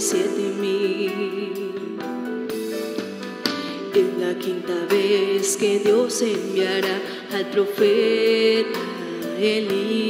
siete mil. Es la quinta vez que Dios enviará al profeta Elías.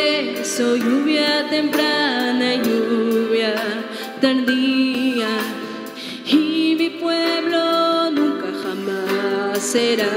lluvia temprana lluvia tardía. Y mi pueblo nunca jamás será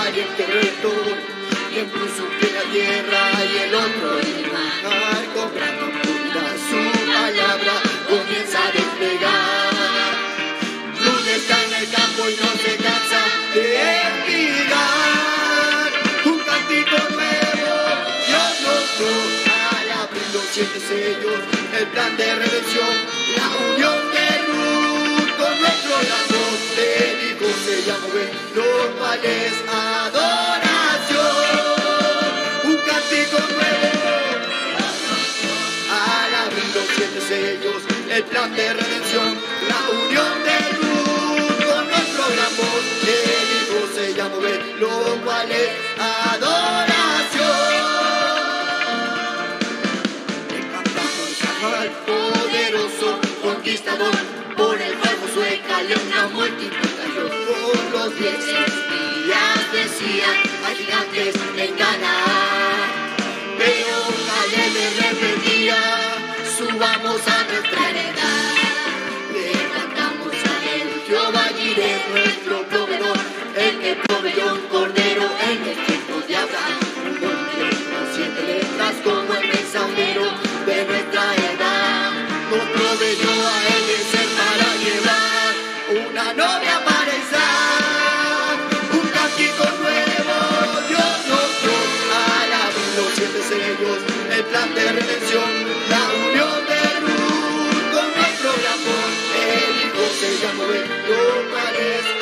agua y el sol, y en plus la tierra y el otro el mar, cobrando pura su palabra, comienza a despegar. Luz está en el campo y no se cansa de espigar. Un cantito nuevo, Dios nos dio, al abrir siete sellos, el plan de redención, la unión de nuestro lazo de se Yahweh, no falles adoración. Un cántico nuevo, alabando los siete sellos, el plan de redención, la unión de luz con nuestro lazo de se Yahweh, no falles adoración. Le cantamos al poderoso conquistador de una multitud cayó por los diez espías, decían a gigantes en Cana. Pero Caleb le repetía, subamos a nuestra heredad. Le cantamos a él, Jehová es nuestro proveedor, el que proveyó un cordero. de redención, la unión de Ruth con nuestro amor, el hijo se llamó Héctor Marés.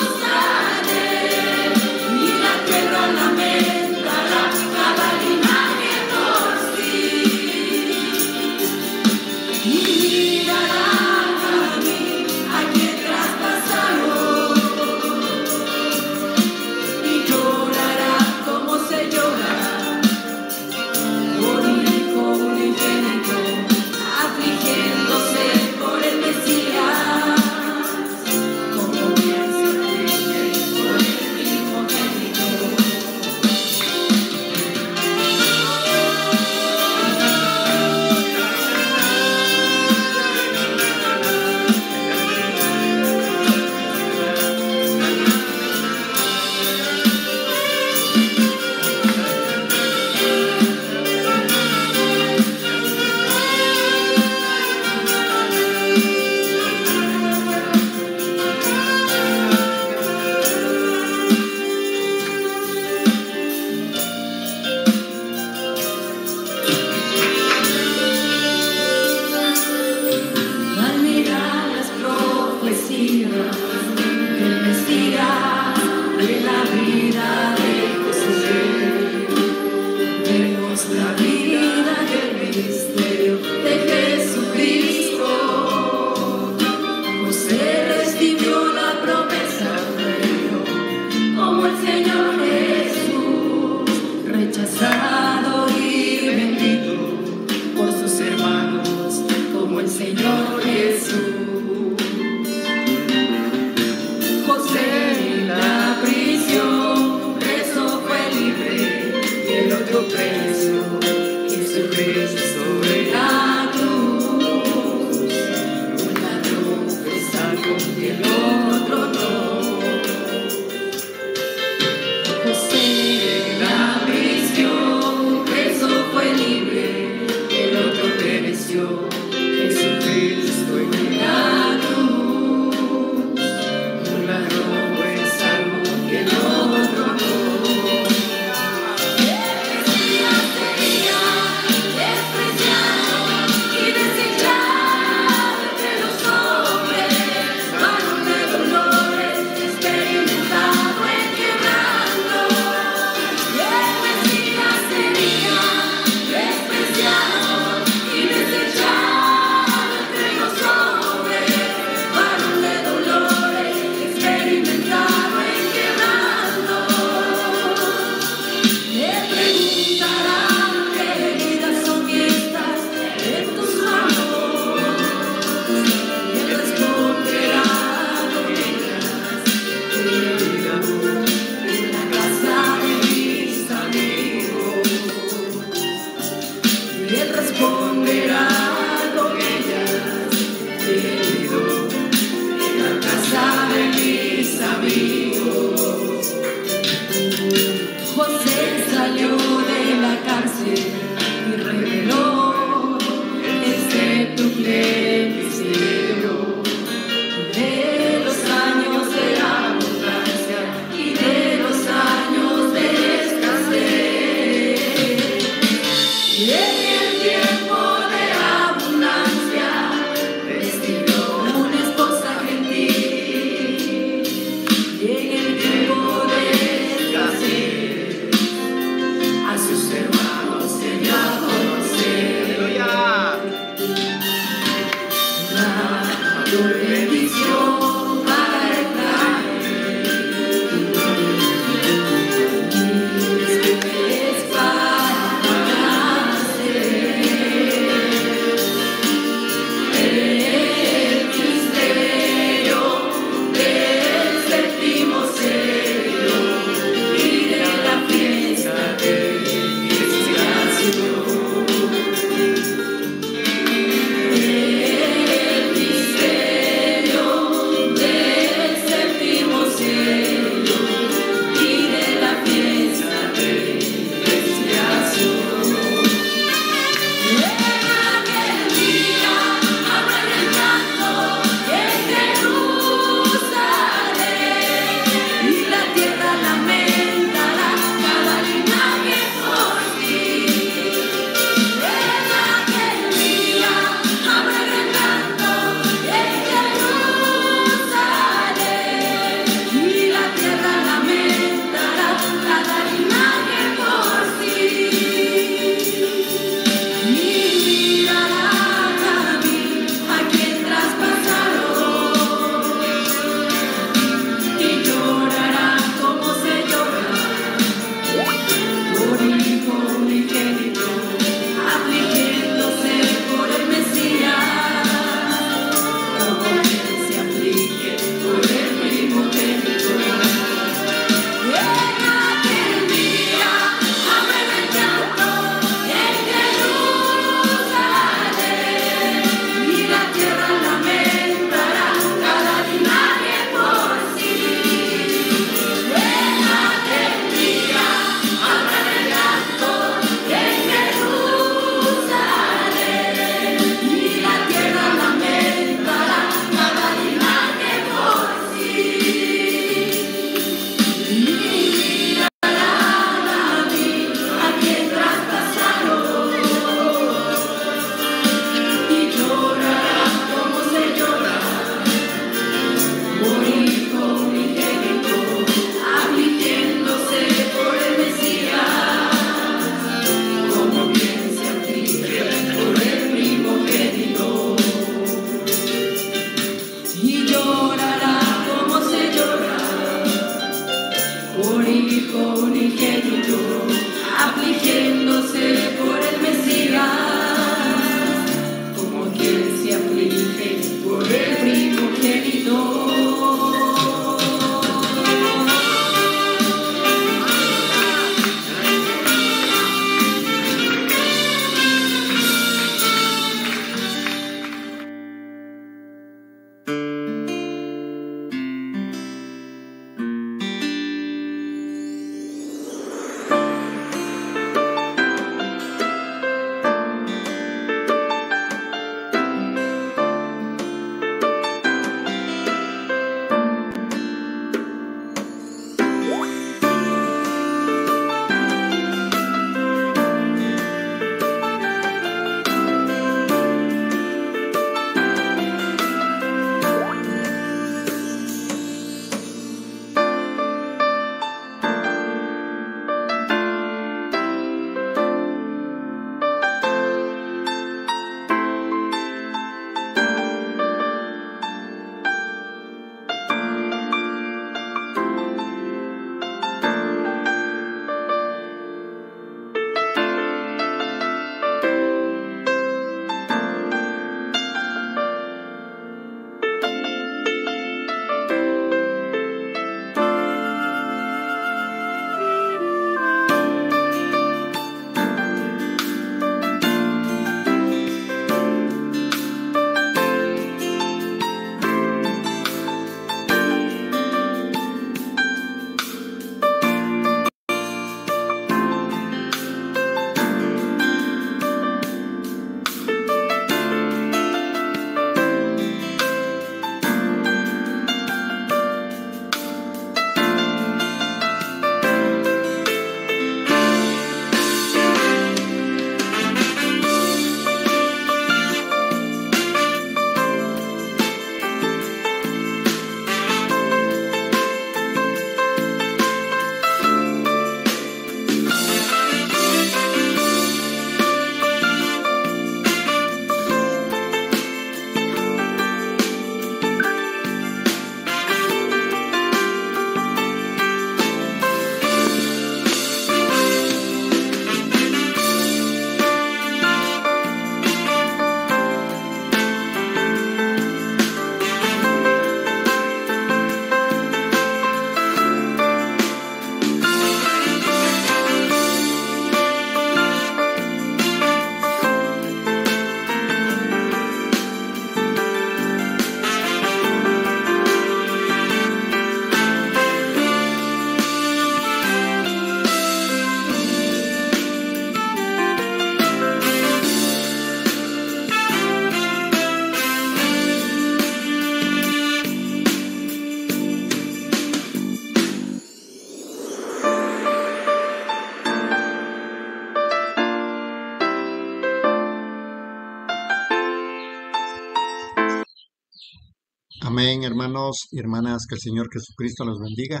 Hermanas, que el Señor Jesucristo los bendiga.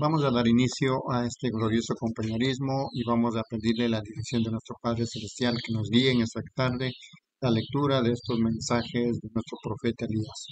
Vamos a dar inicio a este glorioso compañerismo y vamos a pedirle la dirección de nuestro Padre Celestial que nos guíe en esta tarde la lectura de estos mensajes de nuestro profeta Elías.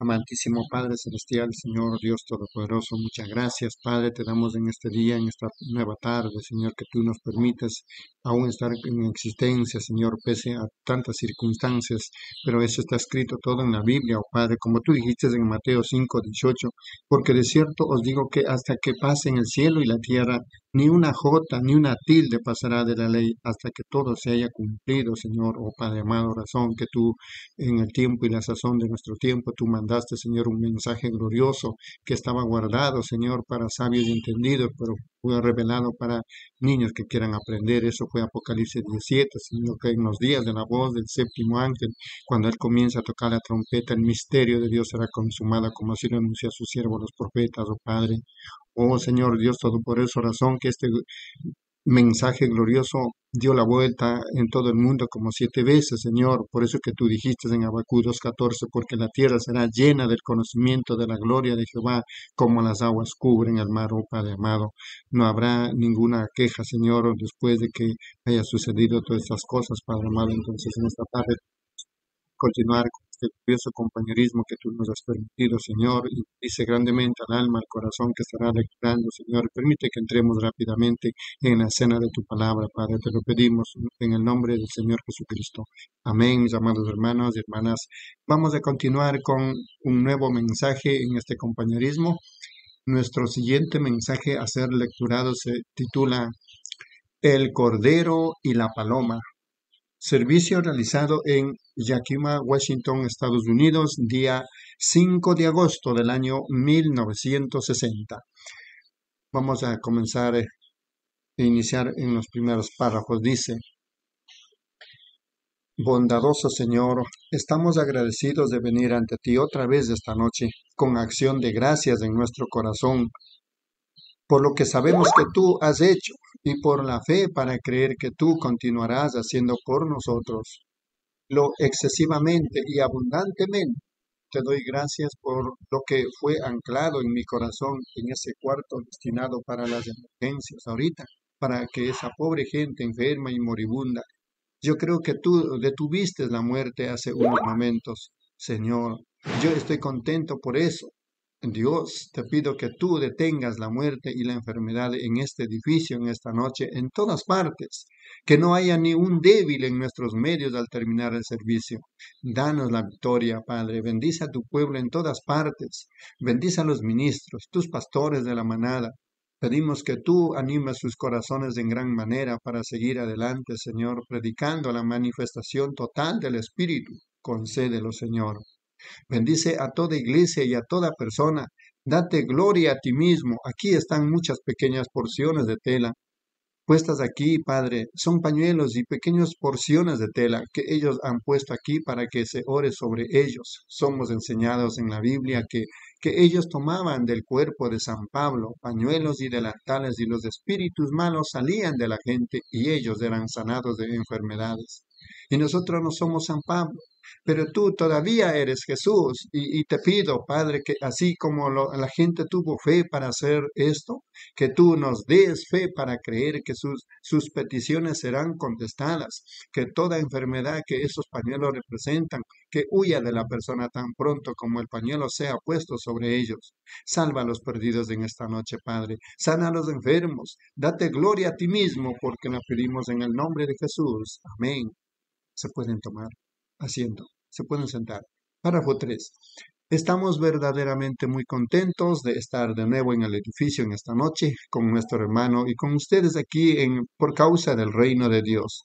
Amantísimo Padre Celestial, Señor Dios Todopoderoso, muchas gracias, Padre, te damos en este día, en esta nueva tarde, Señor, que tú nos permites aún estar en existencia, Señor, pese a tantas circunstancias, pero eso está escrito todo en la Biblia, oh Padre, como tú dijiste en Mateo 5, 18, porque de cierto os digo que hasta que pasen el cielo y la tierra, ni una jota, ni una tilde pasará de la ley hasta que todo se haya cumplido, Señor, oh Padre amado, razón que tú en el tiempo y la sazón de nuestro tiempo, tú mandaste, Señor, un mensaje glorioso que estaba guardado, Señor, para sabios y entendidos, pero revelado para niños que quieran aprender. Eso fue Apocalipsis 17, Señor, que en los días de la voz del séptimo ángel, cuando Él comienza a tocar la trompeta, el misterio de Dios será consumado, como así lo anunció a sus siervos los profetas, oh Padre. Oh Señor Dios todo por eso razón que este mensaje glorioso dio la vuelta en todo el mundo como siete veces, Señor. Por eso que tú dijiste en Abacú 2.14, porque la tierra será llena del conocimiento de la gloria de Jehová, como las aguas cubren el mar, oh Padre amado. No habrá ninguna queja, Señor, después de que haya sucedido todas estas cosas, Padre amado. Entonces, en esta tarde, continuar con este curioso compañerismo que tú nos has permitido, Señor, y dice grandemente al alma, al corazón que estará lecturando, Señor. Permite que entremos rápidamente en la escena de tu palabra, Padre. Te lo pedimos en el nombre del Señor Jesucristo. Amén, mis amados hermanos y hermanas. Vamos a continuar con un nuevo mensaje en este compañerismo. Nuestro siguiente mensaje a ser lecturado se titula El Cordero y la Paloma. Servicio realizado en Yakima, Washington, Estados Unidos, día 5 de agosto del año 1960. Vamos a comenzar a iniciar en los primeros párrafos. Dice, Bondadoso Señor, estamos agradecidos de venir ante ti otra vez esta noche, con acción de gracias en nuestro corazón por lo que sabemos que tú has hecho y por la fe para creer que tú continuarás haciendo por nosotros lo excesivamente y abundantemente. Te doy gracias por lo que fue anclado en mi corazón en ese cuarto destinado para las emergencias ahorita, para que esa pobre gente enferma y moribunda. Yo creo que tú detuviste la muerte hace unos momentos, Señor. Yo estoy contento por eso. Dios, te pido que tú detengas la muerte y la enfermedad en este edificio, en esta noche, en todas partes. Que no haya ni un débil en nuestros medios al terminar el servicio. Danos la victoria, Padre. Bendice a tu pueblo en todas partes. Bendice a los ministros, tus pastores de la manada. Pedimos que tú animes sus corazones en gran manera para seguir adelante, Señor, predicando la manifestación total del Espíritu. Concédelo, Señor. Bendice a toda iglesia y a toda persona. Date gloria a ti mismo. Aquí están muchas pequeñas porciones de tela. Puestas aquí, Padre, son pañuelos y pequeñas porciones de tela que ellos han puesto aquí para que se ore sobre ellos. Somos enseñados en la Biblia que, que ellos tomaban del cuerpo de San Pablo pañuelos y delantales y los espíritus malos salían de la gente y ellos eran sanados de enfermedades. Y nosotros no somos San Pablo, pero tú todavía eres Jesús y, te pido, Padre, que así como la gente tuvo fe para hacer esto, que tú nos des fe para creer que sus, sus peticiones serán contestadas, que toda enfermedad que esos pañuelos representan, que huya de la persona tan pronto como el pañuelo sea puesto sobre ellos. Salva a los perdidos en esta noche, Padre. Sana a los enfermos. Date gloria a ti mismo porque la pedimos en el nombre de Jesús. Amén. Se pueden tomar asiento. Se pueden sentar. Párrafo 3. Estamos verdaderamente muy contentos de estar de nuevo en el edificio en esta noche con nuestro hermano y con ustedes aquí en, por causa del reino de Dios.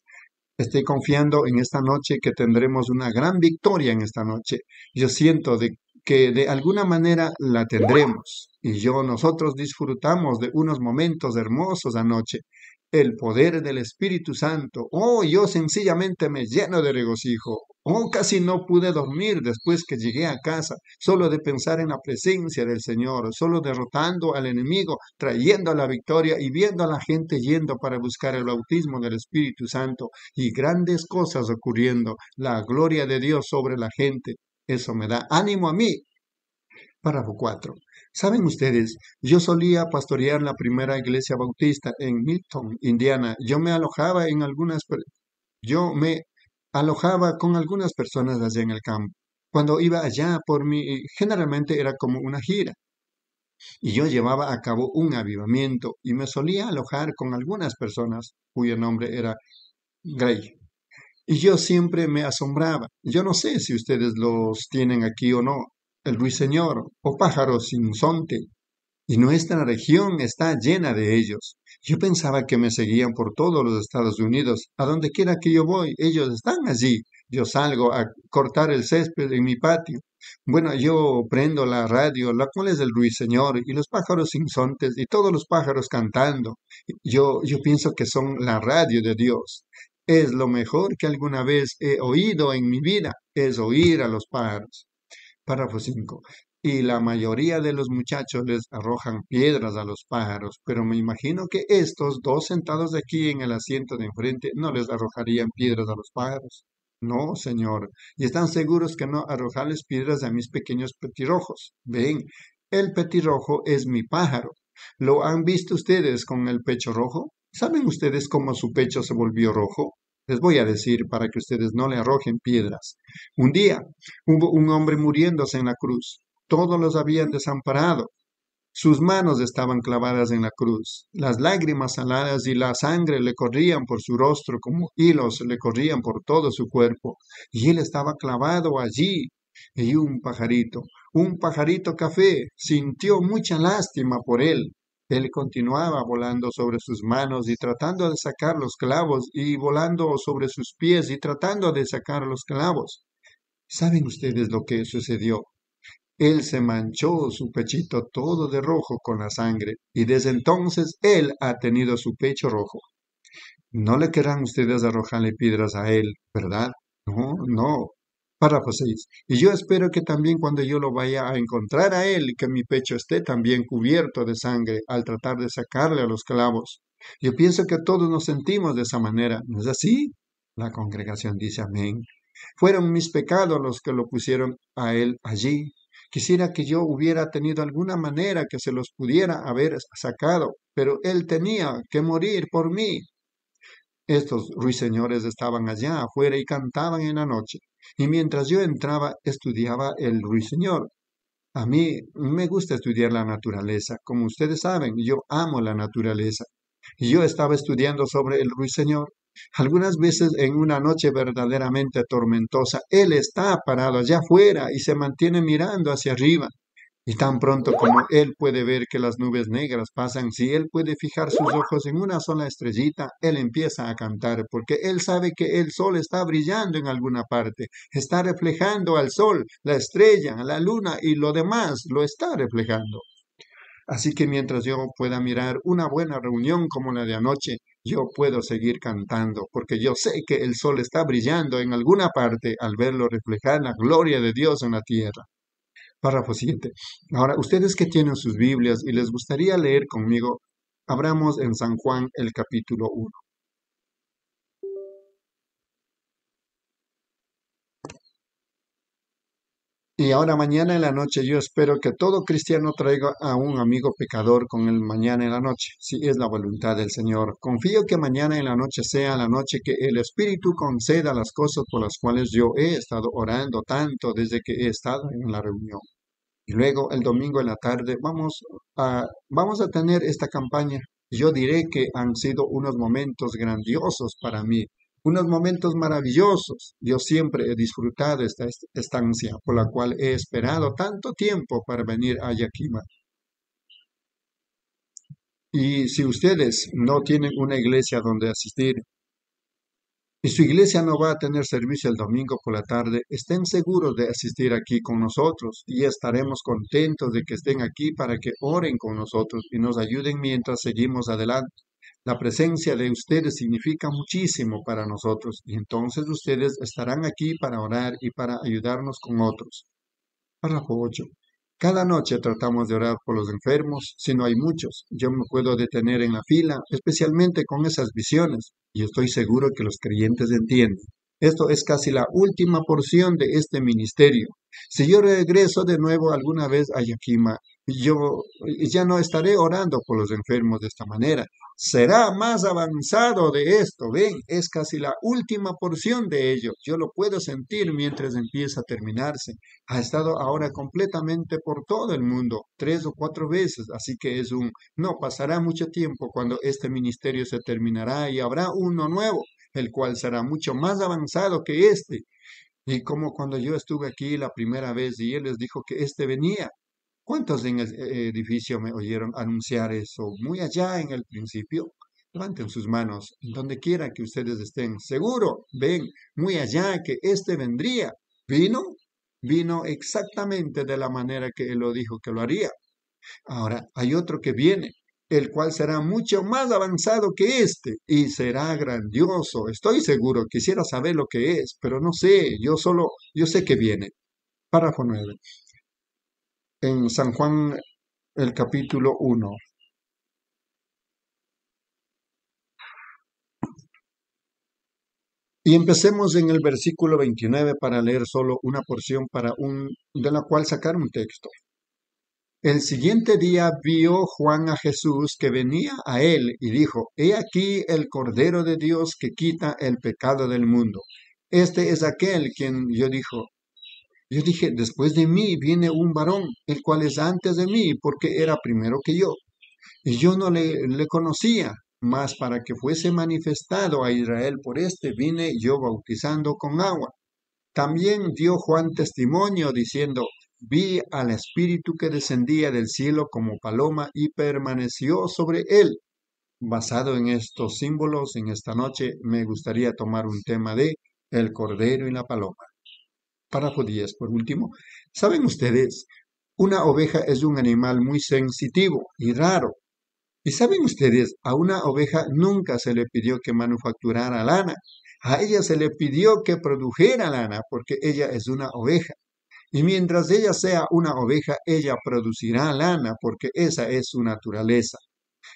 Estoy confiando en esta noche que tendremos una gran victoria en esta noche. Yo siento de que de alguna manera la tendremos. Y yo, nosotros disfrutamos de unos momentos hermosos anoche el poder del Espíritu Santo. Oh, yo sencillamente me lleno de regocijo. Oh, casi no pude dormir después que llegué a casa, solo de pensar en la presencia del Señor, solo derrotando al enemigo, trayendo la victoria y viendo a la gente yendo para buscar el bautismo del Espíritu Santo y grandes cosas ocurriendo, la gloria de Dios sobre la gente. Eso me da ánimo a mí Párrafo 4. Saben ustedes, yo solía pastorear la primera iglesia bautista en Milton, Indiana. Yo me alojaba en algunas, yo me alojaba con algunas personas allá en el campo. Cuando iba allá por mí, generalmente era como una gira. Y yo llevaba a cabo un avivamiento y me solía alojar con algunas personas cuyo nombre era Gray. Y yo siempre me asombraba. Yo no sé si ustedes los tienen aquí o no, el ruiseñor o pájaro sinsonte. Y nuestra región está llena de ellos. Yo pensaba que me seguían por todos los Estados Unidos. A donde quiera que yo voy, ellos están allí. Yo salgo a cortar el césped en mi patio. Bueno, yo prendo la radio, la cual es del ruiseñor, y los pájaros sinsontes, y todos los pájaros cantando. Yo, yo pienso que son la radio de Dios. Es lo mejor que alguna vez he oído en mi vida, es oír a los pájaros. Párrafo 5 y la mayoría de los muchachos les arrojan piedras a los pájaros, pero me imagino que estos dos sentados aquí en el asiento de enfrente no les arrojarían piedras a los pájaros. No, señor, y están seguros que no arrojarles piedras a mis pequeños petirrojos. Ven, el petirrojo es mi pájaro. ¿Lo han visto ustedes con el pecho rojo? ¿Saben ustedes cómo su pecho se volvió rojo? Les voy a decir para que ustedes no le arrojen piedras. Un día hubo un hombre muriéndose en la cruz todos los habían desamparado. Sus manos estaban clavadas en la cruz. Las lágrimas saladas y la sangre le corrían por su rostro como hilos le corrían por todo su cuerpo. Y él estaba clavado allí. Y un pajarito, un pajarito café, sintió mucha lástima por él. Él continuaba volando sobre sus manos y tratando de sacar los clavos y volando sobre sus pies y tratando de sacar los clavos. ¿Saben ustedes lo que sucedió? Él se manchó su pechito todo de rojo con la sangre y desde entonces él ha tenido su pecho rojo. No le querrán ustedes arrojarle piedras a él, ¿verdad? No, no. Párrafo 6. Y yo espero que también cuando yo lo vaya a encontrar a él, que mi pecho esté también cubierto de sangre al tratar de sacarle a los clavos. Yo pienso que todos nos sentimos de esa manera, ¿no es así? La congregación dice amén. Fueron mis pecados los que lo pusieron a él allí, Quisiera que yo hubiera tenido alguna manera que se los pudiera haber sacado, pero él tenía que morir por mí. Estos ruiseñores estaban allá afuera y cantaban en la noche, y mientras yo entraba estudiaba el ruiseñor. A mí me gusta estudiar la naturaleza, como ustedes saben, yo amo la naturaleza. Y yo estaba estudiando sobre el ruiseñor algunas veces en una noche verdaderamente tormentosa, Él está parado allá afuera y se mantiene mirando hacia arriba. Y tan pronto como Él puede ver que las nubes negras pasan, si Él puede fijar sus ojos en una sola estrellita, Él empieza a cantar, porque Él sabe que el sol está brillando en alguna parte, está reflejando al sol, la estrella, la luna y lo demás lo está reflejando. Así que mientras yo pueda mirar una buena reunión como la de anoche, yo puedo seguir cantando, porque yo sé que el sol está brillando en alguna parte al verlo reflejar la gloria de Dios en la tierra. Párrafo 7. Ahora, ustedes que tienen sus Biblias y les gustaría leer conmigo, abramos en San Juan el capítulo 1. Y ahora mañana en la noche yo espero que todo cristiano traiga a un amigo pecador con el mañana en la noche, si es la voluntad del Señor. Confío que mañana en la noche sea la noche que el Espíritu conceda las cosas por las cuales yo he estado orando tanto desde que he estado en la reunión. Y luego el domingo en la tarde vamos a, vamos a tener esta campaña. Yo diré que han sido unos momentos grandiosos para mí unos momentos maravillosos. Yo siempre he disfrutado esta estancia por la cual he esperado tanto tiempo para venir a Yakima. Y si ustedes no tienen una iglesia donde asistir, y su iglesia no va a tener servicio el domingo por la tarde, estén seguros de asistir aquí con nosotros y estaremos contentos de que estén aquí para que oren con nosotros y nos ayuden mientras seguimos adelante. La presencia de ustedes significa muchísimo para nosotros y entonces ustedes estarán aquí para orar y para ayudarnos con otros. Párrafo 8. Cada noche tratamos de orar por los enfermos, si no hay muchos. Yo me puedo detener en la fila, especialmente con esas visiones, y estoy seguro que los creyentes entienden. Esto es casi la última porción de este ministerio. Si yo regreso de nuevo alguna vez a Yakima, yo ya no estaré orando por los enfermos de esta manera. Será más avanzado de esto. Ven, es casi la última porción de ello. Yo lo puedo sentir mientras empieza a terminarse. Ha estado ahora completamente por todo el mundo, tres o cuatro veces. Así que es un, no pasará mucho tiempo cuando este ministerio se terminará y habrá uno nuevo, el cual será mucho más avanzado que este. Y como cuando yo estuve aquí la primera vez y él les dijo que este venía, ¿Cuántos en el eh, edificio me oyeron anunciar eso muy allá en el principio? Levanten sus manos, donde quiera que ustedes estén. Seguro, ven, muy allá que éste vendría. ¿Vino? Vino exactamente de la manera que él lo dijo que lo haría. Ahora, hay otro que viene, el cual será mucho más avanzado que este y será grandioso. Estoy seguro, quisiera saber lo que es, pero no sé, yo solo, yo sé que viene. Párrafo 9 en San Juan el capítulo 1. Y empecemos en el versículo 29 para leer solo una porción para un de la cual sacar un texto. El siguiente día vio Juan a Jesús que venía a él y dijo, He aquí el Cordero de Dios que quita el pecado del mundo. Este es aquel quien yo dijo, yo dije, después de mí viene un varón, el cual es antes de mí, porque era primero que yo. Y yo no le, conocía, mas para que fuese manifestado a Israel por este vine yo bautizando con agua. También dio Juan testimonio diciendo, vi al Espíritu que descendía del cielo como paloma y permaneció sobre él. Basado en estos símbolos, en esta noche me gustaría tomar un tema de el Cordero y la Paloma. Párrafo 10, por último. ¿Saben ustedes? Una oveja es un animal muy sensitivo y raro. ¿Y saben ustedes? A una oveja nunca se le pidió que manufacturara lana. A ella se le pidió que produjera lana porque ella es una oveja. Y mientras ella sea una oveja, ella producirá lana porque esa es su naturaleza.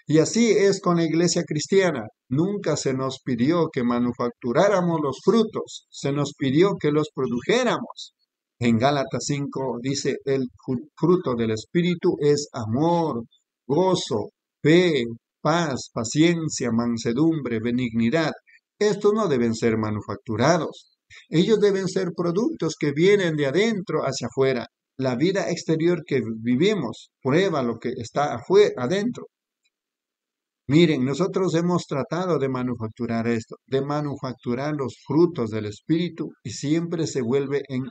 Y así es con la iglesia cristiana. Nunca se nos pidió que manufacturáramos los frutos, se nos pidió que los produjéramos. En Gálatas 5 dice, el fruto del Espíritu es amor, gozo, fe, paz, paciencia, mansedumbre, benignidad. Estos no deben ser manufacturados. Ellos deben ser productos que vienen de adentro hacia afuera. La vida exterior que vivimos prueba lo que está afuera, adentro. Miren, nosotros hemos tratado de manufacturar esto, de manufacturar los frutos del Espíritu y siempre se vuelve en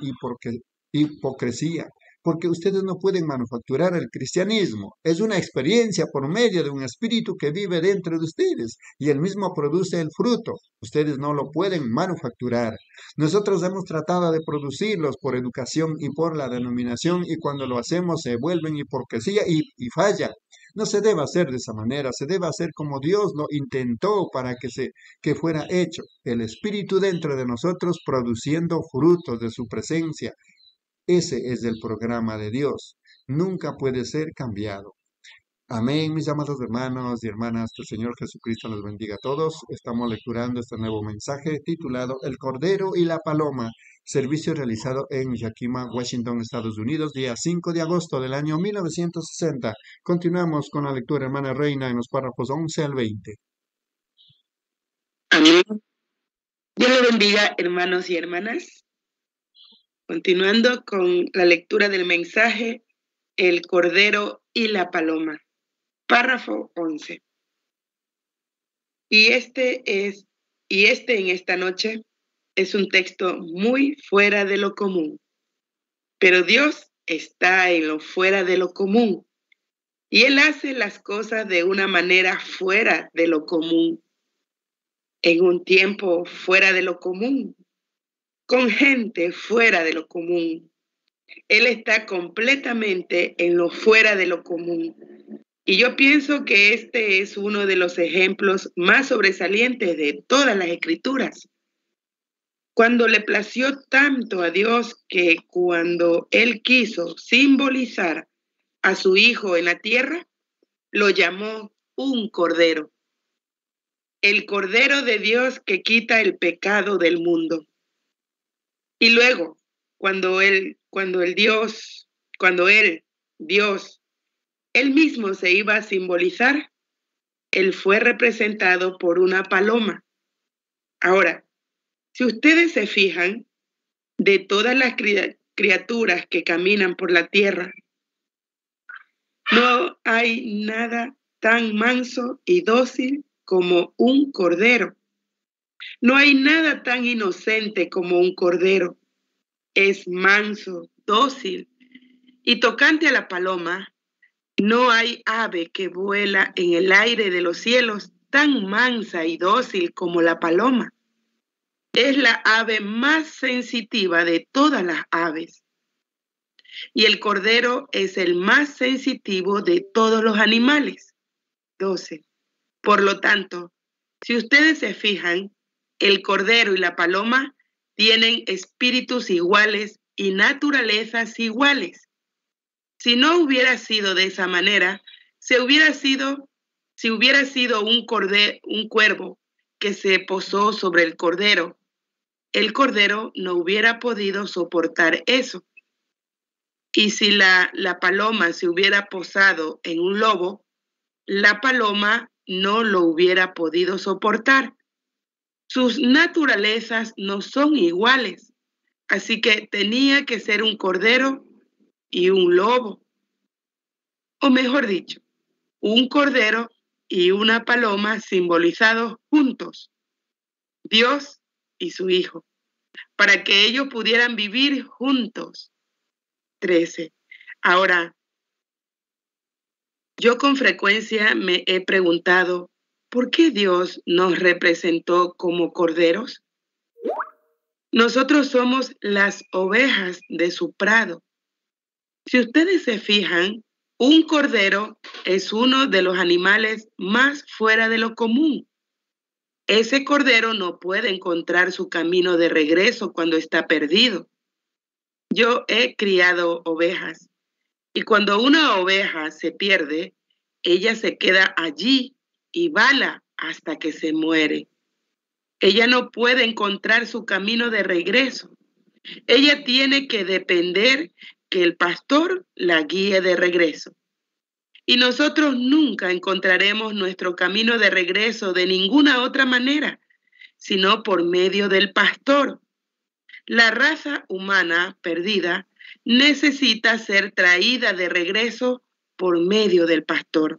hipocresía, porque ustedes no pueden manufacturar el cristianismo. Es una experiencia por medio de un espíritu que vive dentro de ustedes y el mismo produce el fruto. Ustedes no lo pueden manufacturar. Nosotros hemos tratado de producirlos por educación y por la denominación y cuando lo hacemos se vuelven hipocresía y, y falla. No se debe hacer de esa manera, se debe hacer como Dios lo intentó para que, se, que fuera hecho, el Espíritu dentro de nosotros produciendo frutos de su presencia. Ese es el programa de Dios. Nunca puede ser cambiado. Amén, mis amados hermanos y hermanas, el Señor Jesucristo los bendiga a todos. Estamos lecturando este nuevo mensaje titulado El Cordero y la Paloma servicio realizado en Yakima, Washington, Estados Unidos, día 5 de agosto del año 1960. Continuamos con la lectura, hermana Reina, en los párrafos 11 al 20. Amén. Dios le bendiga, hermanos y hermanas. Continuando con la lectura del mensaje, el Cordero y la Paloma. Párrafo 11. Y este es, y este en esta noche es un texto muy fuera de lo común, pero Dios está en lo fuera de lo común y Él hace las cosas de una manera fuera de lo común, en un tiempo fuera de lo común, con gente fuera de lo común. Él está completamente en lo fuera de lo común. Y yo pienso que este es uno de los ejemplos más sobresalientes de todas las escrituras cuando le plació tanto a Dios que cuando Él quiso simbolizar a su Hijo en la tierra, lo llamó un cordero. El cordero de Dios que quita el pecado del mundo. Y luego, cuando él, cuando el Dios, cuando él, Dios, él mismo se iba a simbolizar, él fue representado por una paloma. Ahora, si ustedes se fijan, de todas las criaturas que caminan por la tierra, no hay nada tan manso y dócil como un cordero. No hay nada tan inocente como un cordero. Es manso, dócil. Y tocante a la paloma, no hay ave que vuela en el aire de los cielos tan mansa y dócil como la paloma. Es la ave más sensitiva de todas las aves. Y el cordero es el más sensitivo de todos los animales. 12. Por lo tanto, si ustedes se fijan, el cordero y la paloma tienen espíritus iguales y naturalezas iguales. Si no hubiera sido de esa manera, si hubiera sido un, cuervo que se posó sobre el cordero, el cordero no hubiera podido soportar eso. Y si la paloma se hubiera posado en un lobo, la paloma no lo hubiera podido soportar. Sus naturalezas no son iguales, así que tenía que ser un cordero y un lobo. O mejor dicho, un cordero y una paloma simbolizados juntos, Dios y su Hijo, para que ellos pudieran vivir juntos. 13. Ahora, yo con frecuencia me he preguntado, ¿por qué Dios nos representó como corderos? Nosotros somos las ovejas de su prado. Si ustedes se fijan, un cordero es uno de los animales más fuera de lo común. Ese cordero no puede encontrar su camino de regreso cuando está perdido. Yo he criado ovejas y cuando una oveja se pierde, ella se queda allí y bala hasta que se muere. Ella no puede encontrar su camino de regreso. Ella tiene que depender que el pastor la guíe de regreso. Y nosotros nunca encontraremos nuestro camino de regreso de ninguna otra manera, sino por medio del pastor. La raza humana perdida necesita ser traída de regreso por medio del pastor.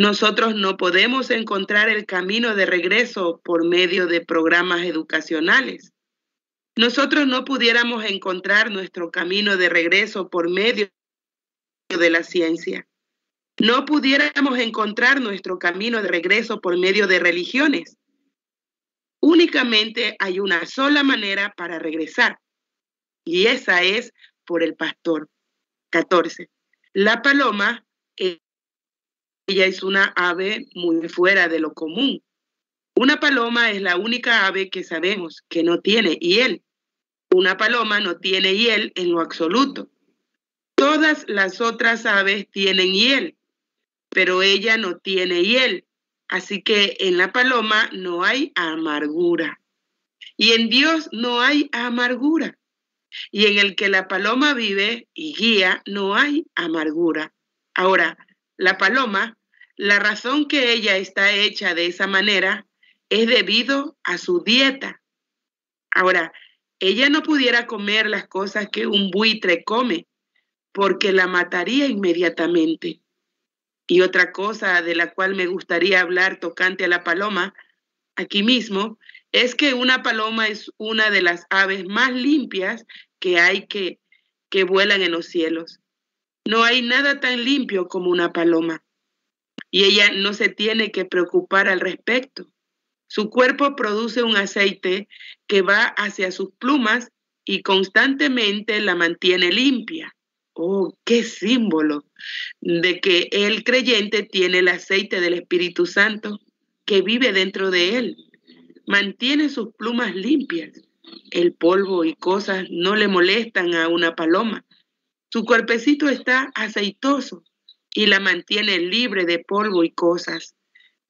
Nosotros no podemos encontrar el camino de regreso por medio de programas educacionales. Nosotros no pudiéramos encontrar nuestro camino de regreso por medio de la ciencia. No pudiéramos encontrar nuestro camino de regreso por medio de religiones. Únicamente hay una sola manera para regresar y esa es por el pastor. 14. La paloma, ella es una ave muy fuera de lo común. Una paloma es la única ave que sabemos que no tiene hiel. Una paloma no tiene hiel en lo absoluto. Todas las otras aves tienen hiel, pero ella no tiene hiel. Así que en la paloma no hay amargura. Y en Dios no hay amargura y en el que la paloma vive y guía no hay amargura. Ahora, la paloma, la razón que ella está hecha de esa manera es debido a su dieta. Ahora, ella no pudiera comer las cosas que un buitre come porque la mataría inmediatamente. Y otra cosa de la cual me gustaría hablar tocante a la paloma, aquí mismo, es que una paloma es una de las aves más limpias que hay que, que vuelan en los cielos. No hay nada tan limpio como una paloma. Y ella no se tiene que preocupar al respecto. Su cuerpo produce un aceite que va hacia sus plumas y constantemente la mantiene limpia. Oh, qué símbolo de que el creyente tiene el aceite del Espíritu Santo que vive dentro de él mantiene sus plumas limpias. El polvo y cosas no le molestan a una paloma. Su cuerpecito está aceitoso y la mantiene libre de polvo y cosas.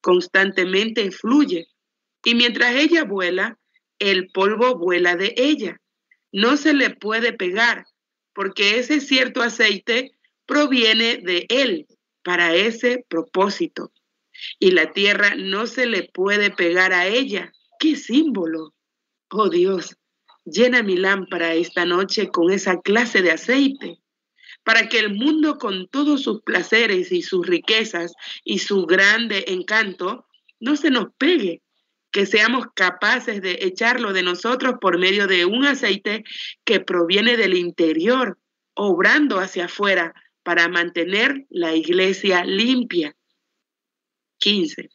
Constantemente fluye y mientras ella vuela, el polvo vuela de ella. no se le puede pegar, porque ese cierto aceite proviene de él para ese propósito. Y la tierra no se le puede pegar a ella. ¡Qué símbolo! Oh Dios, llena mi lámpara esta noche con esa clase de aceite, para que el mundo con todos sus placeres y sus riquezas y su grande encanto no se nos pegue, que seamos capaces de echarlo de nosotros por medio de un aceite que proviene del interior, obrando hacia afuera para mantener la iglesia limpia. 15.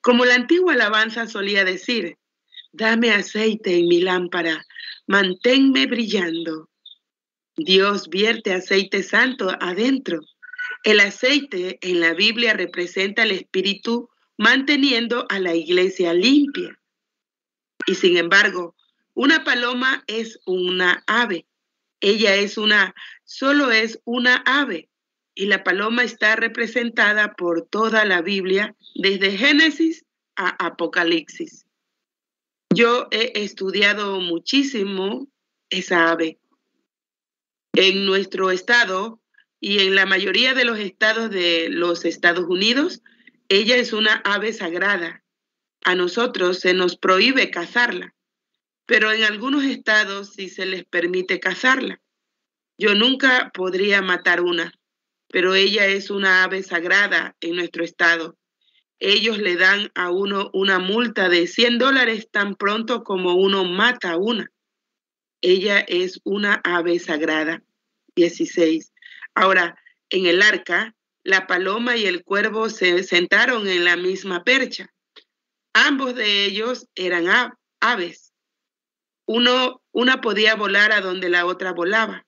Como la antigua alabanza solía decir, dame aceite en mi lámpara, manténme brillando. Dios vierte aceite santo adentro. El aceite en la Biblia representa el Espíritu manteniendo a la iglesia limpia. Y sin embargo, una paloma es una ave. Ella es una, solo es una ave. Y la paloma está representada por toda la Biblia, desde Génesis a Apocalipsis. Yo he estudiado muchísimo esa ave. En nuestro estado y en la mayoría de los estados de los Estados Unidos, ella es una ave sagrada. A nosotros se nos prohíbe cazarla, pero en algunos estados sí se les permite cazarla. Yo nunca podría matar una, pero ella es una ave sagrada en nuestro estado. Ellos le dan a uno una multa de 100 dólares tan pronto como uno mata una. Ella es una ave sagrada. 16. Ahora, en el arca, la paloma y el cuervo se sentaron en la misma percha. Ambos de ellos eran aves. Una podía volar a donde la otra volaba.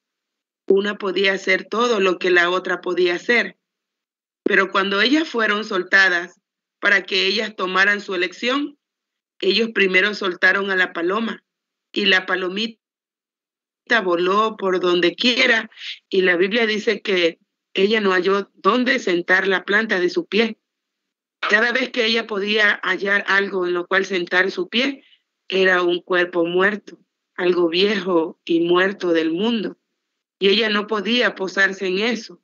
Una podía hacer todo lo que la otra podía hacer. Pero cuando ellas fueron soltadas para que ellas tomaran su elección, ellos primero soltaron a la paloma y la palomita voló por donde quiera y la Biblia dice que ella no halló dónde sentar la planta de su pie. Cada vez que ella podía hallar algo en lo cual sentar su pie, era un cuerpo muerto, algo viejo y muerto del mundo. Y ella no podía posarse en eso.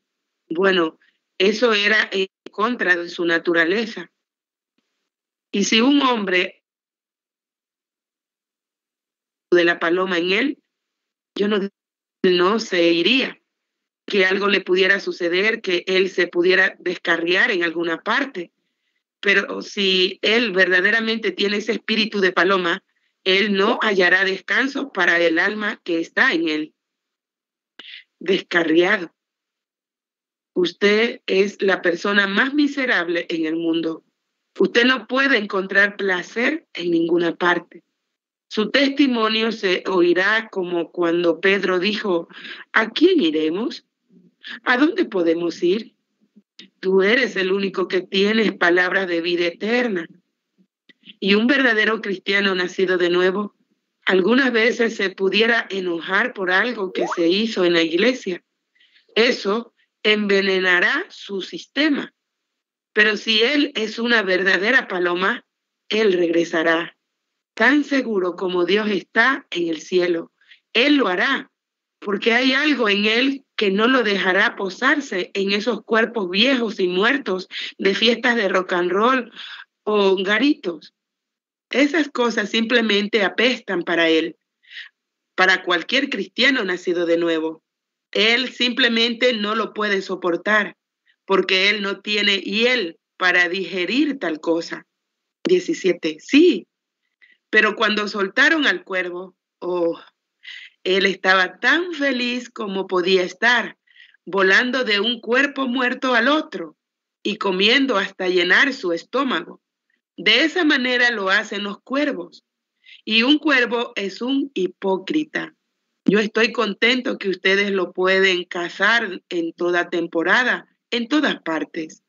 Bueno, eso era en contra de su naturaleza. Y si un hombre de la paloma en él, yo no, no se iría que algo le pudiera suceder, que él se pudiera descarriar en alguna parte. Pero si él verdaderamente tiene ese espíritu de paloma, él no hallará descanso para el alma que está en él. Descarriado. Usted es la persona más miserable en el mundo. Usted no puede encontrar placer en ninguna parte. Su testimonio se oirá como cuando Pedro dijo, ¿a quién iremos? ¿A dónde podemos ir? Tú eres el único que tienes palabras de vida eterna. Y un verdadero cristiano nacido de nuevo, algunas veces se pudiera enojar por algo que se hizo en la iglesia. Eso envenenará su sistema. Pero si él es una verdadera paloma, él regresará. Tan seguro como Dios está en el cielo, él lo hará, porque hay algo en él que no lo dejará posarse en esos cuerpos viejos y muertos de fiestas de rock and roll o garitos. Esas cosas simplemente apestan para él, para cualquier cristiano nacido de nuevo. Él simplemente no lo puede soportar porque él no tiene hiel para digerir tal cosa. 17. Sí, pero cuando soltaron al cuervo, oh, él estaba tan feliz como podía estar, volando de un cuerpo muerto al otro y comiendo hasta llenar su estómago. De esa manera lo hacen los cuervos. Y un cuervo es un hipócrita. Yo estoy contento que ustedes lo pueden cazar en toda temporada, en todas partes.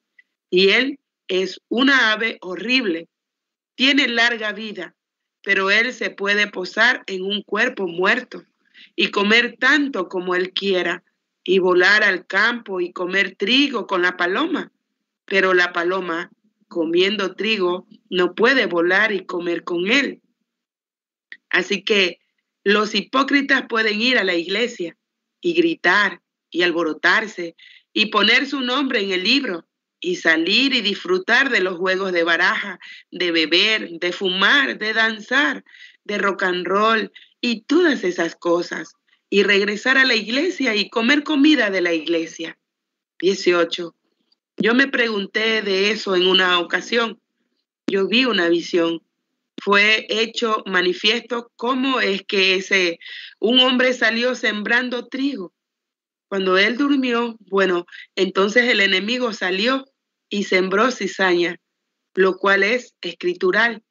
Y él es una ave horrible. Tiene larga vida, pero él se puede posar en un cuerpo muerto y comer tanto como él quiera, y volar al campo y comer trigo con la paloma. Pero la paloma, comiendo trigo, no puede volar y comer con él. Así que Los hipócritas pueden ir a la iglesia y gritar y alborotarse y poner su nombre en el libro y salir y disfrutar de los juegos de baraja, de beber, de fumar, de danzar, de rock and roll y todas esas cosas y regresar a la iglesia y comer comida de la iglesia. 18. Yo me pregunté de eso en una ocasión. Yo vi una visión. Fue hecho manifiesto cómo es que ese un hombre salió sembrando trigo. Cuando él durmió, bueno, entonces el enemigo salió y sembró cizaña, lo cual es escritural.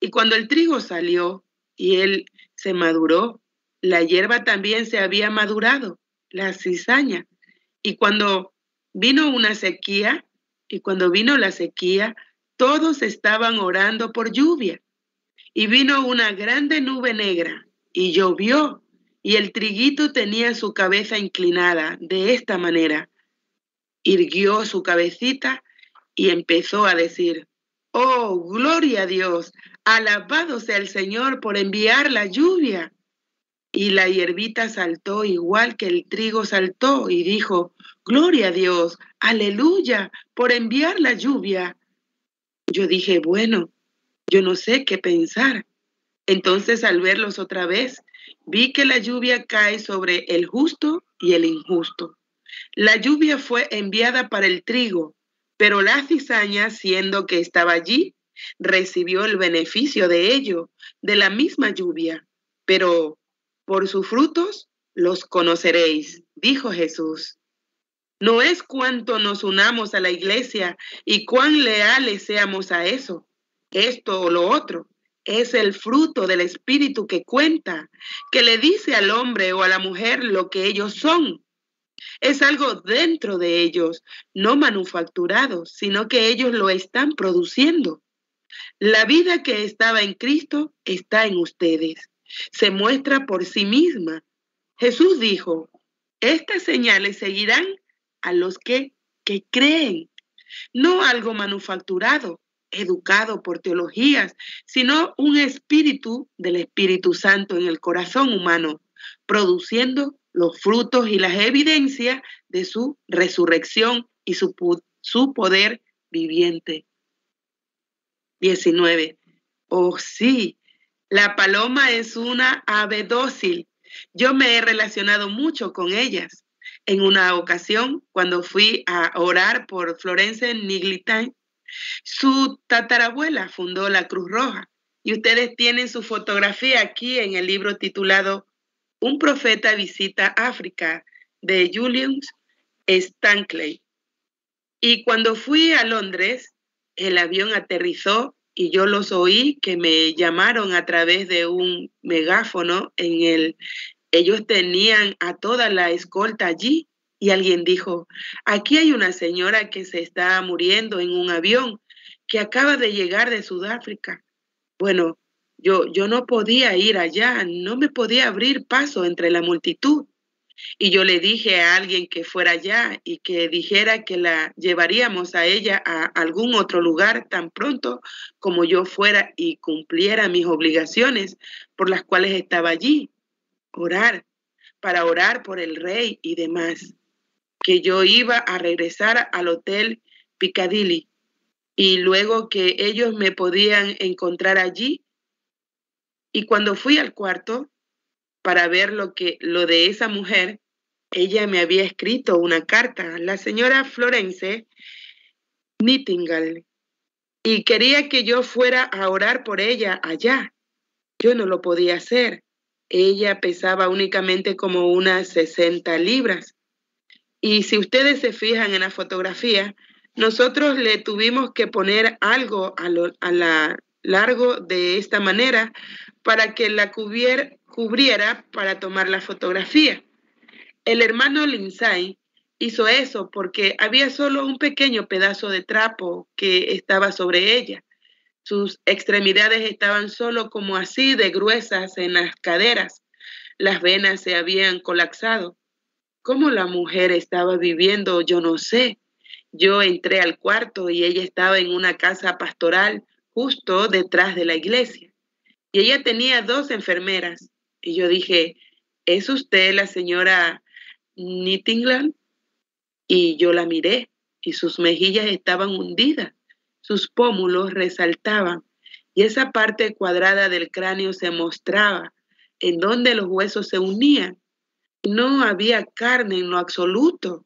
Y cuando el trigo salió y él se maduró, la hierba también se había madurado, la cizaña. Y cuando vino una sequía, y cuando vino la sequía, todos estaban orando por lluvia. Y vino una grande nube negra, y llovió, y el triguito tenía su cabeza inclinada de esta manera. Irguió su cabecita y empezó a decir, Oh, gloria a Dios, alabado sea el Señor por enviar la lluvia. Y la hierbita saltó igual que el trigo saltó y dijo, Gloria a Dios, aleluya, por enviar la lluvia. Yo dije, bueno, yo no sé qué pensar. Entonces al verlos otra vez, vi que la lluvia cae sobre el justo y el injusto. La lluvia fue enviada para el trigo, pero la cizaña, siendo que estaba allí, recibió el beneficio de ello, de la misma lluvia. Pero por sus frutos los conoceréis, dijo Jesús. No es cuánto nos unamos a la iglesia y cuán leales seamos a eso, esto o lo otro. Es el fruto del Espíritu que cuenta, que le dice al hombre o a la mujer lo que ellos son. Es algo dentro de ellos, no manufacturado, sino que ellos lo están produciendo. La vida que estaba en Cristo está en ustedes se muestra por sí misma. Jesús dijo, estas señales seguirán a los que, que creen, no algo manufacturado, educado por teologías, sino un espíritu del Espíritu Santo en el corazón humano, produciendo los frutos y las evidencias de su resurrección y su, su poder viviente. 19. Oh sí, la paloma es una ave dócil. Yo me he relacionado mucho con ellas. En una ocasión, cuando fui a orar por Florence Niglitain, su tatarabuela fundó la Cruz Roja y ustedes tienen su fotografía aquí en el libro titulado Un profeta visita África de Julius Stankley. Y cuando fui a Londres, el avión aterrizó y yo los oí que me llamaron a través de un megáfono en el ellos tenían a toda la escolta allí y alguien dijo, aquí hay una señora que se está muriendo en un avión que acaba de llegar de Sudáfrica. Bueno, yo, yo no podía ir allá, no me podía abrir paso entre la multitud. Y yo le dije a alguien que fuera allá y que dijera que la llevaríamos a ella a algún otro lugar tan pronto como yo fuera y cumpliera mis obligaciones por las cuales estaba allí. Orar, para orar por el rey y demás. Que yo iba a regresar al hotel Piccadilly y luego que ellos me podían encontrar allí. Y cuando fui al cuarto, para ver lo que lo de esa mujer, ella me había escrito una carta, la señora Florence Nightingale, y quería que yo fuera a orar por ella allá. Yo no lo podía hacer. Ella pesaba únicamente como unas 60 libras. Y si ustedes se fijan en la fotografía, nosotros le tuvimos que poner algo a, lo, a la largo de esta manera para que la cubriera para tomar la fotografía. El hermano Lindsay hizo eso porque había solo un pequeño pedazo de trapo que estaba sobre ella. Sus extremidades estaban solo como así de gruesas en las caderas. Las venas se habían colapsado. ¿Cómo la mujer estaba viviendo? Yo no sé. Yo entré al cuarto y ella estaba en una casa pastoral justo detrás de la iglesia. Y ella tenía dos enfermeras Y yo dije, ¿es usted la señora Nittingland? Y yo la miré y sus mejillas estaban hundidas, sus pómulos resaltaban y esa parte cuadrada del cráneo se mostraba, en donde los huesos se unían. No había carne en lo absoluto.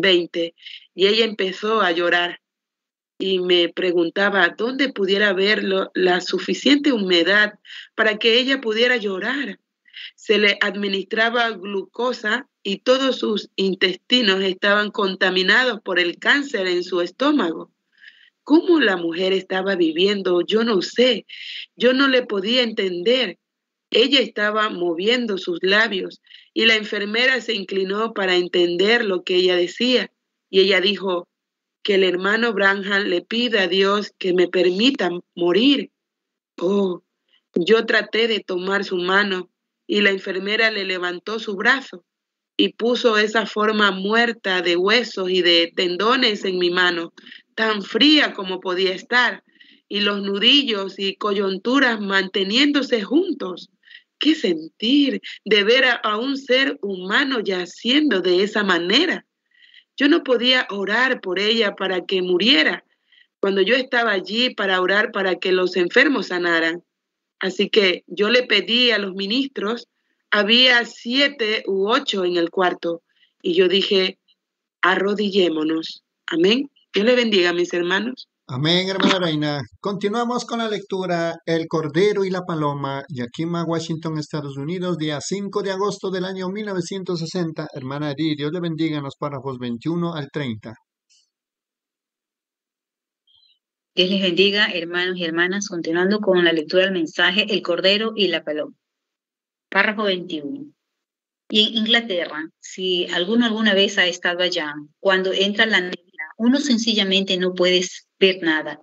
20. Y ella empezó a llorar y me preguntaba dónde pudiera haber la suficiente humedad para que ella pudiera llorar. Se le administraba glucosa y todos sus intestinos estaban contaminados por el cáncer en su estómago. ¿Cómo la mujer estaba viviendo? Yo no sé. Yo no le podía entender. Ella estaba moviendo sus labios y la enfermera se inclinó para entender lo que ella decía. Y ella dijo, que el hermano Branham le pida a Dios que me permita morir. Oh, yo traté de tomar su mano y la enfermera le levantó su brazo y puso esa forma muerta de huesos y de tendones en mi mano, tan fría como podía estar, y los nudillos y coyunturas manteniéndose juntos. ¿Qué sentir de ver a, un ser humano yaciendo de esa manera? Yo no podía orar por ella para que muriera cuando yo estaba allí para orar para que los enfermos sanaran. Así que yo le pedí a los ministros, había siete u ocho en el cuarto, y yo dije, arrodillémonos. Amén. Dios le bendiga, mis hermanos. Amén, hermana Reina. Continuamos con la lectura El Cordero y la Paloma, Yakima, Washington, Estados Unidos, día 5 de agosto del año 1960. Hermana Edith, Dios le bendiga en los párrafos 21 al 30. Dios les bendiga, hermanos y hermanas, continuando con la lectura del mensaje El Cordero y la Paloma. Párrafo 21. Y en Inglaterra, si alguno alguna vez ha estado allá, cuando entra la uno sencillamente no puede ver nada.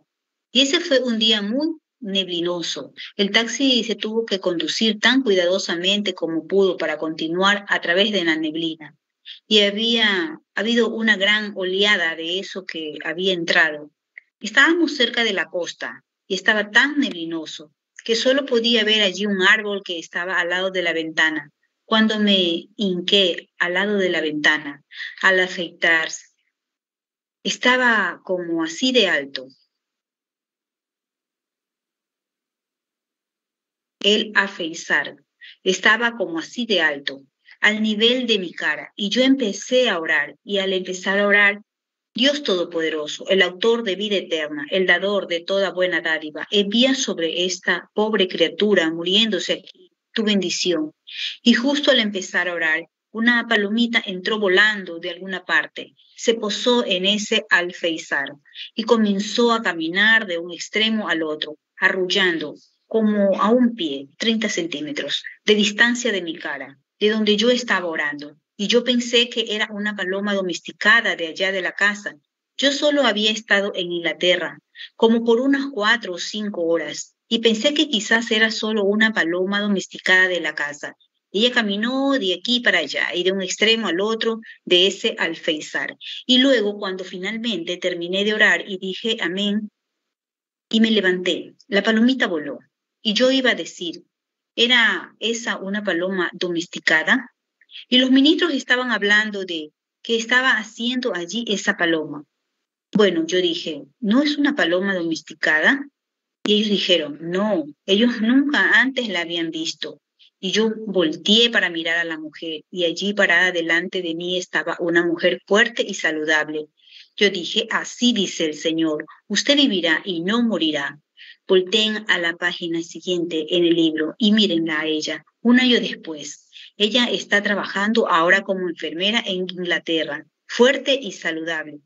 Y ese fue un día muy neblinoso. El taxi se tuvo que conducir tan cuidadosamente como pudo para continuar a través de la neblina. Y había habido una gran oleada de eso que había entrado. Estábamos cerca de la costa y estaba tan neblinoso que solo podía ver allí un árbol que estaba al lado de la ventana. Cuando me hinqué al lado de la ventana, al afeitarse, estaba como así de alto. El afeizar estaba como así de alto, al nivel de mi cara, y yo empecé a orar, y al empezar a orar, Dios Todopoderoso, el autor de vida eterna, el dador de toda buena dádiva, envía sobre esta pobre criatura muriéndose aquí tu bendición. Y justo al empezar a orar, una palomita entró volando de alguna parte, se posó en ese alfeizar y comenzó a caminar de un extremo al otro, arrullando como a un pie, 30 centímetros, de distancia de mi cara, de donde yo estaba orando. Y yo pensé que era una paloma domesticada de allá de la casa. Yo solo había estado en Inglaterra, como por unas cuatro o cinco horas, y pensé que quizás era solo una paloma domesticada de la casa, ella caminó de aquí para allá y de un extremo al otro de ese alfeizar. Y luego, cuando finalmente terminé de orar y dije amén, y me levanté, la palomita voló. Y yo iba a decir, ¿era esa una paloma domesticada? Y los ministros estaban hablando de qué estaba haciendo allí esa paloma. Bueno, yo dije, ¿no es una paloma domesticada? Y ellos dijeron, no, ellos nunca antes la habían visto. Y yo volteé para mirar a la mujer y allí parada delante de mí estaba una mujer fuerte y saludable. Yo dije, así dice el Señor, usted vivirá y no morirá. Volteen a la página siguiente en el libro y mírenla a ella, un año después. Ella está trabajando ahora como enfermera en Inglaterra, fuerte y saludable.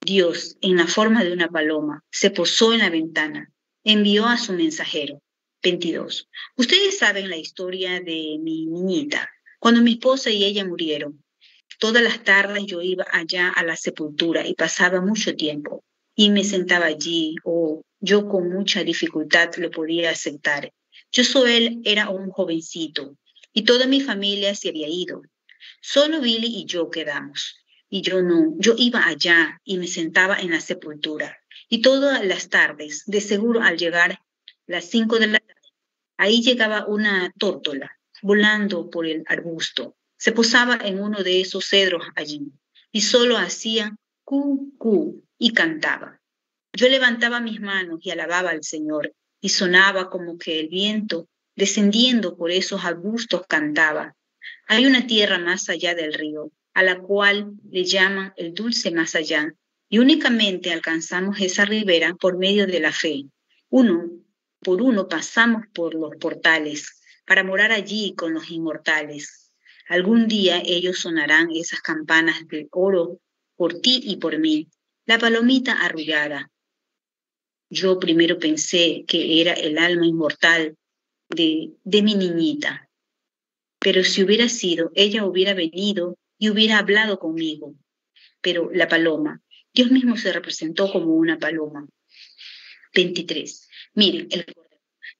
Dios, en la forma de una paloma, se posó en la ventana, envió a su mensajero 22. Ustedes saben la historia de mi niñita. Cuando mi esposa y ella murieron, todas las tardes yo iba allá a la sepultura y pasaba mucho tiempo. Y me sentaba allí, o yo con mucha dificultad lo podía aceptar. Yo él, era un jovencito, y toda mi familia se había ido. Solo Billy y yo quedamos. Y yo no, yo iba allá y me sentaba en la sepultura. Y todas las tardes, de seguro al llegar las cinco de la Ahí llegaba una tórtola volando por el arbusto. Se posaba en uno de esos cedros allí y solo hacía cu, cu y cantaba. Yo levantaba mis manos y alababa al Señor y sonaba como que el viento descendiendo por esos arbustos cantaba. Hay una tierra más allá del río, a la cual le llaman el dulce más allá, y únicamente alcanzamos esa ribera por medio de la fe. Uno por uno pasamos por los portales para morar allí con los inmortales. Algún día ellos sonarán esas campanas de oro por ti y por mí. La palomita arrullada. Yo primero pensé que era el alma inmortal de, mi niñita. Pero si hubiera sido, ella hubiera venido y hubiera hablado conmigo. Pero la paloma, Dios mismo se representó como una paloma. 23. Miren, el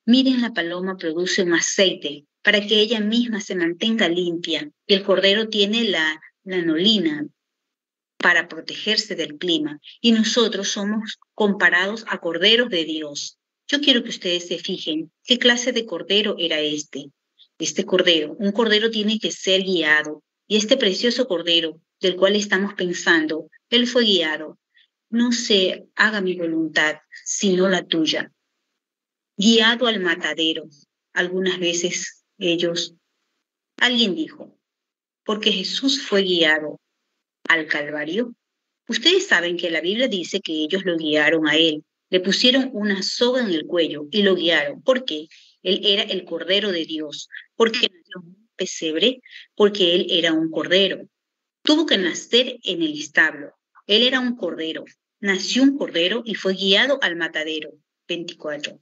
Miren, la paloma produce un aceite para que ella misma se mantenga limpia. El cordero tiene la lanolina para protegerse del clima. Y nosotros somos comparados a corderos de Dios. Yo quiero que ustedes se fijen qué clase de cordero era este. Este cordero, un cordero tiene que ser guiado. Y este precioso cordero del cual estamos pensando, él fue guiado. No se haga mi voluntad, sino la tuya guiado al matadero. Algunas veces ellos, alguien dijo, porque Jesús fue guiado al Calvario. Ustedes saben que la Biblia dice que ellos lo guiaron a él, le pusieron una soga en el cuello y lo guiaron. ¿Por qué? Él era el Cordero de Dios. porque nació un pesebre? Porque él era un cordero. Tuvo que nacer en el establo. Él era un cordero. Nació un cordero y fue guiado al matadero. 24.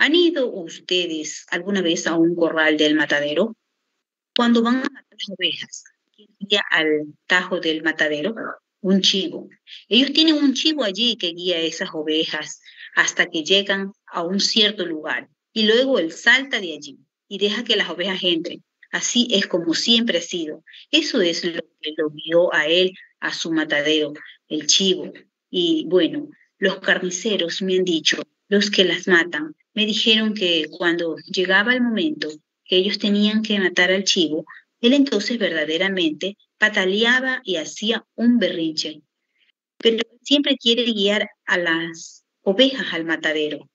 ¿Han ido ustedes alguna vez a un corral del matadero? Cuando van a matar ovejas, guía al tajo del matadero? Un chivo. Ellos tienen un chivo allí que guía a esas ovejas hasta que llegan a un cierto lugar y luego él salta de allí y deja que las ovejas entren. Así es como siempre ha sido. Eso es lo que lo guió a él, a su matadero, el chivo. Y bueno, los carniceros me han dicho, los que las matan, me dijeron que cuando llegaba el momento que ellos tenían que matar al chivo, él entonces verdaderamente pataleaba y hacía un berrinche. Pero siempre quiere guiar a las ovejas al matadero.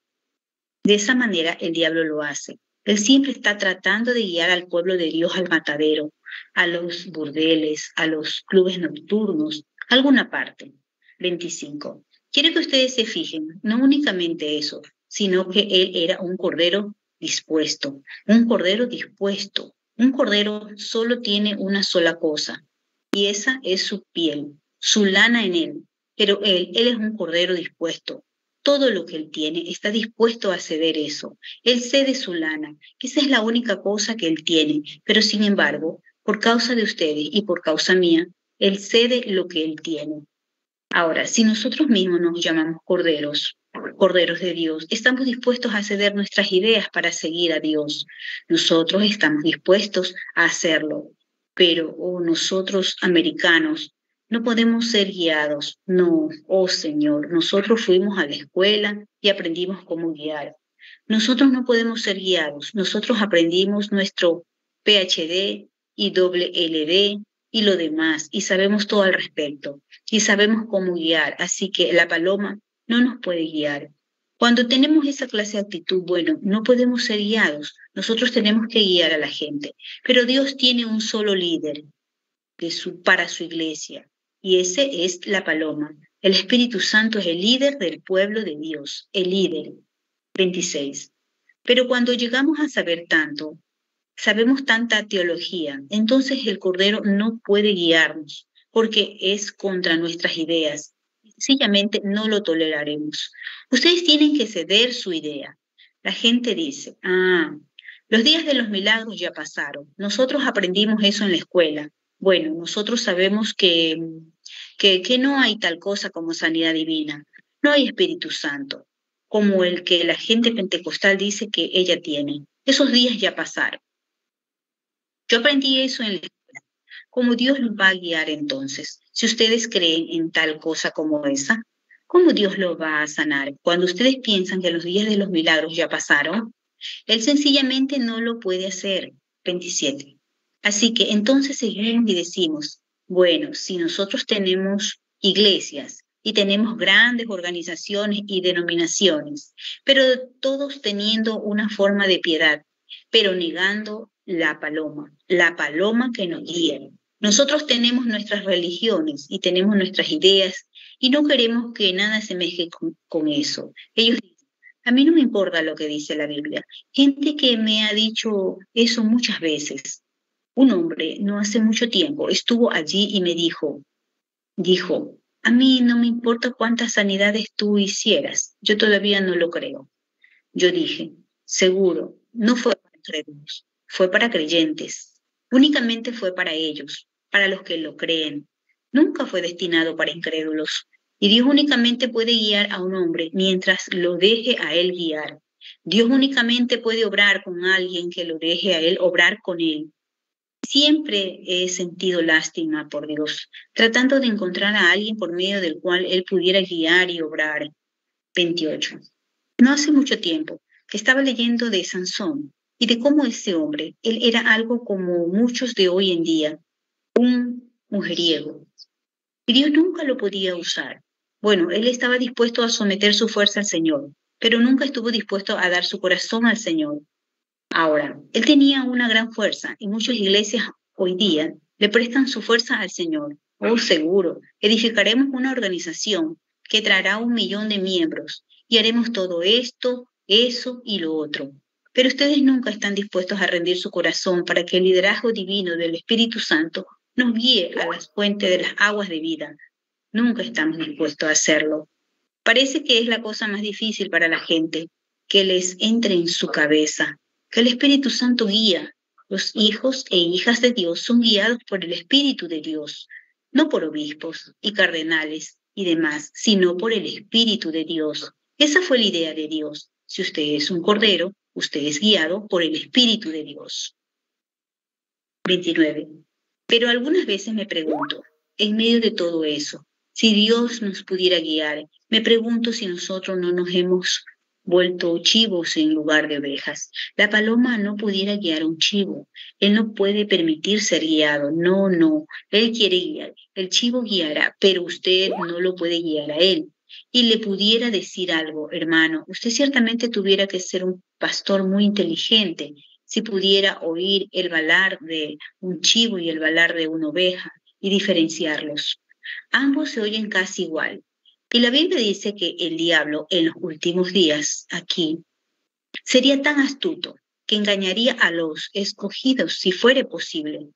De esa manera el diablo lo hace. Él siempre está tratando de guiar al pueblo de Dios al matadero, a los burdeles, a los clubes nocturnos, alguna parte. 25. Quiero que ustedes se fijen, no únicamente eso, sino que él era un cordero dispuesto, un cordero dispuesto. Un cordero solo tiene una sola cosa, y esa es su piel, su lana en él. Pero él, él es un cordero dispuesto. Todo lo que él tiene está dispuesto a ceder eso. Él cede su lana. Esa es la única cosa que él tiene. Pero sin embargo, por causa de ustedes y por causa mía, él cede lo que él tiene. Ahora, si nosotros mismos nos llamamos corderos, corderos de Dios, estamos dispuestos a ceder nuestras ideas para seguir a Dios. Nosotros estamos dispuestos a hacerlo, pero oh, nosotros americanos no podemos ser guiados. No, oh Señor, nosotros fuimos a la escuela y aprendimos cómo guiar. Nosotros no podemos ser guiados. Nosotros aprendimos nuestro PhD y doble LD y lo demás, y sabemos todo al respecto, y sabemos cómo guiar, así que la paloma no nos puede guiar. Cuando tenemos esa clase de actitud, bueno, no podemos ser guiados, nosotros tenemos que guiar a la gente, pero Dios tiene un solo líder de su, para su iglesia, y ese es la paloma. El Espíritu Santo es el líder del pueblo de Dios, el líder. 26. Pero cuando llegamos a saber tanto, sabemos tanta teología, entonces el Cordero no puede guiarnos porque es contra nuestras ideas. Sencillamente no lo toleraremos. Ustedes tienen que ceder su idea. La gente dice, ah, los días de los milagros ya pasaron. Nosotros aprendimos eso en la escuela. Bueno, nosotros sabemos que, que, no hay tal cosa como sanidad divina. No hay Espíritu Santo, como el que la gente pentecostal dice que ella tiene. Esos días ya pasaron. Yo aprendí eso en la. ¿Cómo Dios los va a guiar entonces? Si ustedes creen en tal cosa como esa, ¿cómo Dios lo va a sanar? Cuando ustedes piensan que los días de los milagros ya pasaron, Él sencillamente no lo puede hacer. 27. Así que entonces seguimos y decimos, bueno, si nosotros tenemos iglesias y tenemos grandes organizaciones y denominaciones, pero todos teniendo una forma de piedad, pero negando la paloma, la paloma que nos guía. Nosotros tenemos nuestras religiones y tenemos nuestras ideas y no queremos que nada se mezcle con, eso. Ellos a mí no me importa lo que dice la Biblia. Gente que me ha dicho eso muchas veces. Un hombre no hace mucho tiempo estuvo allí y me dijo, dijo, a mí no me importa cuántas sanidades tú hicieras, yo todavía no lo creo. Yo dije, seguro, no fue para fue para creyentes, únicamente fue para ellos, para los que lo creen. Nunca fue destinado para incrédulos. Y Dios únicamente puede guiar a un hombre mientras lo deje a él guiar. Dios únicamente puede obrar con alguien que lo deje a él obrar con él. Siempre he sentido lástima por Dios, tratando de encontrar a alguien por medio del cual Él pudiera guiar y obrar. 28. No hace mucho tiempo estaba leyendo de Sansón y de cómo ese hombre, él era algo como muchos de hoy en día, un mujeriego. Y Dios nunca lo podía usar. Bueno, él estaba dispuesto a someter su fuerza al Señor, pero nunca estuvo dispuesto a dar su corazón al Señor. Ahora, él tenía una gran fuerza y muchas iglesias hoy día le prestan su fuerza al Señor. Oh, seguro, edificaremos una organización que traerá un millón de miembros y haremos todo esto, eso y lo otro. Pero ustedes nunca están dispuestos a rendir su corazón para que el liderazgo divino del Espíritu Santo nos guíe a las fuentes de las aguas de vida. Nunca estamos dispuestos a hacerlo. Parece que es la cosa más difícil para la gente, que les entre en su cabeza que el Espíritu Santo guía. Los hijos e hijas de Dios son guiados por el Espíritu de Dios, no por obispos y cardenales y demás, sino por el Espíritu de Dios. Esa fue la idea de Dios. Si usted es un cordero, usted es guiado por el Espíritu de Dios. 29. Pero algunas veces me pregunto, en medio de todo eso, si Dios nos pudiera guiar, me pregunto si nosotros no nos hemos vuelto chivos en lugar de ovejas. La paloma no pudiera guiar a un chivo. Él no puede permitir ser guiado. No, no. Él quiere guiar. El chivo guiará, pero usted no lo puede guiar a él. Y le pudiera decir algo, hermano, usted ciertamente tuviera que ser un pastor muy inteligente si pudiera oír el balar de un chivo y el balar de una oveja y diferenciarlos. Ambos se oyen casi igual, y la Biblia dice que el diablo en los últimos días aquí sería tan astuto que engañaría a los escogidos si fuere posible.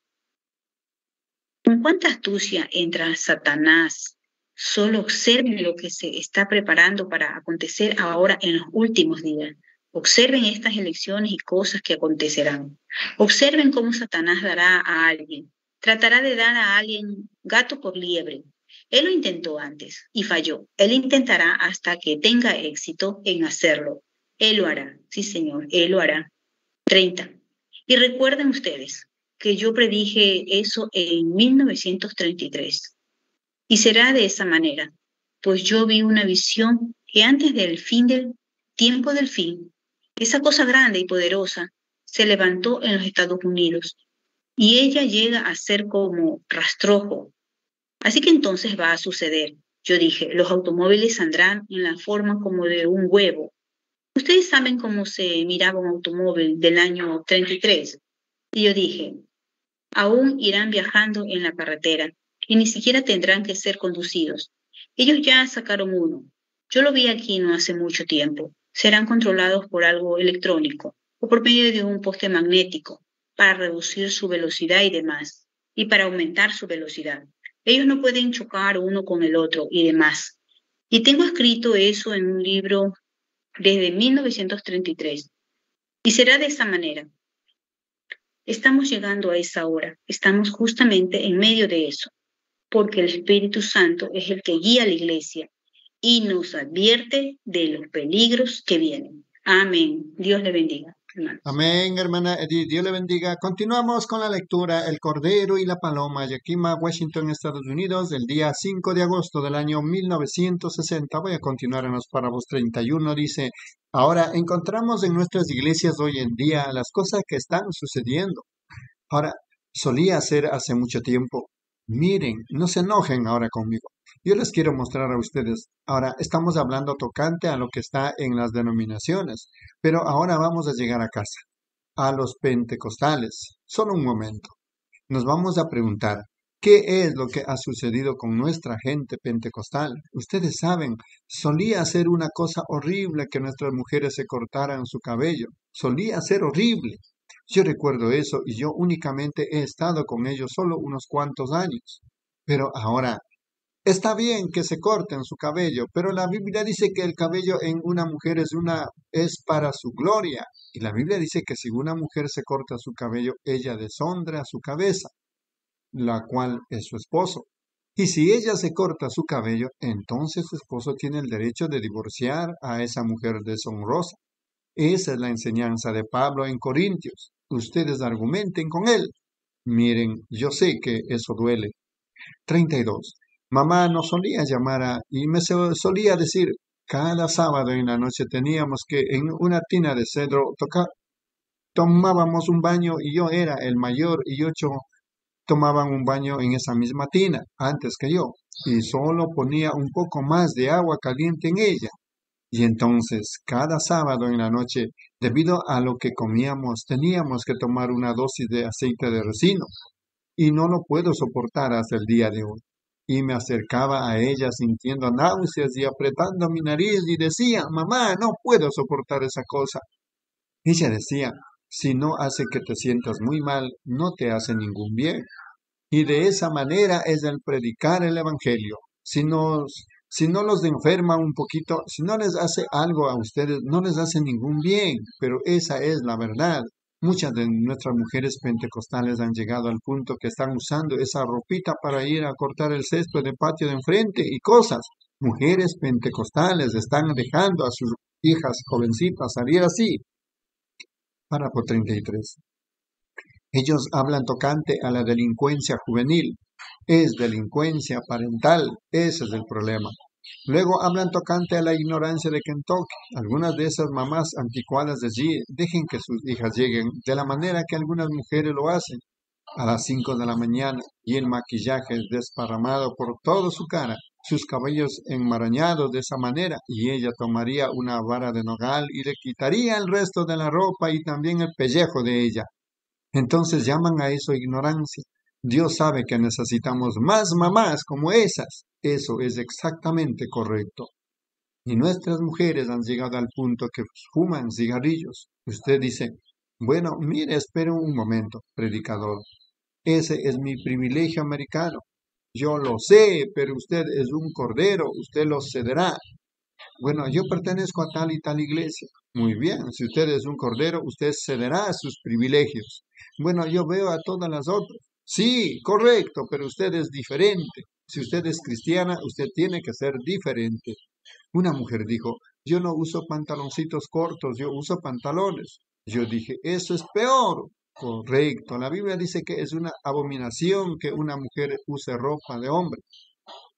¿Con cuánta astucia entra Satanás? Solo observen lo que se está preparando para acontecer ahora en los últimos días. Observen estas elecciones y cosas que acontecerán. Observen cómo Satanás dará a alguien. Tratará de dar a alguien gato por liebre, él lo intentó antes y falló. Él intentará hasta que tenga éxito en hacerlo. Él lo hará. Sí, Señor, Él lo hará. 30. Y recuerden ustedes que yo predije eso en 1933. Y será de esa manera, pues yo vi una visión que antes del fin del tiempo del fin, esa cosa grande y poderosa se levantó en los Estados Unidos y ella llega a ser como rastrojo Así que entonces va a suceder. Yo dije, los automóviles saldrán en la forma como de un huevo. Ustedes saben cómo se miraba un automóvil del año 33. Y yo dije, aún irán viajando en la carretera y ni siquiera tendrán que ser conducidos. Ellos ya sacaron uno. Yo lo vi aquí no hace mucho tiempo. Serán controlados por algo electrónico o por medio de un poste magnético para reducir su velocidad y demás, y para aumentar su velocidad. Ellos no pueden chocar uno con el otro y demás. Y tengo escrito eso en un libro desde 1933. Y será de esa manera. Estamos llegando a esa hora. Estamos justamente en medio de eso. Porque el Espíritu Santo es el que guía la iglesia y nos advierte de los peligros que vienen. Amén. Dios le bendiga. Amén, hermana Edith. Dios le bendiga. Continuamos con la lectura El Cordero y la Paloma, Yakima, Washington, Estados Unidos, del día 5 de agosto del año 1960. Voy a continuar en los párrafos 31. Dice, ahora encontramos en nuestras iglesias hoy en día las cosas que están sucediendo. Ahora, solía ser hace mucho tiempo. Miren, no se enojen ahora conmigo. Yo les quiero mostrar a ustedes. Ahora, estamos hablando tocante a lo que está en las denominaciones, pero ahora vamos a llegar a casa, a los pentecostales. Solo un momento. Nos vamos a preguntar, ¿qué es lo que ha sucedido con nuestra gente pentecostal? Ustedes saben, solía ser una cosa horrible que nuestras mujeres se cortaran su cabello. Solía ser horrible. Yo recuerdo eso y yo únicamente he estado con ellos solo unos cuantos años. Pero ahora Está bien que se corten su cabello, pero la Biblia dice que el cabello en una mujer es una es para su gloria. Y la Biblia dice que si una mujer se corta su cabello, ella deshonra su cabeza, la cual es su esposo. Y si ella se corta su cabello, entonces su esposo tiene el derecho de divorciar a esa mujer deshonrosa. Esa es la enseñanza de Pablo en Corintios. Ustedes argumenten con él. Miren, yo sé que eso duele. 32. Mamá nos solía llamar a, y me solía decir, cada sábado en la noche teníamos que en una tina de cedro tocar, tomábamos un baño y yo era el mayor y ocho tomaban un baño en esa misma tina antes que yo y solo ponía un poco más de agua caliente en ella. Y entonces, cada sábado en la noche, debido a lo que comíamos, teníamos que tomar una dosis de aceite de resino. Y no lo puedo soportar hasta el día de hoy y me acercaba a ella sintiendo náuseas y apretando mi nariz y decía, mamá, no puedo soportar esa cosa. Ella decía, si no hace que te sientas muy mal, no te hace ningún bien. Y de esa manera es el predicar el Evangelio. Si, nos, si no los enferma un poquito, si no les hace algo a ustedes, no les hace ningún bien, pero esa es la verdad. Muchas de nuestras mujeres pentecostales han llegado al punto que están usando esa ropita para ir a cortar el cesto de patio de enfrente y cosas. Mujeres pentecostales están dejando a sus hijas jovencitas salir así. Párrafo 33. Ellos hablan tocante a la delincuencia juvenil. Es delincuencia parental. Ese es el problema. Luego hablan tocante a la ignorancia de Kentucky. Algunas de esas mamás anticuadas de allí dejen que sus hijas lleguen de la manera que algunas mujeres lo hacen, a las 5 de la mañana y el maquillaje desparramado por toda su cara, sus cabellos enmarañados de esa manera, y ella tomaría una vara de nogal y le quitaría el resto de la ropa y también el pellejo de ella. Entonces llaman a eso ignorancia. Dios sabe que necesitamos más mamás como esas. Eso es exactamente correcto. Y nuestras mujeres han llegado al punto que fuman cigarrillos. Usted dice, bueno, mire, espere un momento, predicador. Ese es mi privilegio americano. Yo lo sé, pero usted es un cordero, usted lo cederá. Bueno, yo pertenezco a tal y tal iglesia. Muy bien, si usted es un cordero, usted cederá sus privilegios. Bueno, yo veo a todas las otras. Sí, correcto, pero usted es diferente. Si usted es cristiana, usted tiene que ser diferente. Una mujer dijo, yo no uso pantaloncitos cortos, yo uso pantalones. Yo dije, eso es peor. Correcto. La Biblia dice que es una abominación que una mujer use ropa de hombre.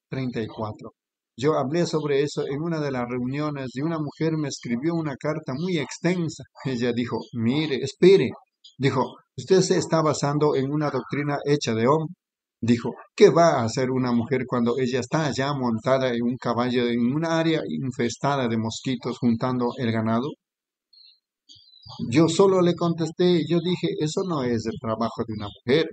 34. Yo hablé sobre eso en una de las reuniones y una mujer me escribió una carta muy extensa. Ella dijo, mire, espere. Dijo, usted se está basando en una doctrina hecha de hombre. Dijo, ¿qué va a hacer una mujer cuando ella está allá montada en un caballo en una área infestada de mosquitos juntando el ganado? Yo solo le contesté, yo dije, eso no es el trabajo de una mujer.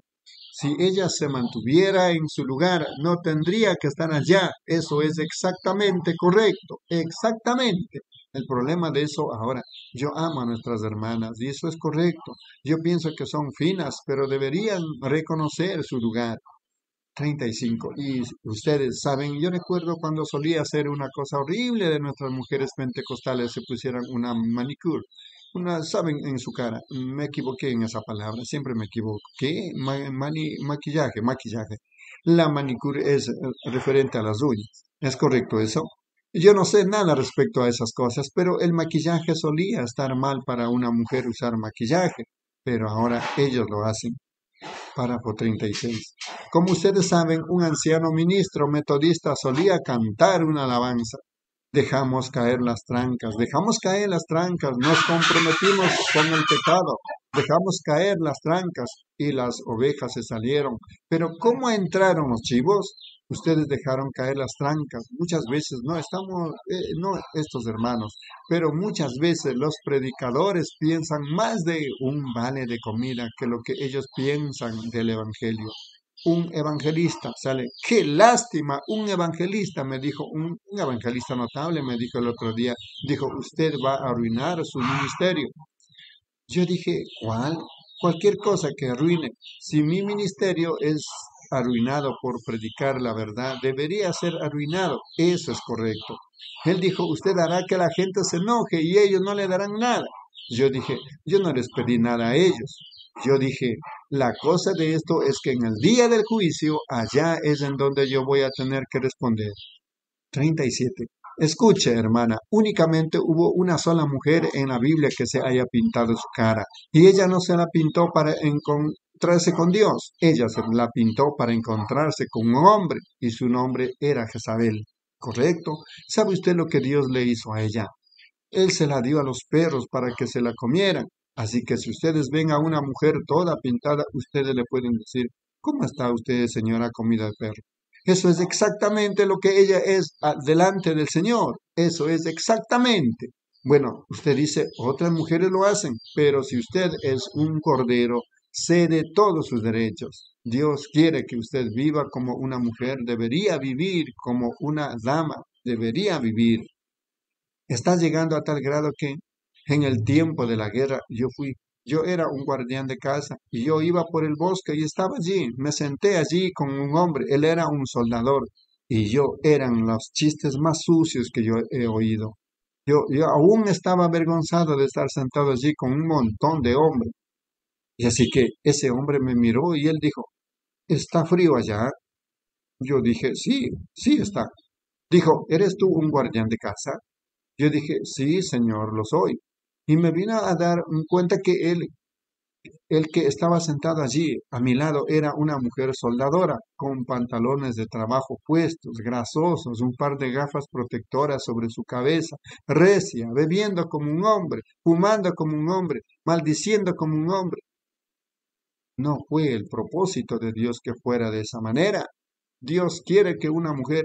Si ella se mantuviera en su lugar, no tendría que estar allá. Eso es exactamente correcto, exactamente. El problema de eso ahora, yo amo a nuestras hermanas y eso es correcto. Yo pienso que son finas, pero deberían reconocer su lugar. 35. Y ustedes saben, yo recuerdo cuando solía hacer una cosa horrible de nuestras mujeres pentecostales se pusieran una manicure. Una, saben, en su cara, me equivoqué en esa palabra, siempre me equivoco. ¿Qué? maquillaje, maquillaje. La manicure es eh, referente a las uñas. ¿Es correcto eso? Yo no sé nada respecto a esas cosas, pero el maquillaje solía estar mal para una mujer usar maquillaje, pero ahora ellos lo hacen. Párrafo 36. Como ustedes saben, un anciano ministro metodista solía cantar una alabanza. Dejamos caer las trancas, dejamos caer las trancas, nos comprometimos con el pecado, dejamos caer las trancas y las ovejas se salieron. Pero ¿cómo entraron los chivos? Ustedes dejaron caer las trancas. Muchas veces, no estamos, eh, no estos hermanos, pero muchas veces los predicadores piensan más de un vale de comida que lo que ellos piensan del Evangelio. Un evangelista sale, qué lástima, un evangelista me dijo, un, un evangelista notable me dijo el otro día, dijo, usted va a arruinar su ministerio. Yo dije, ¿cuál? Cualquier cosa que arruine. Si mi ministerio es arruinado por predicar la verdad, debería ser arruinado. Eso es correcto. Él dijo, usted hará que la gente se enoje y ellos no le darán nada. Yo dije, yo no les pedí nada a ellos. Yo dije, la cosa de esto es que en el día del juicio, allá es en donde yo voy a tener que responder. 37. Escuche, hermana, únicamente hubo una sola mujer en la Biblia que se haya pintado su cara, y ella no se la pintó para encontrarse con Dios, ella se la pintó para encontrarse con un hombre, y su nombre era Jezabel. ¿Correcto? ¿Sabe usted lo que Dios le hizo a ella? Él se la dio a los perros para que se la comieran. Así que si ustedes ven a una mujer toda pintada, ustedes le pueden decir, ¿cómo está usted, señora comida de perro? Eso es exactamente lo que ella es delante del Señor. Eso es exactamente. Bueno, usted dice, otras mujeres lo hacen, pero si usted es un cordero, cede todos sus derechos. Dios quiere que usted viva como una mujer, debería vivir como una dama, debería vivir. Está llegando a tal grado que en el tiempo de la guerra yo fui, yo era un guardián de casa y yo iba por el bosque y estaba allí, me senté allí con un hombre, él era un soldador y yo eran los chistes más sucios que yo he oído. Yo, yo aún estaba avergonzado de estar sentado allí con un montón de hombres. Y así que ese hombre me miró y él dijo, ¿está frío allá? Yo dije, sí, sí está. Dijo, ¿eres tú un guardián de casa? Yo dije, sí, señor, lo soy. Y me vino a dar cuenta que él, el que estaba sentado allí a mi lado era una mujer soldadora, con pantalones de trabajo puestos, grasosos, un par de gafas protectoras sobre su cabeza, recia, bebiendo como un hombre, fumando como un hombre, maldiciendo como un hombre. No fue el propósito de Dios que fuera de esa manera. Dios quiere que una mujer,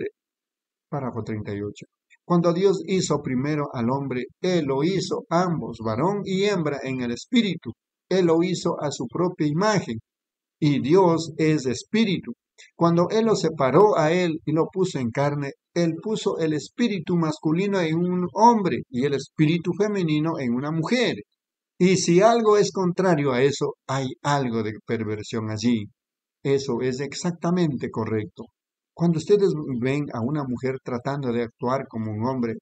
párrafo 38, cuando Dios hizo primero al hombre, Él lo hizo ambos, varón y hembra en el espíritu. Él lo hizo a su propia imagen. Y Dios es espíritu. Cuando Él lo separó a Él y lo puso en carne, Él puso el espíritu masculino en un hombre y el espíritu femenino en una mujer. Y si algo es contrario a eso, hay algo de perversión allí. Eso es exactamente correcto. Cuando ustedes ven a una mujer tratando de actuar como un hombre,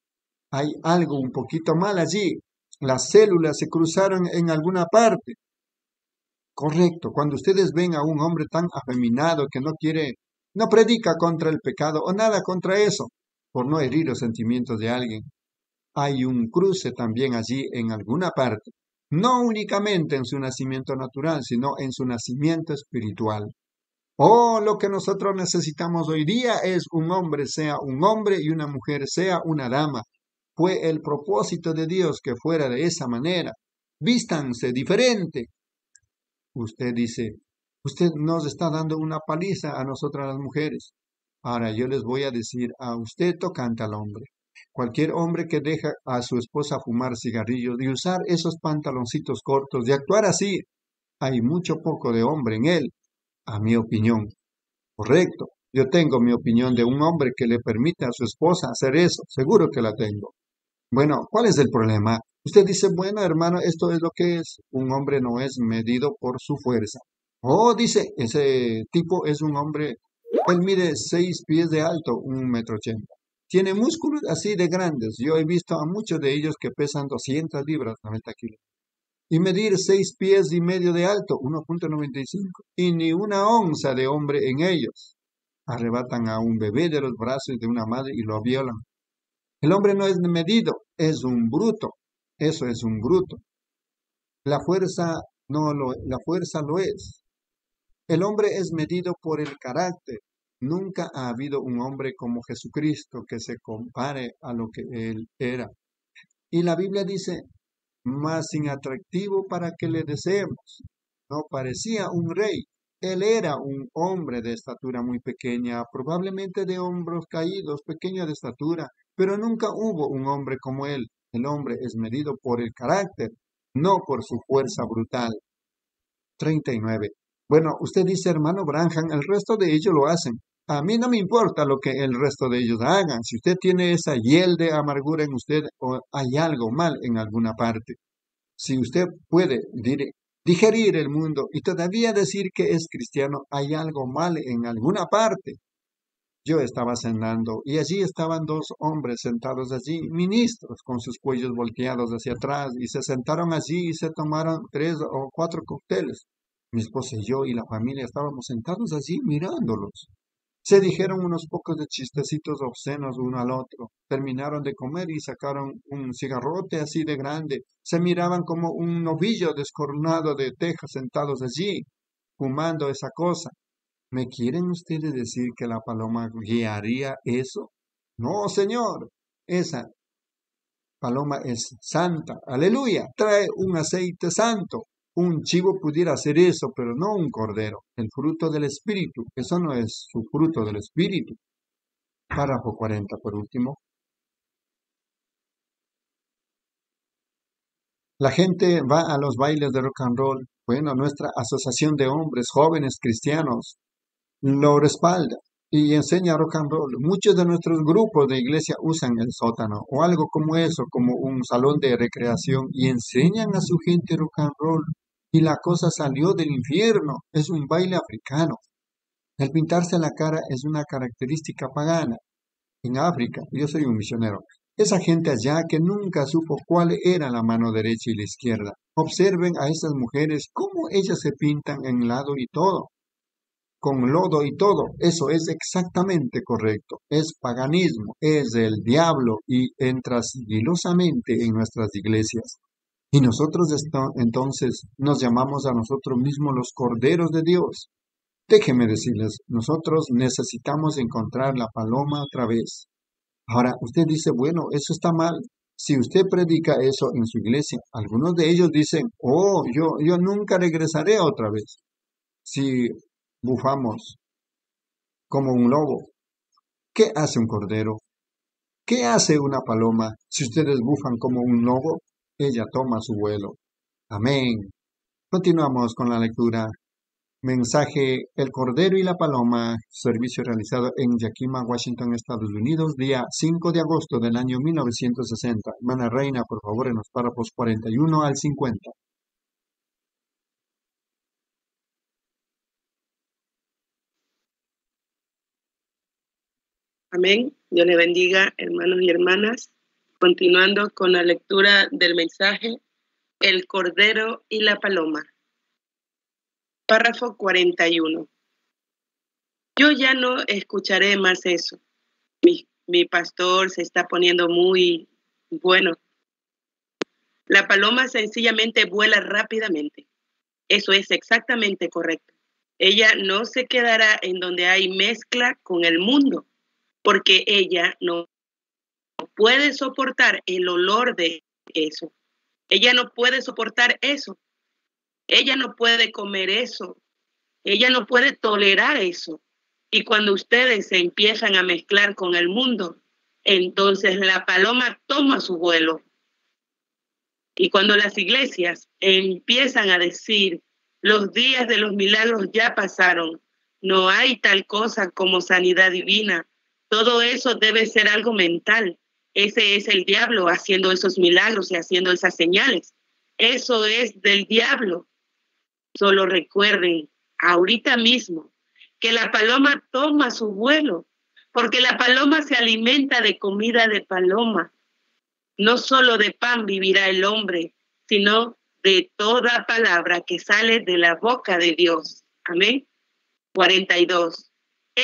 hay algo un poquito mal allí. Las células se cruzaron en alguna parte. Correcto. Cuando ustedes ven a un hombre tan afeminado que no quiere, no predica contra el pecado o nada contra eso, por no herir los sentimientos de alguien, hay un cruce también allí en alguna parte. No únicamente en su nacimiento natural, sino en su nacimiento espiritual. Oh, lo que nosotros necesitamos hoy día es un hombre sea un hombre y una mujer sea una dama. Fue el propósito de Dios que fuera de esa manera. Vístanse diferente. Usted dice, usted nos está dando una paliza a nosotras las mujeres. Ahora yo les voy a decir a usted tocante al hombre. Cualquier hombre que deja a su esposa fumar cigarrillos y usar esos pantaloncitos cortos y actuar así, hay mucho poco de hombre en él a mi opinión. Correcto. Yo tengo mi opinión de un hombre que le permite a su esposa hacer eso. Seguro que la tengo. Bueno, ¿cuál es el problema? Usted dice, bueno, hermano, esto es lo que es. Un hombre no es medido por su fuerza. Oh, dice, ese tipo es un hombre, él mide seis pies de alto, un metro ochenta. Tiene músculos así de grandes. Yo he visto a muchos de ellos que pesan 200 libras, 90 kilos y medir seis pies y medio de alto, 1.95, y ni una onza de hombre en ellos. Arrebatan a un bebé de los brazos de una madre y lo violan. El hombre no es medido, es un bruto. Eso es un bruto. La fuerza no lo, la fuerza lo es. El hombre es medido por el carácter. Nunca ha habido un hombre como Jesucristo que se compare a lo que él era. Y la Biblia dice, más inatractivo para que le deseemos. No parecía un rey. Él era un hombre de estatura muy pequeña, probablemente de hombros caídos, pequeño de estatura, pero nunca hubo un hombre como él. El hombre es medido por el carácter, no por su fuerza brutal. 39. Bueno, usted dice, hermano Branham, el resto de ellos lo hacen. A mí no me importa lo que el resto de ellos hagan. Si usted tiene esa hiel de amargura en usted o hay algo mal en alguna parte. Si usted puede digerir el mundo y todavía decir que es cristiano, hay algo mal en alguna parte. Yo estaba cenando y allí estaban dos hombres sentados allí, ministros, con sus cuellos volteados hacia atrás, y se sentaron allí y se tomaron tres o cuatro cócteles. Mi esposa y yo y la familia estábamos sentados allí mirándolos. Se dijeron unos pocos de chistecitos obscenos uno al otro. Terminaron de comer y sacaron un cigarrote así de grande. Se miraban como un novillo descornado de tejas sentados allí, fumando esa cosa. ¿Me quieren ustedes decir que la paloma guiaría eso? No, señor. Esa paloma es santa. Aleluya. Trae un aceite santo. Un chivo pudiera hacer eso, pero no un cordero. El fruto del espíritu. Eso no es su fruto del espíritu. Párrafo 40 por último. La gente va a los bailes de rock and roll. Bueno, nuestra asociación de hombres jóvenes cristianos lo respalda y enseña rock and roll. Muchos de nuestros grupos de iglesia usan el sótano o algo como eso, como un salón de recreación y enseñan a su gente rock and roll. Y la cosa salió del infierno. Es un baile africano. El pintarse la cara es una característica pagana. En África, yo soy un misionero, esa gente allá que nunca supo cuál era la mano derecha y la izquierda. Observen a esas mujeres cómo ellas se pintan en lado y todo con lodo y todo. Eso es exactamente correcto. Es paganismo, es el diablo y entra sigilosamente en nuestras iglesias. Y nosotros entonces nos llamamos a nosotros mismos los corderos de Dios. Déjenme decirles, nosotros necesitamos encontrar la paloma otra vez. Ahora, usted dice, bueno, eso está mal. Si usted predica eso en su iglesia, algunos de ellos dicen, oh, yo, yo nunca regresaré otra vez. Si bufamos como un lobo. ¿Qué hace un cordero? ¿Qué hace una paloma? Si ustedes bufan como un lobo, ella toma su vuelo. Amén. Continuamos con la lectura. Mensaje El Cordero y la Paloma, servicio realizado en Yakima, Washington, Estados Unidos, día 5 de agosto del año 1960. Hermana Reina, por favor, en los párrafos 41 al 50. Amén. Dios le bendiga, hermanos y hermanas. Continuando con la lectura del mensaje, el Cordero y la Paloma. Párrafo 41. Yo ya no escucharé más eso. Mi, mi pastor se está poniendo muy bueno. La paloma sencillamente vuela rápidamente. Eso es exactamente correcto. Ella no se quedará en donde hay mezcla con el mundo porque ella no puede soportar el olor de eso. Ella no puede soportar eso. Ella no puede comer eso. Ella no puede tolerar eso. Y cuando ustedes se empiezan a mezclar con el mundo, entonces la paloma toma su vuelo. Y cuando las iglesias empiezan a decir, los días de los milagros ya pasaron, no hay tal cosa como sanidad divina, todo eso debe ser algo mental. Ese es el diablo haciendo esos milagros y haciendo esas señales. Eso es del diablo. Solo recuerden ahorita mismo que la paloma toma su vuelo, porque la paloma se alimenta de comida de paloma. No solo de pan vivirá el hombre, sino de toda palabra que sale de la boca de Dios. Amén. 42.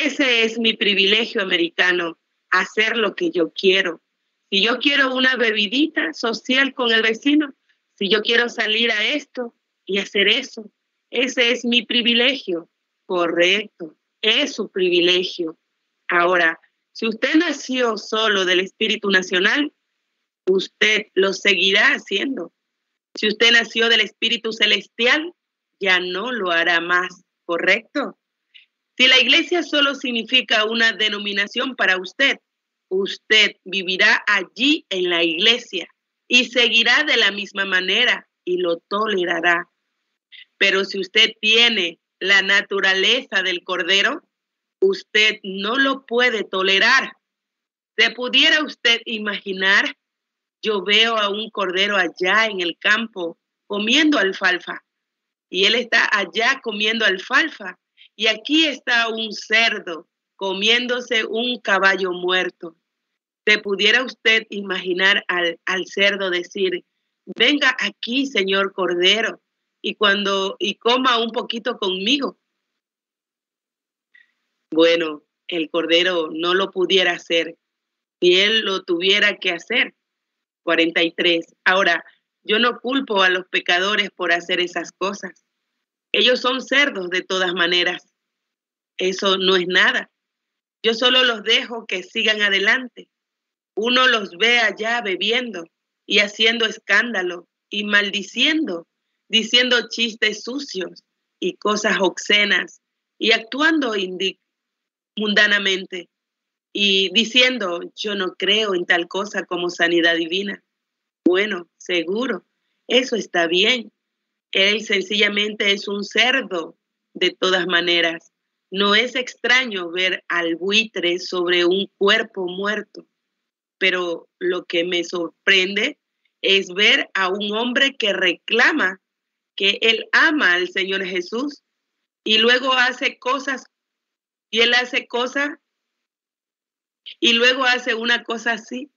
Ese es mi privilegio americano, hacer lo que yo quiero. Si yo quiero una bebidita social con el vecino, si yo quiero salir a esto y hacer eso, ese es mi privilegio. Correcto, es su privilegio. Ahora, si usted nació solo del Espíritu Nacional, usted lo seguirá haciendo. Si usted nació del Espíritu Celestial, ya no lo hará más, ¿correcto? Si la iglesia solo significa una denominación para usted, usted vivirá allí en la iglesia y seguirá de la misma manera y lo tolerará. Pero si usted tiene la naturaleza del cordero, usted no lo puede tolerar. ¿Se pudiera usted imaginar? Yo veo a un cordero allá en el campo comiendo alfalfa y él está allá comiendo alfalfa y aquí está un cerdo comiéndose un caballo muerto. ¿Se pudiera usted imaginar al, al cerdo decir, venga aquí, señor cordero, y cuando y coma un poquito conmigo? Bueno, el cordero no lo pudiera hacer si él lo tuviera que hacer. 43. Ahora, yo no culpo a los pecadores por hacer esas cosas. Ellos son cerdos de todas maneras. Eso no es nada. Yo solo los dejo que sigan adelante. Uno los ve allá bebiendo y haciendo escándalo y maldiciendo, diciendo chistes sucios y cosas obscenas y actuando mundanamente y diciendo, yo no creo en tal cosa como sanidad divina. Bueno, seguro, eso está bien. Él sencillamente es un cerdo de todas maneras. No es extraño ver al buitre sobre un cuerpo muerto, pero lo que me sorprende es ver a un hombre que reclama que él ama al Señor Jesús y luego hace cosas y él hace cosas y luego hace una cosa así.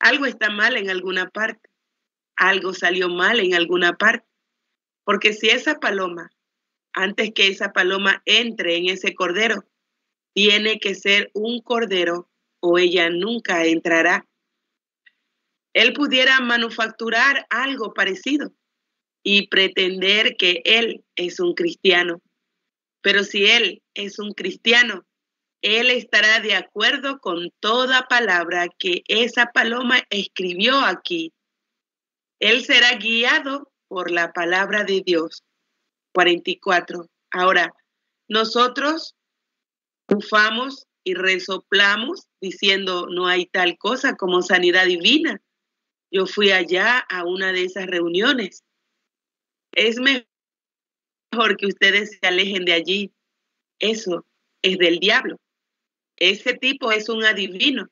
Algo está mal en alguna parte. Algo salió mal en alguna parte. Porque si esa paloma, antes que esa paloma entre en ese cordero, tiene que ser un cordero o ella nunca entrará. Él pudiera manufacturar algo parecido y pretender que él es un cristiano. Pero si él es un cristiano, él estará de acuerdo con toda palabra que esa paloma escribió aquí. Él será guiado por la palabra de Dios. 44. Ahora, nosotros bufamos y resoplamos diciendo no hay tal cosa como sanidad divina. Yo fui allá a una de esas reuniones. Es mejor que ustedes se alejen de allí. Eso es del diablo. Ese tipo es un adivino.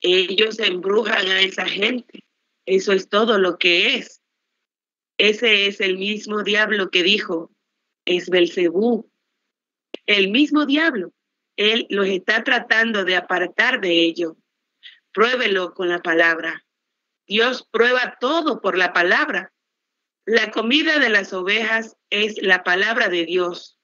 Ellos embrujan a esa gente. Eso es todo lo que es. Ese es el mismo diablo que dijo, es Belcebú. El mismo diablo. Él los está tratando de apartar de ello. Pruébelo con la palabra. Dios prueba todo por la palabra. La comida de las ovejas es la palabra de Dios.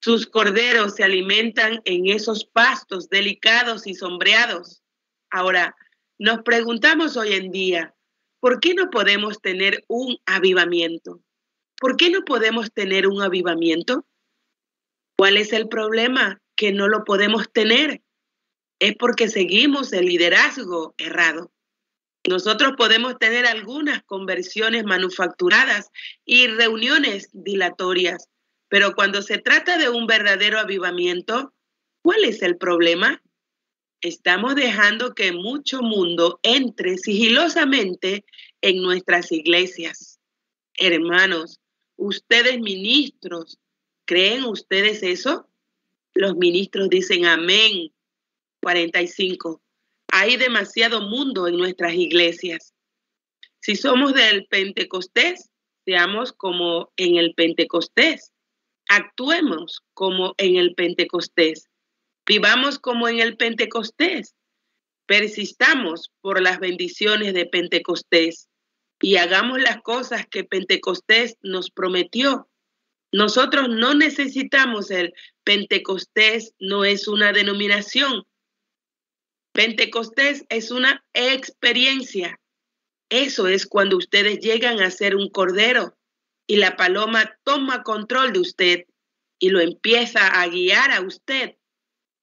Sus corderos se alimentan en esos pastos delicados y sombreados. Ahora, nos preguntamos hoy en día, ¿por qué no podemos tener un avivamiento? ¿Por qué no podemos tener un avivamiento? ¿Cuál es el problema? Que no lo podemos tener. Es porque seguimos el liderazgo errado. Nosotros podemos tener algunas conversiones manufacturadas y reuniones dilatorias, pero cuando se trata de un verdadero avivamiento, ¿cuál es el problema? Estamos dejando que mucho mundo entre sigilosamente en nuestras iglesias. Hermanos, ustedes ministros, ¿creen ustedes eso? Los ministros dicen amén. 45 hay demasiado mundo en nuestras iglesias. Si somos del Pentecostés, seamos como en el Pentecostés. Actuemos como en el Pentecostés. Vivamos como en el Pentecostés. Persistamos por las bendiciones de Pentecostés y hagamos las cosas que Pentecostés nos prometió. Nosotros no necesitamos el Pentecostés, no es una denominación, Pentecostés es una experiencia. Eso es cuando ustedes llegan a ser un cordero y la paloma toma control de usted y lo empieza a guiar a usted.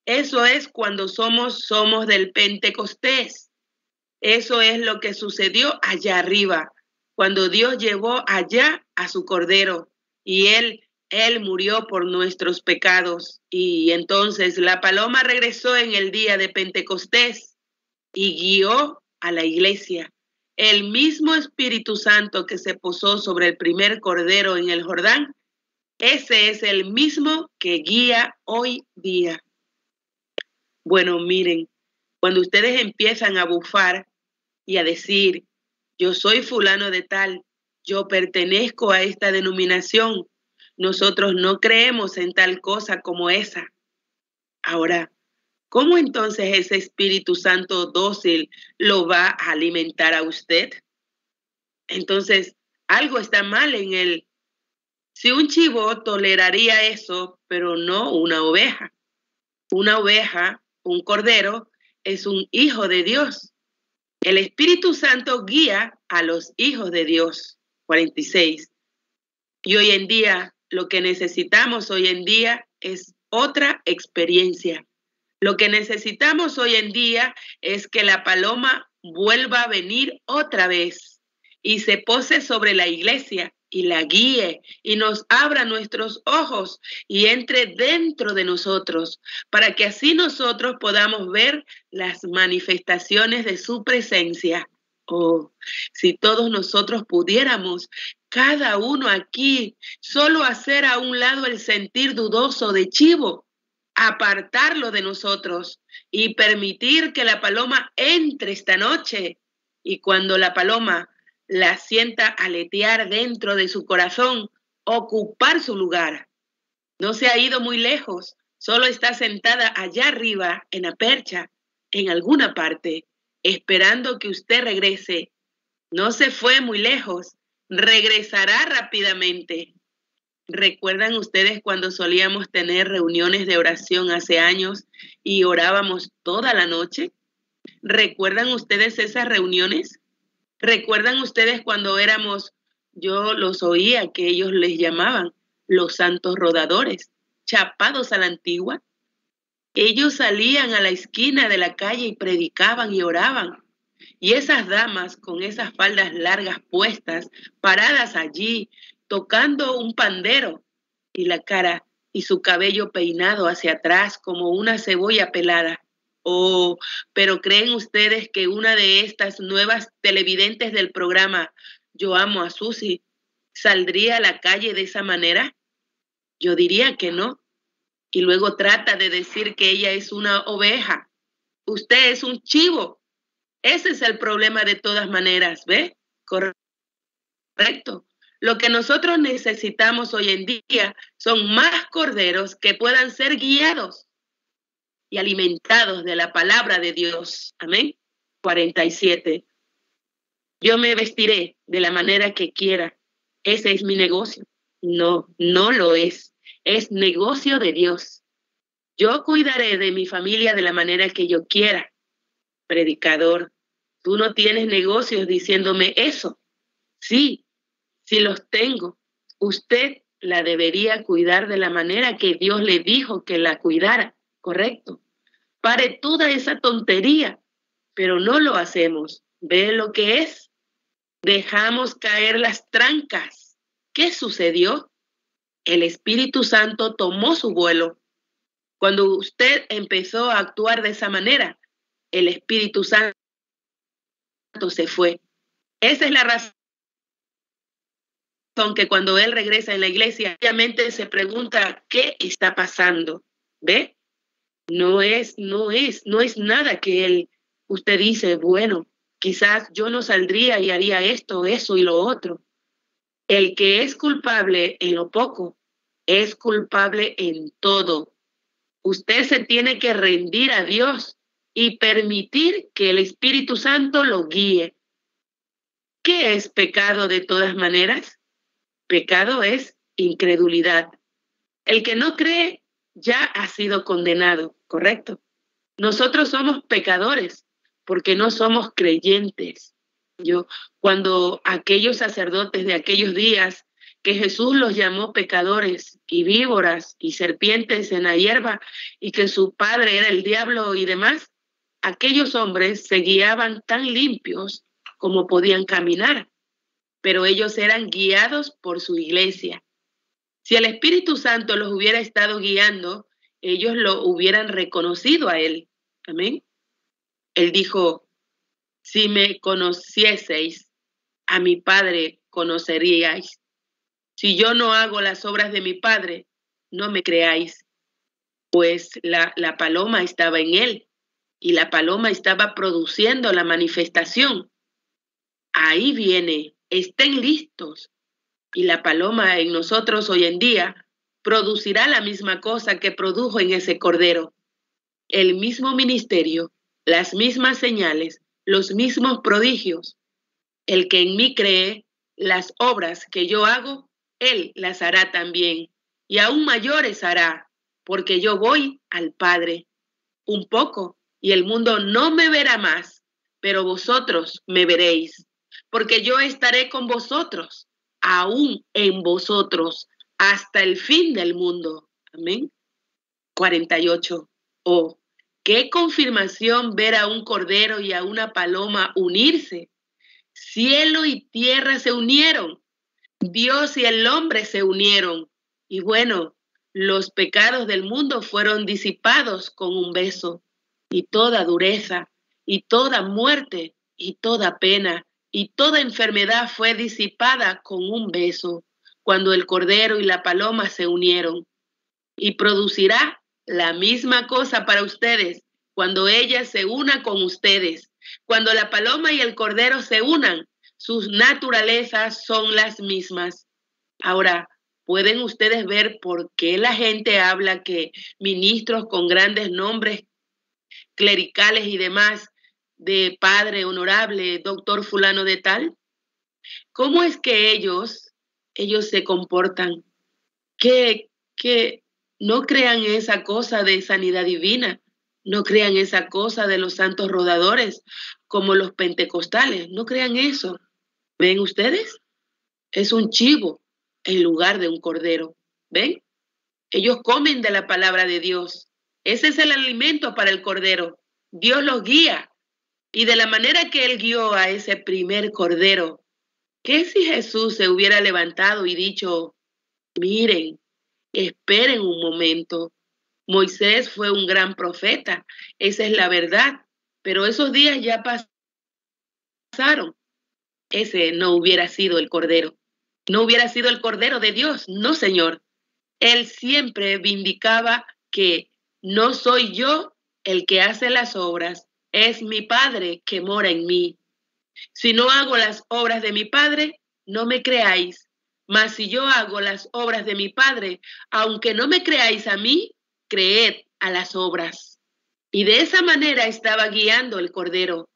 Eso es cuando somos somos del Pentecostés. Eso es lo que sucedió allá arriba, cuando Dios llevó allá a su cordero y él él murió por nuestros pecados. Y entonces la paloma regresó en el día de Pentecostés y guió a la iglesia. El mismo Espíritu Santo que se posó sobre el primer cordero en el Jordán, ese es el mismo que guía hoy día. Bueno, miren, cuando ustedes empiezan a bufar y a decir, yo soy fulano de tal, yo pertenezco a esta denominación, nosotros no creemos en tal cosa como esa. Ahora, ¿cómo entonces ese Espíritu Santo dócil lo va a alimentar a usted? Entonces, algo está mal en él. Si un chivo toleraría eso, pero no una oveja. Una oveja, un cordero, es un hijo de Dios. El Espíritu Santo guía a los hijos de Dios. 46. Y hoy en día lo que necesitamos hoy en día es otra experiencia. Lo que necesitamos hoy en día es que la paloma vuelva a venir otra vez y se pose sobre la iglesia y la guíe y nos abra nuestros ojos y entre dentro de nosotros para que así nosotros podamos ver las manifestaciones de su presencia. Oh, si todos nosotros pudiéramos cada uno aquí, solo hacer a un lado el sentir dudoso de chivo, apartarlo de nosotros y permitir que la paloma entre esta noche. Y cuando la paloma la sienta aletear dentro de su corazón, ocupar su lugar. No se ha ido muy lejos, solo está sentada allá arriba, en la percha, en alguna parte, esperando que usted regrese. No se fue muy lejos, regresará rápidamente. ¿Recuerdan ustedes cuando solíamos tener reuniones de oración hace años y orábamos toda la noche? ¿Recuerdan ustedes esas reuniones? ¿Recuerdan ustedes cuando éramos, yo los oía que ellos les llamaban los santos rodadores, chapados a la antigua? Ellos salían a la esquina de la calle y predicaban y oraban. Y esas damas con esas faldas largas puestas, paradas allí, tocando un pandero y la cara y su cabello peinado hacia atrás como una cebolla pelada. Oh, pero ¿creen ustedes que una de estas nuevas televidentes del programa Yo amo a Susi saldría a la calle de esa manera? Yo diría que no. Y luego trata de decir que ella es una oveja. Usted es un chivo. Ese es el problema de todas maneras, ¿ve? Correcto. Lo que nosotros necesitamos hoy en día son más corderos que puedan ser guiados y alimentados de la palabra de Dios. Amén. 47. Yo me vestiré de la manera que quiera. Ese es mi negocio. No, no lo es. Es negocio de Dios. Yo cuidaré de mi familia de la manera que yo quiera. Predicador, Tú no tienes negocios diciéndome eso. Sí, sí los tengo. Usted la debería cuidar de la manera que Dios le dijo que la cuidara, ¿correcto? Pare toda esa tontería, pero no lo hacemos. ¿Ve lo que es? Dejamos caer las trancas. ¿Qué sucedió? El Espíritu Santo tomó su vuelo. Cuando usted empezó a actuar de esa manera, el Espíritu Santo se fue. Esa es la razón que cuando él regresa en la iglesia, obviamente se pregunta, ¿qué está pasando? ¿Ve? No es, no es, no es nada que él, usted dice, bueno, quizás yo no saldría y haría esto, eso y lo otro. El que es culpable en lo poco, es culpable en todo. Usted se tiene que rendir a Dios y permitir que el Espíritu Santo lo guíe. ¿Qué es pecado de todas maneras? Pecado es incredulidad. El que no cree ya ha sido condenado, ¿correcto? Nosotros somos pecadores porque no somos creyentes. Yo, cuando aquellos sacerdotes de aquellos días que Jesús los llamó pecadores y víboras y serpientes en la hierba y que su padre era el diablo y demás, aquellos hombres se guiaban tan limpios como podían caminar, pero ellos eran guiados por su iglesia. Si el Espíritu Santo los hubiera estado guiando, ellos lo hubieran reconocido a Él. Amén. Él dijo, si me conocieseis, a mi Padre conoceríais. Si yo no hago las obras de mi Padre, no me creáis. Pues la, la paloma estaba en Él y la paloma estaba produciendo la manifestación. Ahí viene, estén listos. Y la paloma en nosotros hoy en día producirá la misma cosa que produjo en ese cordero. El mismo ministerio, las mismas señales, los mismos prodigios. El que en mí cree, las obras que yo hago, él las hará también. Y aún mayores hará, porque yo voy al Padre. Un poco, y el mundo no me verá más, pero vosotros me veréis, porque yo estaré con vosotros, aún en vosotros, hasta el fin del mundo. Amén. 48. Oh, qué confirmación ver a un cordero y a una paloma unirse. Cielo y tierra se unieron. Dios y el hombre se unieron. Y bueno, los pecados del mundo fueron disipados con un beso. Y toda dureza, y toda muerte, y toda pena, y toda enfermedad fue disipada con un beso cuando el cordero y la paloma se unieron. Y producirá la misma cosa para ustedes cuando ella se una con ustedes. Cuando la paloma y el cordero se unan, sus naturalezas son las mismas. Ahora, ¿pueden ustedes ver por qué la gente habla que ministros con grandes nombres clericales y demás de padre honorable, doctor fulano de tal? ¿Cómo es que ellos ellos se comportan, que, que no crean esa cosa de sanidad divina, no crean esa cosa de los santos rodadores como los pentecostales, no crean eso. ¿Ven ustedes? Es un chivo en lugar de un cordero. ¿Ven? Ellos comen de la palabra de Dios. Ese es el alimento para el cordero. Dios los guía. Y de la manera que Él guió a ese primer cordero, ¿Qué si Jesús se hubiera levantado y dicho, miren, esperen un momento? Moisés fue un gran profeta, esa es la verdad, pero esos días ya pasaron. Ese no hubiera sido el Cordero, no hubiera sido el Cordero de Dios, no, Señor. Él siempre vindicaba que no soy yo el que hace las obras, es mi Padre que mora en mí. Si no hago las obras de mi Padre, no me creáis. Mas si yo hago las obras de mi Padre, aunque no me creáis a mí, creed a las obras. Y de esa manera estaba guiando el Cordero.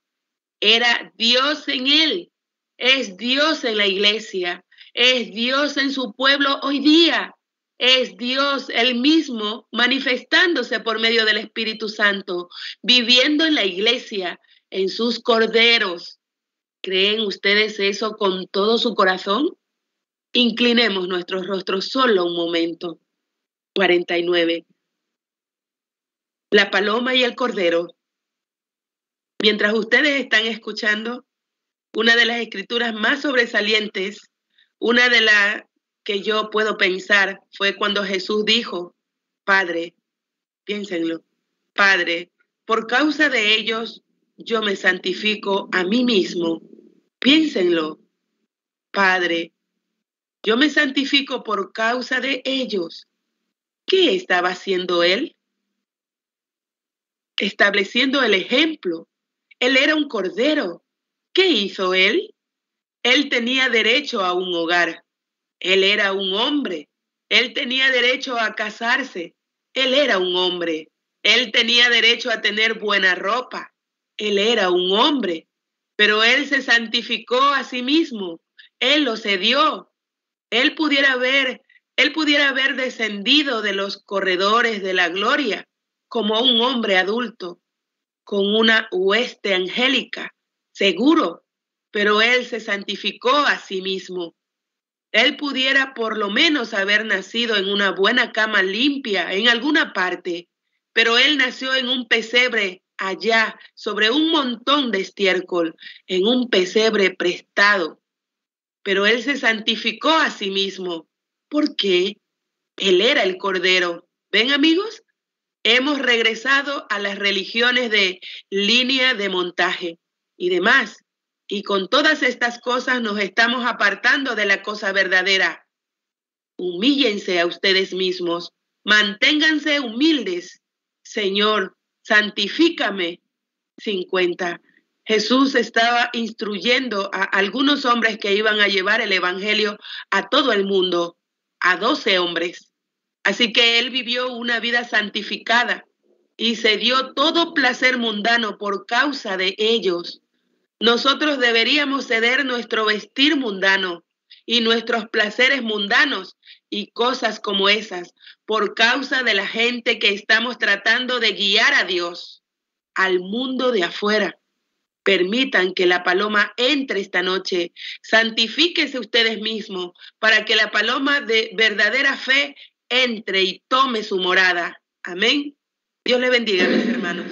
Era Dios en él, es Dios en la iglesia, es Dios en su pueblo hoy día, es Dios el mismo manifestándose por medio del Espíritu Santo, viviendo en la iglesia, en sus corderos, ¿Creen ustedes eso con todo su corazón? Inclinemos nuestros rostros solo un momento. 49. La paloma y el cordero. Mientras ustedes están escuchando, una de las escrituras más sobresalientes, una de las que yo puedo pensar fue cuando Jesús dijo, Padre, piénsenlo, Padre, por causa de ellos yo me santifico a mí mismo Piénsenlo, Padre, yo me santifico por causa de ellos. ¿Qué estaba haciendo él? Estableciendo el ejemplo. Él era un cordero. ¿Qué hizo él? Él tenía derecho a un hogar. Él era un hombre. Él tenía derecho a casarse. Él era un hombre. Él tenía derecho a tener buena ropa. Él era un hombre pero Él se santificó a sí mismo, Él lo cedió. Él pudiera haber, Él pudiera haber descendido de los corredores de la gloria como un hombre adulto, con una hueste angélica, seguro, pero él se santificó a sí mismo. Él pudiera por lo menos haber nacido en una buena cama limpia en alguna parte, pero él nació en un pesebre allá, sobre un montón de estiércol, en un pesebre prestado. Pero él se santificó a sí mismo. ¿Por qué? Él era el Cordero. ¿Ven amigos? Hemos regresado a las religiones de línea de montaje y demás. Y con todas estas cosas nos estamos apartando de la cosa verdadera. Humíllense a ustedes mismos, manténganse humildes. Señor, santifícame. 50. Jesús estaba instruyendo a algunos hombres que iban a llevar el Evangelio a todo el mundo, a doce hombres. Así que él vivió una vida santificada y se dio todo placer mundano por causa de ellos. Nosotros deberíamos ceder nuestro vestir mundano y nuestros placeres mundanos y cosas como esas por causa de la gente que estamos tratando de guiar a Dios al mundo de afuera. Permitan que la paloma entre esta noche. Santifíquese ustedes mismos para que la paloma de verdadera fe entre y tome su morada. Amén. Dios le bendiga, mis hermanos.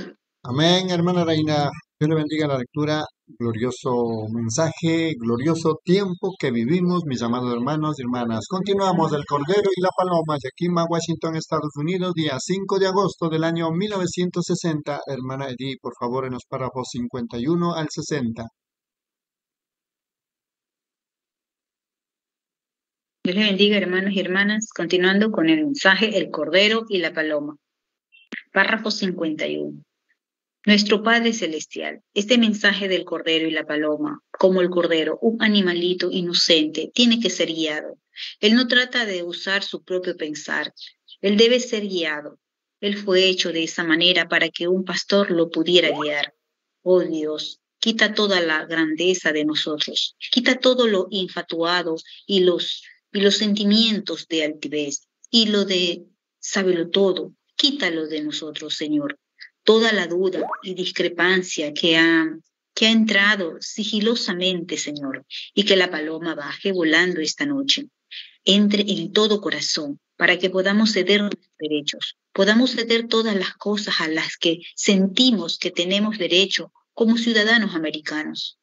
Amén, hermana Reina. Dios le bendiga la lectura. Glorioso mensaje, glorioso tiempo que vivimos, mis amados hermanos y hermanas. Continuamos el Cordero y la Paloma, Yakima, Washington, Estados Unidos, día 5 de agosto del año 1960. Hermana Edith, por favor, en los párrafos 51 al 60. Dios le bendiga, hermanos y hermanas, continuando con el mensaje El Cordero y la Paloma. Párrafo 51. Nuestro Padre Celestial, este mensaje del Cordero y la Paloma, como el Cordero, un animalito inocente, tiene que ser guiado. Él no trata de usar su propio pensar, él debe ser guiado. Él fue hecho de esa manera para que un pastor lo pudiera guiar. Oh Dios, quita toda la grandeza de nosotros, quita todo lo infatuado y los y los sentimientos de altivez y lo de sábelo todo, quítalo de nosotros, Señor. Toda la duda y discrepancia que ha, que ha entrado sigilosamente, Señor, y que la paloma baje volando esta noche. Entre en todo corazón para que podamos ceder nuestros derechos, podamos ceder todas las cosas a las que sentimos que tenemos derecho como ciudadanos americanos.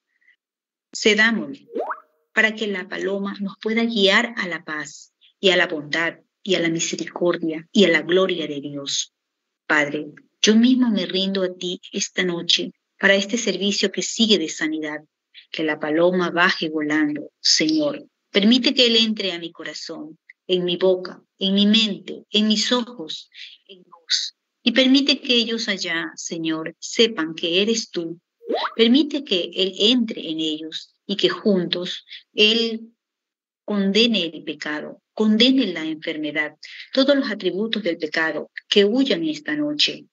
Cedamos para que la paloma nos pueda guiar a la paz y a la bondad y a la misericordia y a la gloria de Dios. Padre, yo mismo me rindo a ti esta noche para este servicio que sigue de sanidad. Que la paloma baje volando, Señor. Permite que Él entre a mi corazón, en mi boca, en mi mente, en mis ojos, en luz. Y permite que ellos allá, Señor, sepan que eres tú. Permite que Él entre en ellos y que juntos Él condene el pecado, condene la enfermedad, todos los atributos del pecado, que huyan esta noche.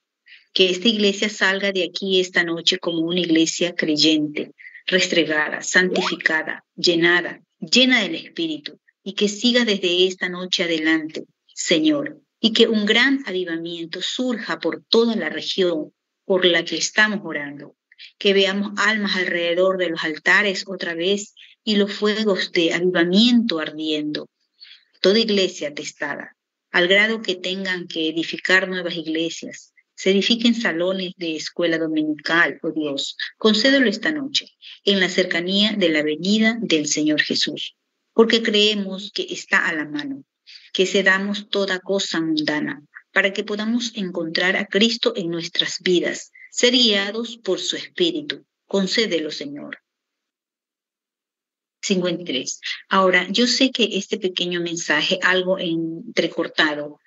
Que esta iglesia salga de aquí esta noche como una iglesia creyente, restregada, santificada, llenada, llena del Espíritu, y que siga desde esta noche adelante, Señor, y que un gran avivamiento surja por toda la región por la que estamos orando que veamos almas alrededor de los altares otra vez y los fuegos de avivamiento ardiendo. Toda iglesia testada, al grado que tengan que edificar nuevas iglesias, se edifiquen salones de escuela dominical, oh Dios, concédelo esta noche, en la cercanía de la venida del Señor Jesús, porque creemos que está a la mano, que cedamos toda cosa mundana, para que podamos encontrar a Cristo en nuestras vidas ser guiados por su espíritu. Concédelo, Señor. 53. Ahora, yo sé que este pequeño mensaje, algo entrecortado,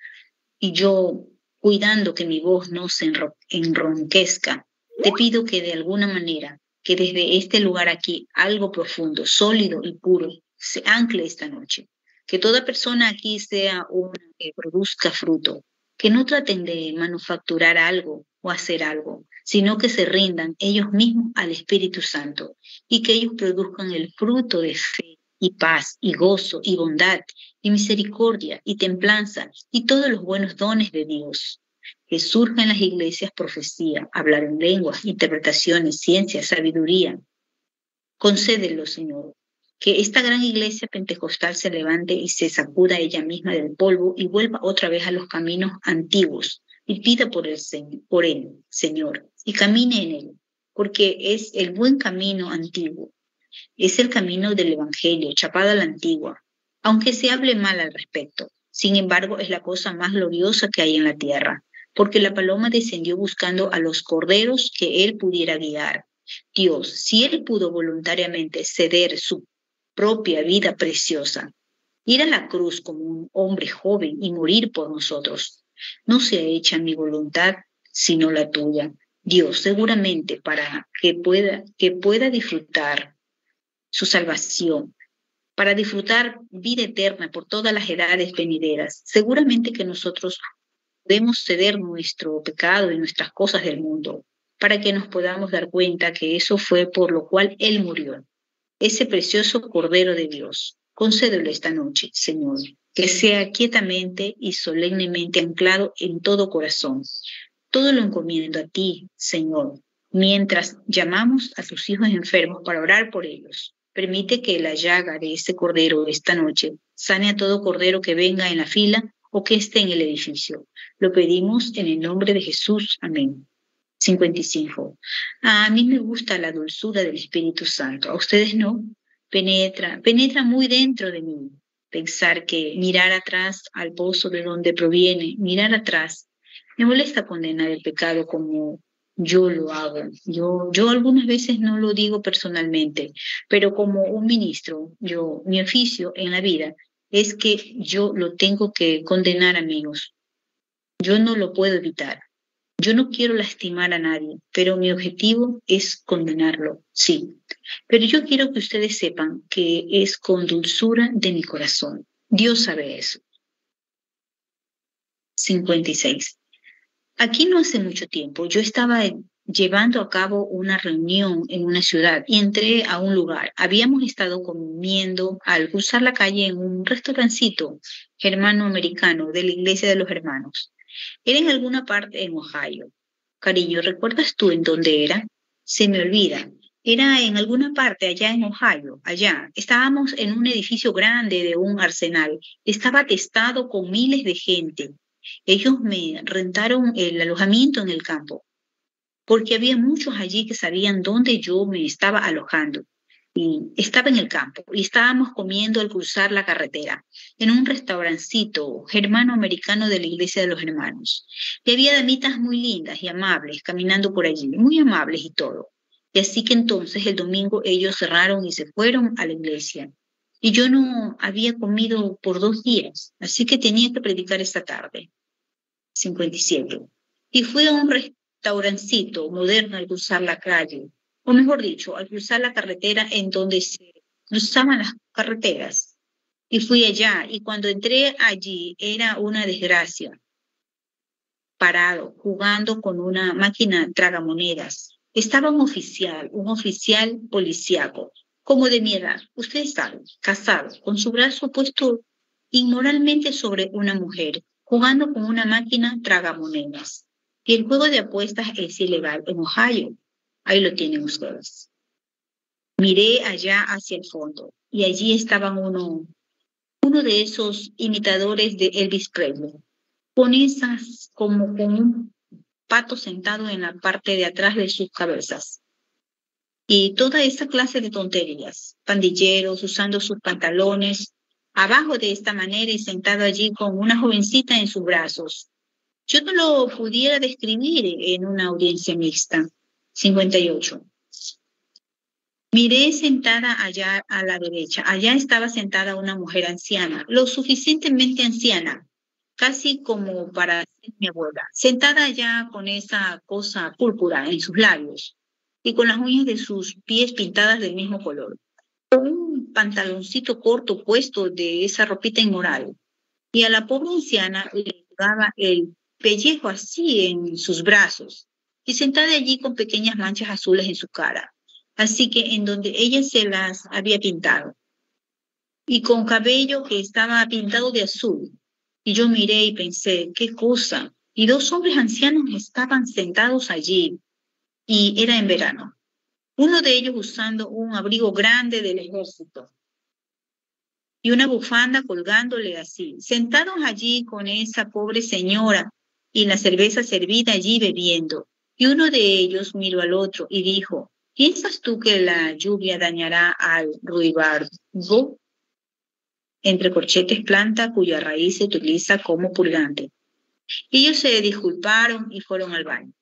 y yo cuidando que mi voz no se enronquezca, te pido que de alguna manera, que desde este lugar aquí, algo profundo, sólido y puro, se ancle esta noche. Que toda persona aquí sea una que produzca fruto, que no traten de manufacturar algo o hacer algo, sino que se rindan ellos mismos al Espíritu Santo y que ellos produzcan el fruto de fe y paz y gozo y bondad y misericordia y templanza y todos los buenos dones de Dios. que surja en las iglesias profecía, hablar en lenguas, interpretaciones, ciencia, sabiduría. Concédelo, Señor, que esta gran iglesia pentecostal se levante y se sacuda ella misma del polvo y vuelva otra vez a los caminos antiguos y pida por, el, por él, Señor, y camine en él, porque es el buen camino antiguo, es el camino del Evangelio, chapada a la antigua, aunque se hable mal al respecto. Sin embargo, es la cosa más gloriosa que hay en la tierra, porque la paloma descendió buscando a los corderos que él pudiera guiar. Dios, si él pudo voluntariamente ceder su propia vida preciosa, ir a la cruz como un hombre joven y morir por nosotros, no se hecha mi voluntad, sino la tuya. Dios, seguramente para que pueda, que pueda disfrutar su salvación, para disfrutar vida eterna por todas las edades venideras. Seguramente que nosotros podemos ceder nuestro pecado y nuestras cosas del mundo para que nos podamos dar cuenta que eso fue por lo cual Él murió. Ese precioso Cordero de Dios. Concédelo esta noche, Señor, que sea quietamente y solemnemente anclado en todo corazón. Todo lo encomiendo a ti, Señor, mientras llamamos a tus hijos enfermos para orar por ellos. Permite que la llaga de este cordero esta noche sane a todo cordero que venga en la fila o que esté en el edificio. Lo pedimos en el nombre de Jesús. Amén. 55. A mí me gusta la dulzura del Espíritu Santo. ¿A ustedes no? Penetra, penetra muy dentro de mí. Pensar que mirar atrás al pozo de donde proviene, mirar atrás, me molesta condenar el pecado como yo lo hago. Yo, yo algunas veces no lo digo personalmente, pero como un ministro, yo, mi oficio en la vida es que yo lo tengo que condenar, amigos. Yo no lo puedo evitar. Yo no quiero lastimar a nadie, pero mi objetivo es condenarlo, sí. Pero yo quiero que ustedes sepan que es con dulzura de mi corazón. Dios sabe eso. 56. Aquí no hace mucho tiempo yo estaba llevando a cabo una reunión en una ciudad y entré a un lugar. Habíamos estado comiendo al cruzar la calle en un restaurancito germano-americano de la Iglesia de los Hermanos. Era en alguna parte en Ohio. Cariño, ¿recuerdas tú en dónde era? Se me olvida. Era en alguna parte allá en Ohio, allá. Estábamos en un edificio grande de un arsenal. Estaba atestado con miles de gente. Ellos me rentaron el alojamiento en el campo, porque había muchos allí que sabían dónde yo me estaba alojando. Y estaba en el campo y estábamos comiendo al cruzar la carretera en un restaurancito germano-americano de la Iglesia de los Hermanos. Y había damitas muy lindas y amables caminando por allí, muy amables y todo. Y así que entonces el domingo ellos cerraron y se fueron a la iglesia. Y yo no había comido por dos días, así que tenía que predicar esta tarde. 57. Y fui a un restaurancito moderno al cruzar la calle o mejor dicho, al cruzar la carretera en donde se cruzaban las carreteras. Y fui allá, y cuando entré allí era una desgracia. Parado, jugando con una máquina tragamonedas. Estaba un oficial, un oficial policíaco, como de mi edad, ustedes saben, casado, con su brazo puesto inmoralmente sobre una mujer, jugando con una máquina tragamonedas. Y el juego de apuestas es ilegal en Ohio. Ahí lo tienen ustedes. Miré allá hacia el fondo y allí estaban uno, uno de esos imitadores de Elvis Presley, con esas, como con un pato sentado en la parte de atrás de sus cabezas. Y toda esa clase de tonterías, pandilleros usando sus pantalones, abajo de esta manera y sentado allí con una jovencita en sus brazos. Yo no lo pudiera describir en una audiencia mixta. 58. Miré sentada allá a la derecha. Allá estaba sentada una mujer anciana, lo suficientemente anciana, casi como para ser mi abuela, sentada allá con esa cosa púrpura en sus labios y con las uñas de sus pies pintadas del mismo color, un pantaloncito corto puesto de esa ropita inmoral. Y a la pobre anciana le daba el pellejo así en sus brazos y sentada allí con pequeñas manchas azules en su cara, así que en donde ella se las había pintado, y con cabello que estaba pintado de azul. Y yo miré y pensé, qué cosa, y dos hombres ancianos estaban sentados allí, y era en verano. Uno de ellos usando un abrigo grande del ejército y una bufanda colgándole así, sentados allí con esa pobre señora y la cerveza servida allí bebiendo. Y uno de ellos miró al otro y dijo, ¿piensas tú que la lluvia dañará al ruibarbo? Entre corchetes planta cuya raíz se utiliza como purgante. Ellos se disculparon y fueron al baño.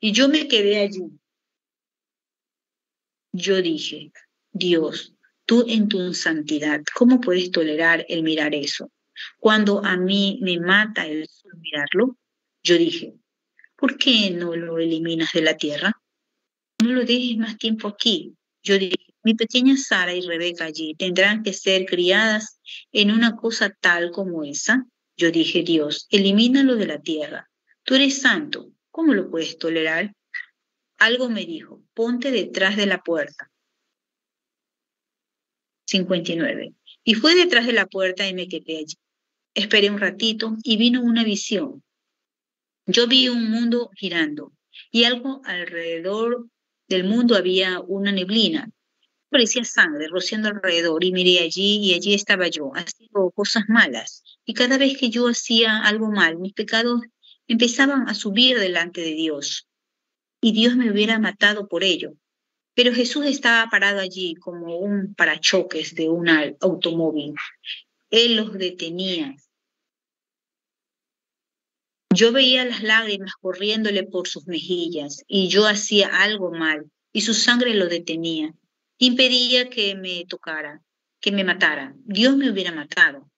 Y yo me quedé allí. Yo dije, Dios, tú en tu santidad, ¿cómo puedes tolerar el mirar eso? Cuando a mí me mata el mirarlo, yo dije, ¿por qué no lo eliminas de la tierra? No lo dejes más tiempo aquí. Yo dije, mi pequeña Sara y Rebeca allí tendrán que ser criadas en una cosa tal como esa. Yo dije, Dios, elimínalo de la tierra. Tú eres santo, ¿cómo lo puedes tolerar? Algo me dijo, ponte detrás de la puerta. 59. Y fue detrás de la puerta y me quedé allí. Esperé un ratito y vino una visión. Yo vi un mundo girando y algo alrededor del mundo había una neblina. Parecía sangre rociando alrededor y miré allí y allí estaba yo haciendo cosas malas. Y cada vez que yo hacía algo mal, mis pecados empezaban a subir delante de Dios. Y Dios me hubiera matado por ello. Pero Jesús estaba parado allí como un parachoques de un automóvil. Él los detenía. Yo veía las lágrimas corriéndole por sus mejillas y yo hacía algo mal y su sangre lo detenía. Impedía que me tocara, que me matara. Dios me hubiera matado.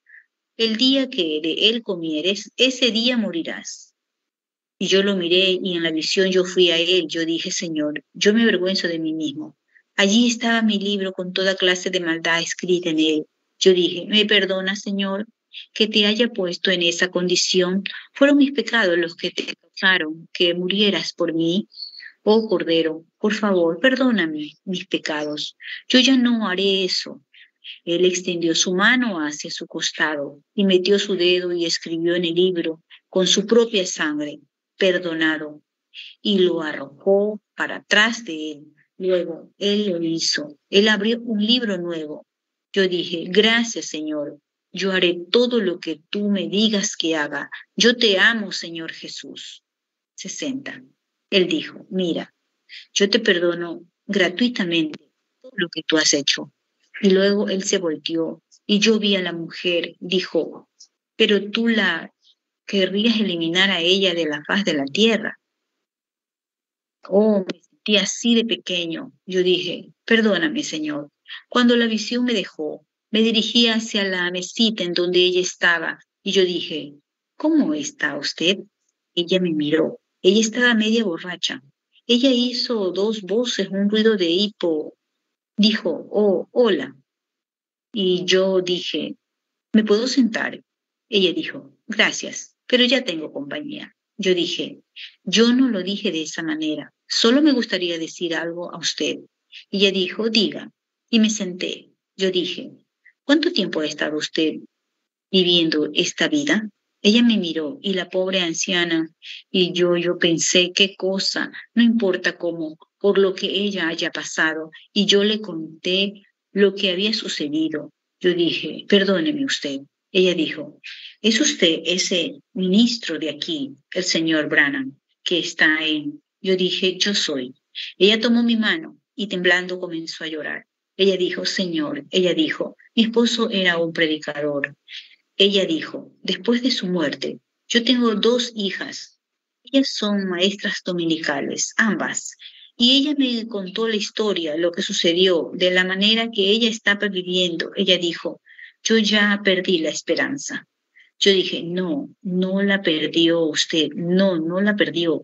El día que de él comieres, ese día morirás. Y yo lo miré y en la visión yo fui a él. Yo dije, Señor, yo me avergüenzo de mí mismo. Allí estaba mi libro con toda clase de maldad escrita en él. Yo dije, ¿me perdona, Señor, que te haya puesto en esa condición? ¿Fueron mis pecados los que te causaron que murieras por mí? Oh Cordero, por favor, perdóname mis pecados. Yo ya no haré eso. Él extendió su mano hacia su costado y metió su dedo y escribió en el libro con su propia sangre perdonado y lo arrojó para atrás de él. Luego él lo hizo. Él abrió un libro nuevo. Yo dije, gracias Señor. Yo haré todo lo que tú me digas que haga. Yo te amo, Señor Jesús. 60. Él dijo, mira, yo te perdono gratuitamente todo lo que tú has hecho. Y luego él se volteó y yo vi a la mujer, dijo, pero tú la querrías eliminar a ella de la faz de la tierra. Oh, me sentí así de pequeño. Yo dije, perdóname, Señor. Cuando la visión me dejó, me dirigí hacia la mesita en donde ella estaba y yo dije, ¿cómo está usted? Ella me miró. Ella estaba media borracha. Ella hizo dos voces, un ruido de hipo. Dijo, oh, hola. Y yo dije, ¿me puedo sentar? Ella dijo, gracias pero ya tengo compañía. Yo dije, yo no lo dije de esa manera, solo me gustaría decir algo a usted. Y ella dijo, diga. Y me senté. Yo dije, ¿cuánto tiempo ha estado usted viviendo esta vida? Ella me miró y la pobre anciana y yo, yo pensé, qué cosa, no importa cómo, por lo que ella haya pasado. Y yo le conté lo que había sucedido. Yo dije, perdóneme usted. Ella dijo, ¿es usted ese ministro de aquí, el señor Branham, que está en... Yo dije, yo soy. Ella tomó mi mano y temblando comenzó a llorar. Ella dijo, Señor, ella dijo, mi esposo era un predicador. Ella dijo, después de su muerte, yo tengo dos hijas. Ellas son maestras dominicales, ambas. Y ella me contó la historia, lo que sucedió, de la manera que ella estaba viviendo. Ella dijo, yo ya perdí la esperanza. Yo dije, no, no la perdió usted, no, no la perdió.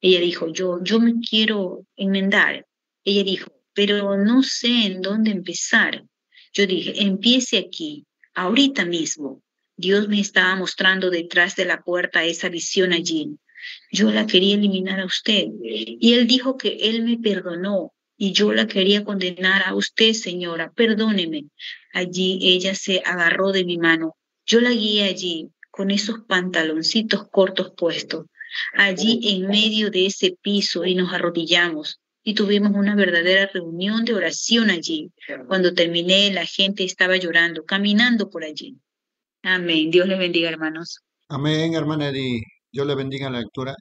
Ella dijo, yo, yo me quiero enmendar. Ella dijo, pero no sé en dónde empezar. Yo dije, empiece aquí, ahorita mismo. Dios me estaba mostrando detrás de la puerta esa visión allí. Yo la quería eliminar a usted. Y él dijo que él me perdonó y yo la quería condenar a usted, señora. Perdóneme. Allí ella se agarró de mi mano. Yo la guié allí con esos pantaloncitos cortos puestos. allí en medio de ese piso y nos arrodillamos y tuvimos una verdadera reunión de oración allí. Cuando terminé, la gente estaba llorando, caminando por allí. Amén. Dios le bendiga, hermanos. Amén, hermana Eddie. Dios le bendiga la lectura.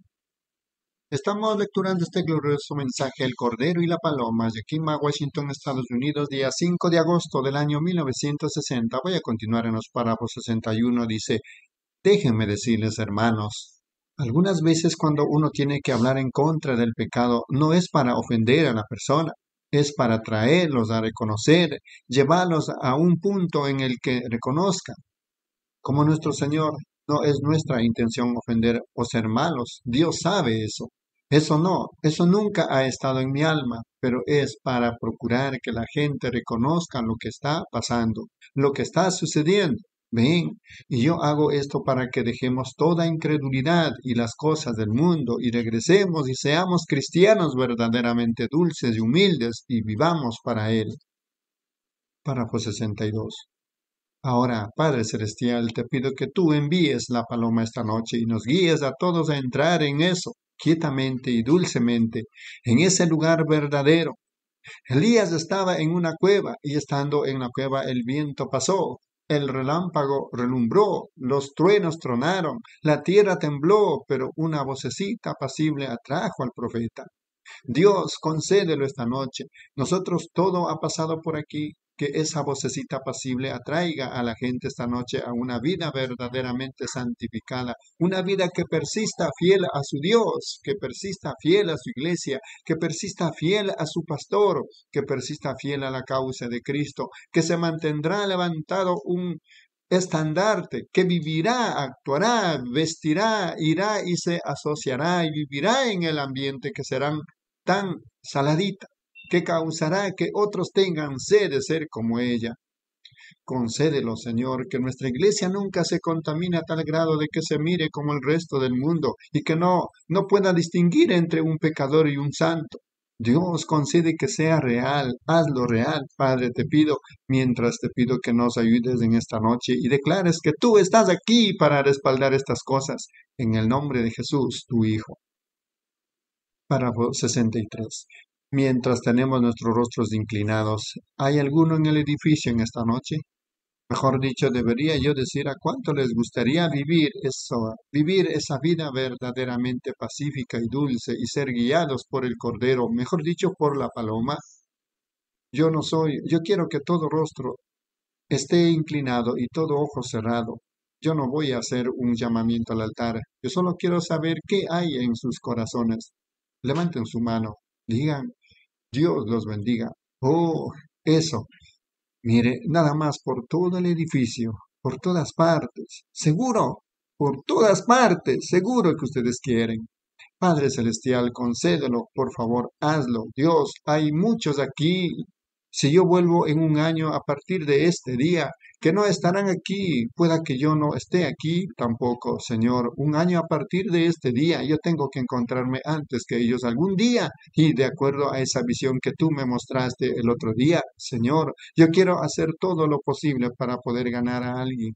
Estamos lecturando este glorioso mensaje El Cordero y la Paloma de Kima, Washington, Estados Unidos, día 5 de agosto del año 1960. Voy a continuar en los párrafos 61. Dice, déjenme decirles, hermanos, algunas veces cuando uno tiene que hablar en contra del pecado, no es para ofender a la persona, es para traerlos a reconocer, llevarlos a un punto en el que reconozcan. Como nuestro Señor, no es nuestra intención ofender o ser malos. Dios sabe eso. Eso no, eso nunca ha estado en mi alma, pero es para procurar que la gente reconozca lo que está pasando, lo que está sucediendo. Ven, y yo hago esto para que dejemos toda incredulidad y las cosas del mundo y regresemos y seamos cristianos verdaderamente dulces y humildes y vivamos para Él. Párrafo 62. Ahora, Padre Celestial, te pido que tú envíes la paloma esta noche y nos guíes a todos a entrar en eso, quietamente y dulcemente, en ese lugar verdadero. Elías estaba en una cueva y estando en la cueva el viento pasó, el relámpago relumbró, los truenos tronaron, la tierra tembló, pero una vocecita apacible atrajo al profeta. Dios, concédelo esta noche. Nosotros todo ha pasado por aquí, que esa vocecita pasible atraiga a la gente esta noche a una vida verdaderamente santificada, una vida que persista fiel a su Dios, que persista fiel a su iglesia, que persista fiel a su pastor, que persista fiel a la causa de Cristo, que se mantendrá levantado un estandarte, que vivirá, actuará, vestirá, irá y se asociará y vivirá en el ambiente que serán tan saladita que causará que otros tengan sed de ser como ella. Concédelo, Señor, que nuestra iglesia nunca se contamine a tal grado de que se mire como el resto del mundo y que no, no pueda distinguir entre un pecador y un santo. Dios concede que sea real, hazlo real, Padre, te pido, mientras te pido que nos ayudes en esta noche y declares que tú estás aquí para respaldar estas cosas, en el nombre de Jesús, tu Hijo. Párrafo 63 mientras tenemos nuestros rostros inclinados. ¿Hay alguno en el edificio en esta noche? Mejor dicho, debería yo decir a cuánto les gustaría vivir eso, vivir esa vida verdaderamente pacífica y dulce y ser guiados por el Cordero, mejor dicho, por la paloma. Yo no soy, yo quiero que todo rostro esté inclinado y todo ojo cerrado. Yo no voy a hacer un llamamiento al altar. Yo solo quiero saber qué hay en sus corazones. Levanten su mano. Digan, Dios los bendiga. Oh, eso. Mire, nada más por todo el edificio, por todas partes. Seguro, por todas partes, seguro que ustedes quieren. Padre Celestial, concédelo, por favor, hazlo. Dios, hay muchos aquí. Si yo vuelvo en un año a partir de este día, que no estarán aquí, pueda que yo no esté aquí tampoco, Señor. Un año a partir de este día, yo tengo que encontrarme antes que ellos algún día y de acuerdo a esa visión que tú me mostraste el otro día, Señor, yo quiero hacer todo lo posible para poder ganar a alguien.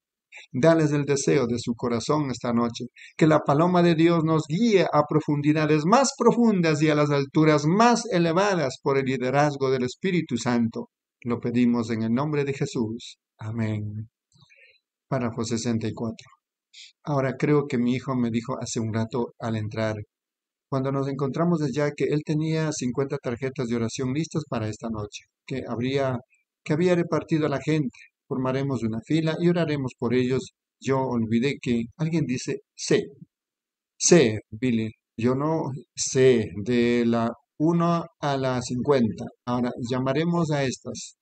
Dales el deseo de su corazón esta noche, que la paloma de Dios nos guíe a profundidades más profundas y a las alturas más elevadas por el liderazgo del Espíritu Santo. Lo pedimos en el nombre de Jesús. Amén. Párrafo 64. Ahora creo que mi hijo me dijo hace un rato al entrar, cuando nos encontramos ya que él tenía 50 tarjetas de oración listas para esta noche, que habría que había repartido a la gente. Formaremos una fila y oraremos por ellos. Yo olvidé que alguien dice sé. Sé, Billy. Yo no sé de la 1 a la 50. Ahora llamaremos a estas.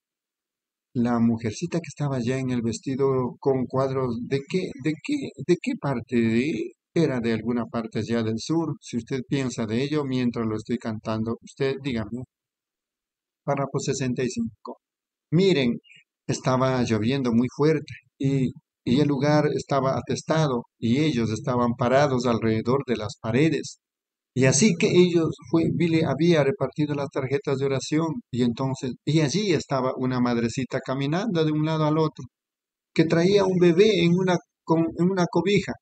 La mujercita que estaba ya en el vestido con cuadros, ¿de qué, de qué, de qué parte era de alguna parte allá del sur? Si usted piensa de ello mientras lo estoy cantando, usted dígame. Párrafo 65. Miren, estaba lloviendo muy fuerte y, y el lugar estaba atestado y ellos estaban parados alrededor de las paredes. Y así que ellos fue, había repartido las tarjetas de oración y entonces, y allí estaba una madrecita caminando de un lado al otro, que traía un bebé en una, en una cobija.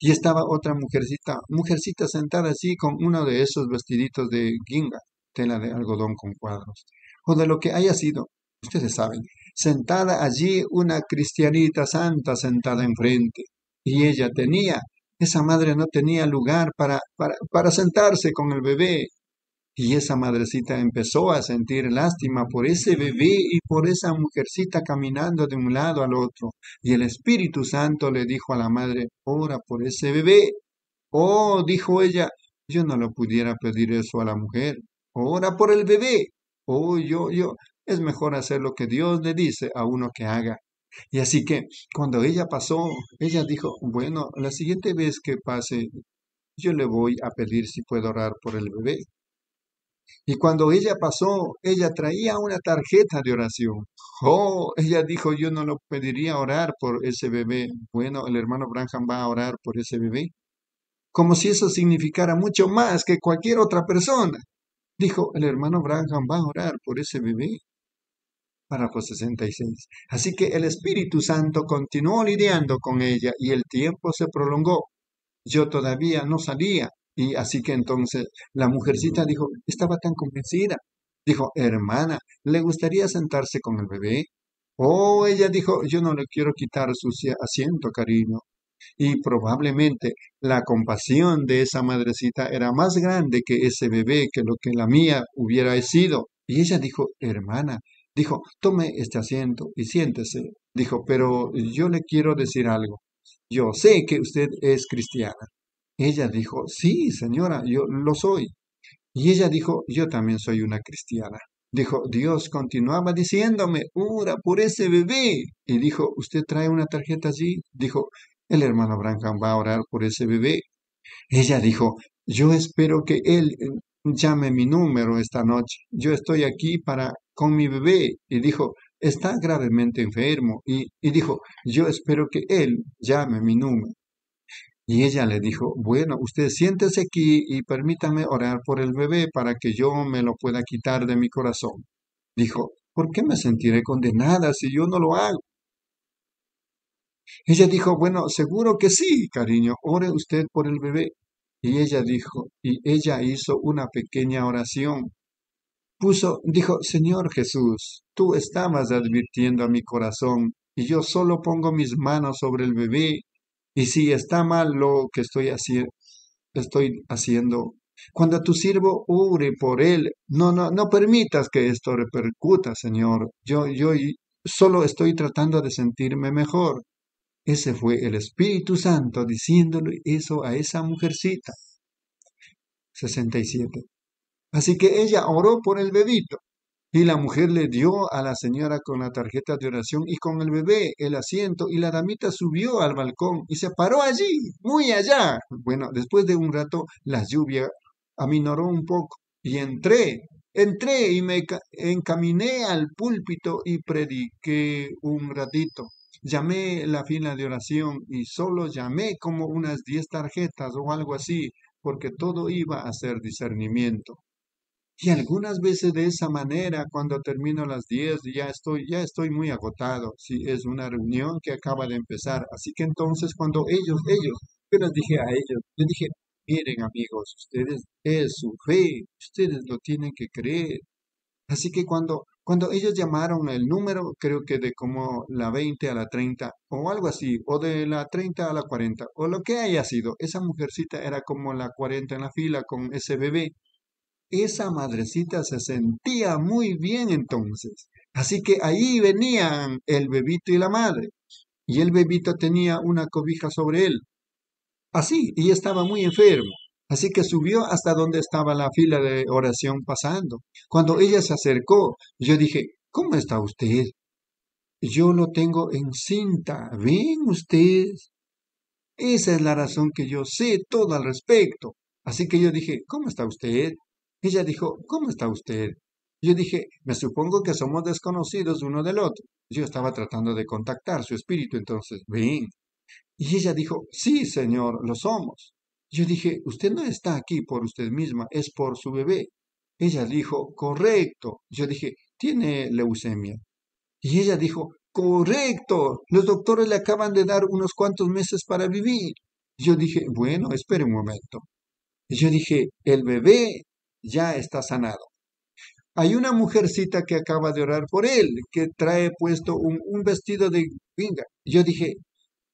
Y estaba otra mujercita, mujercita sentada así con uno de esos vestiditos de guinga, tela de algodón con cuadros, o de lo que haya sido, ustedes saben, sentada allí una cristianita santa sentada enfrente. Y ella tenía, esa madre no tenía lugar para, para, sentarse con el bebé, y esa madrecita empezó a sentir lástima por ese bebé y por esa mujercita caminando de un lado al otro. Y el Espíritu Santo le dijo a la madre, ora por ese bebé. Oh, dijo ella, yo no lo pudiera pedir eso a la mujer. Ora por el bebé. Oh, yo, yo, es mejor hacer lo que Dios le dice a uno que haga. Y así que cuando ella pasó, ella dijo, bueno, la siguiente vez que pase, yo le voy a pedir si puedo orar por el bebé. Y cuando ella pasó, ella traía una tarjeta de oración. Oh, ella dijo, yo no lo pediría orar por ese bebé. Bueno, el hermano Branham va a orar por ese bebé. Como si eso significara mucho más que cualquier otra persona. Dijo, el hermano Branham va a orar por ese bebé. Párrafo 66. Así que el Espíritu Santo continuó lidiando con ella y el tiempo se prolongó. Yo todavía no salía y así que entonces la mujercita dijo, estaba tan convencida. Dijo, hermana, ¿le gustaría sentarse con el bebé? Oh, ella dijo, yo no le quiero quitar su asiento, cariño. Y probablemente la compasión de esa madrecita era más grande que ese bebé, que lo que la mía hubiera sido. Y ella dijo, hermana, dijo, tome este asiento y siéntese. Dijo, pero yo le quiero decir algo. Yo sé que usted es cristiana. Ella dijo, sí, señora, yo lo soy. Y ella dijo, yo también soy una cristiana. Dijo, Dios continuaba diciéndome, ora por ese bebé. Y dijo, ¿usted trae una tarjeta allí? Dijo, el hermano Branham va a orar por ese bebé. Ella dijo, yo espero que él eh, llame mi número esta noche. Yo estoy aquí para con mi bebé. Y dijo, está gravemente enfermo. Y, y dijo, yo espero que él llame mi número. Y ella le dijo, bueno, usted siéntese aquí y permítame orar por el bebé para que yo me lo pueda quitar de mi corazón. Dijo, ¿por qué me sentiré condenada si yo no lo hago? Ella dijo, bueno, seguro que sí, cariño, ore usted por el bebé. Y ella dijo, y ella hizo una pequeña oración. Puso, dijo, Señor Jesús, tú estabas advirtiendo a mi corazón, y yo solo pongo mis manos sobre el bebé y si está mal lo que estoy, haciendo, cuando tu sirvo ore por él, no, no, no permitas que esto repercuta, Señor. Yo, yo solo estoy tratando de sentirme mejor. Ese fue el Espíritu Santo diciéndole eso a esa mujercita. 67. Así que ella oró por el bebito. Y la mujer le dio a la señora con la tarjeta de oración y con el bebé el asiento y la damita subió al balcón y se paró allí, muy allá. Bueno, después de un rato la lluvia aminoró un poco y entré, entré y me encaminé al púlpito y prediqué un ratito. Llamé la fila de oración y solo llamé como unas diez tarjetas o algo así, porque todo iba a ser discernimiento. Y algunas veces de esa manera, cuando termino las 10, ya estoy, ya estoy muy agotado. Si es una reunión que acaba de empezar. Así que entonces cuando ellos, ellos, yo les dije a ellos, les dije, miren amigos, ustedes es su fe, ustedes lo tienen que creer. Así que cuando, cuando ellos llamaron el número, creo que de como la 20 a la 30 o algo así, o de la 30 a la 40, o lo que haya sido, esa mujercita era como la 40 en la fila con ese bebé esa madrecita se sentía muy bien entonces. Así que ahí venían el bebito y la madre. Y el bebito tenía una cobija sobre él. Así, y estaba muy enfermo. Así que subió hasta donde estaba la fila de oración pasando. Cuando ella se acercó, yo dije, ¿cómo está usted? Yo lo tengo en cinta. ¿Ven ustedes? Esa es la razón que yo sé todo al respecto. Así que yo dije, ¿cómo está usted? Ella dijo, ¿cómo está usted? Yo dije, me supongo que somos desconocidos uno del otro. Yo estaba tratando de contactar su espíritu, entonces, ven. Y ella dijo, sí, señor, lo somos. Yo dije, usted no está aquí por usted misma, es por su bebé. Ella dijo, correcto. Yo dije, tiene leucemia. Y ella dijo, correcto. Los doctores le acaban de dar unos cuantos meses para vivir. Yo dije, bueno, espere un momento. Yo dije, el bebé ya está sanado. Hay una mujercita que acaba de orar por él, que trae puesto un, vestido de pinga. Yo dije,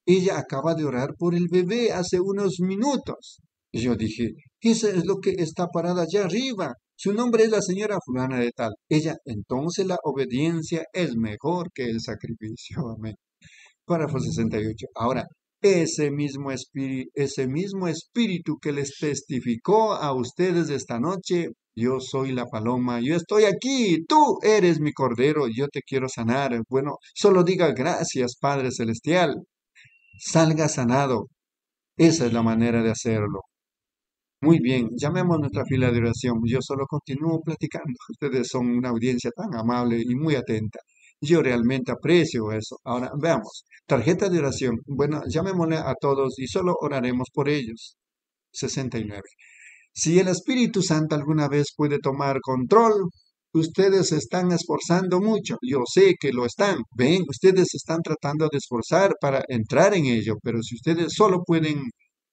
ella acaba de orar por el bebé hace unos minutos. Yo dije, esa es lo que está parada allá arriba. Su nombre es la señora fulana de tal. Ella, entonces la obediencia es mejor que el sacrificio. Amén. Párrafo 68. Ahora, ese mismo, espíritu, ese mismo espíritu que les testificó a ustedes esta noche, yo soy la paloma, yo estoy aquí, tú eres mi cordero, yo te quiero sanar. Bueno, solo diga gracias, Padre Celestial. Salga sanado. Esa es la manera de hacerlo. Muy bien, llamemos nuestra fila de oración. Yo solo continúo platicando. Ustedes son una audiencia tan amable y muy atenta. Yo realmente aprecio eso. Ahora, veamos. Tarjeta de oración. Bueno, llamémosle a todos y solo oraremos por ellos. 69. Si el Espíritu Santo alguna vez puede tomar control, ustedes están esforzando mucho. Yo sé que lo están. Ven, ustedes están tratando de esforzar para entrar en ello, pero si ustedes solo pueden,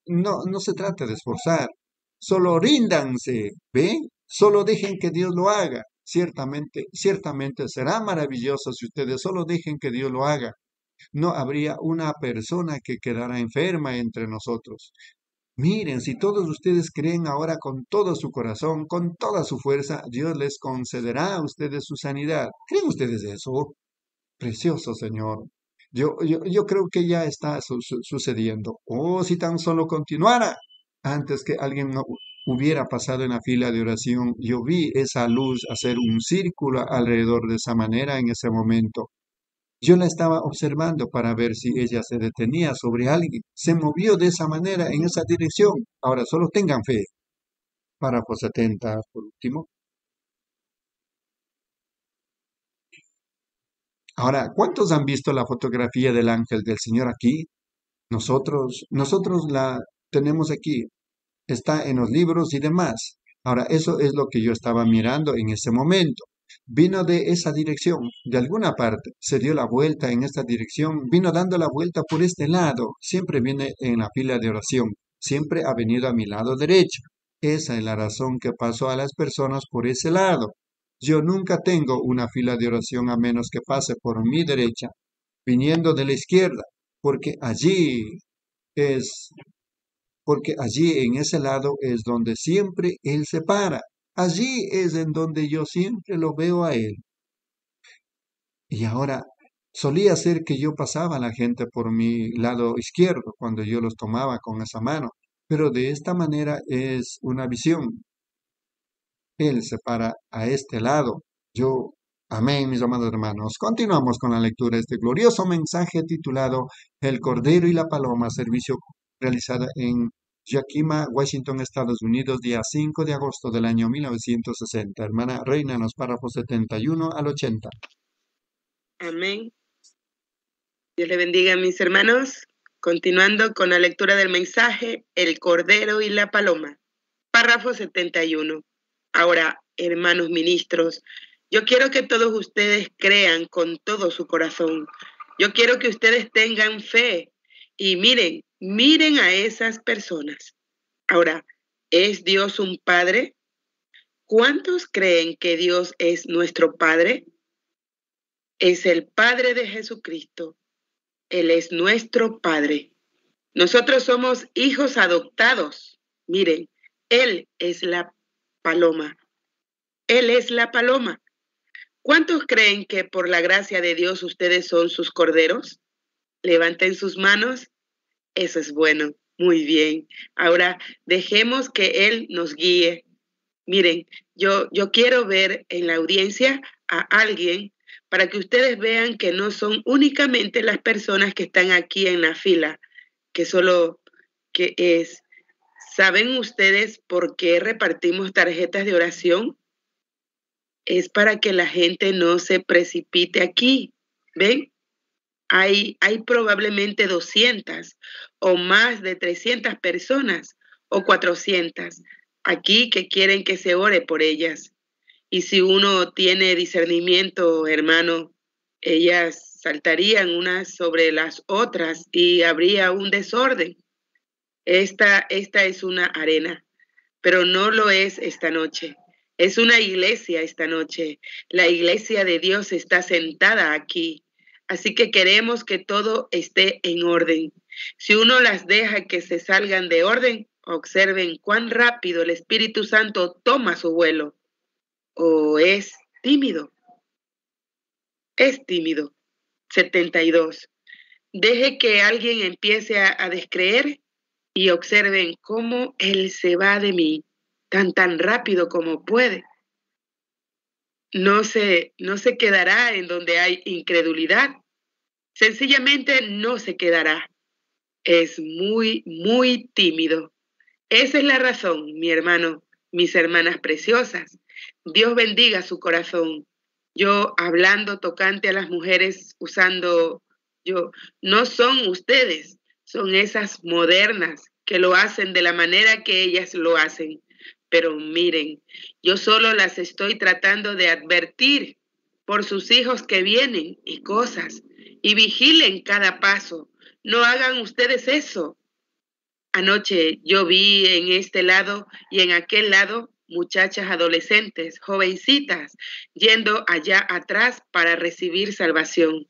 no, no se trata de esforzar. Solo ríndanse, ¿ven? Solo dejen que Dios lo haga. Ciertamente, ciertamente será maravilloso si ustedes solo dejen que Dios lo haga. No habría una persona que quedara enferma entre nosotros. Miren, si todos ustedes creen ahora con todo su corazón, con toda su fuerza, Dios les concederá a ustedes su sanidad. ¿Creen ustedes eso? Precioso Señor. Yo, yo, yo creo que ya está sucediendo. Oh, si tan solo continuara. Antes que alguien hubiera pasado en la fila de oración, yo vi esa luz hacer un círculo alrededor de esa manera en ese momento. Yo la estaba observando para ver si ella se detenía sobre alguien. Se movió de esa manera, en esa dirección. Ahora solo tengan fe. Párrafo 70, por último. Ahora, ¿cuántos han visto la fotografía del ángel del Señor aquí? Nosotros, nosotros la tenemos aquí. Está en los libros y demás. Ahora, eso es lo que yo estaba mirando en ese momento. Vino de esa dirección, de alguna parte, se dio la vuelta en esta dirección, vino dando la vuelta por este lado, siempre viene en la fila de oración, siempre ha venido a mi lado derecho. Esa es la razón que pasó a las personas por ese lado. Yo nunca tengo una fila de oración a menos que pase por mi derecha, viniendo de la izquierda, porque allí es porque allí en ese lado es donde siempre Él se para. Allí es en donde yo siempre lo veo a Él. Y ahora, solía ser que yo pasaba a la gente por mi lado izquierdo cuando yo los tomaba con esa mano, pero de esta manera es una visión. Él se para a este lado. Yo, amén, mis amados hermanos. Continuamos con la lectura de este glorioso mensaje titulado El Cordero y la Paloma, servicio realizada en Yakima, Washington, Estados Unidos, día 5 de agosto del año 1960. Hermana Reina, en los párrafos 71 al 80. Amén. Dios le bendiga, mis hermanos. Continuando con la lectura del mensaje, el Cordero y la Paloma. Párrafo 71. Ahora, hermanos ministros, yo quiero que todos ustedes crean con todo su corazón. Yo quiero que ustedes tengan fe. Y miren, Miren a esas personas. Ahora, ¿es Dios un Padre? ¿Cuántos creen que Dios es nuestro Padre? Es el Padre de Jesucristo. Él es nuestro Padre. Nosotros somos hijos adoptados. Miren, Él es la paloma. Él es la paloma. ¿Cuántos creen que por la gracia de Dios ustedes son sus corderos? Levanten sus manos eso es bueno, muy bien. Ahora dejemos que Él nos guíe. Miren, yo, yo quiero ver en la audiencia a alguien para que ustedes vean que no son únicamente las personas que están aquí en la fila, que solo que es. ¿Saben ustedes por qué repartimos tarjetas de oración? Es para que la gente no se precipite aquí. ¿Ven? Hay, probablemente 200 o más de 300 personas o 400 aquí que quieren que se ore por ellas. Y si uno tiene discernimiento, hermano, ellas saltarían unas sobre las otras y habría un desorden. Esta, esta es una arena, pero no lo es esta noche. Es una iglesia esta noche. La iglesia de Dios está sentada aquí. Así que queremos que todo esté en orden. Si uno las deja que se salgan de orden, observen cuán rápido el Espíritu Santo toma su vuelo. O es tímido. Es tímido. 72. Deje que alguien empiece a, descreer y observen cómo Él se va de mí tan tan rápido como puede. No se, no se quedará en donde hay incredulidad. Sencillamente no se quedará. Es muy, muy tímido. Esa es la razón, mi hermano, mis hermanas preciosas. Dios bendiga su corazón. Yo hablando tocante a las mujeres usando yo, no son ustedes, son esas modernas que lo hacen de la manera que ellas lo hacen. Pero miren, yo solo las estoy tratando de advertir por sus hijos que vienen y cosas, y vigilen cada paso. No hagan ustedes eso. Anoche yo vi en este lado y en aquel lado muchachas adolescentes, jovencitas, yendo allá atrás para recibir salvación.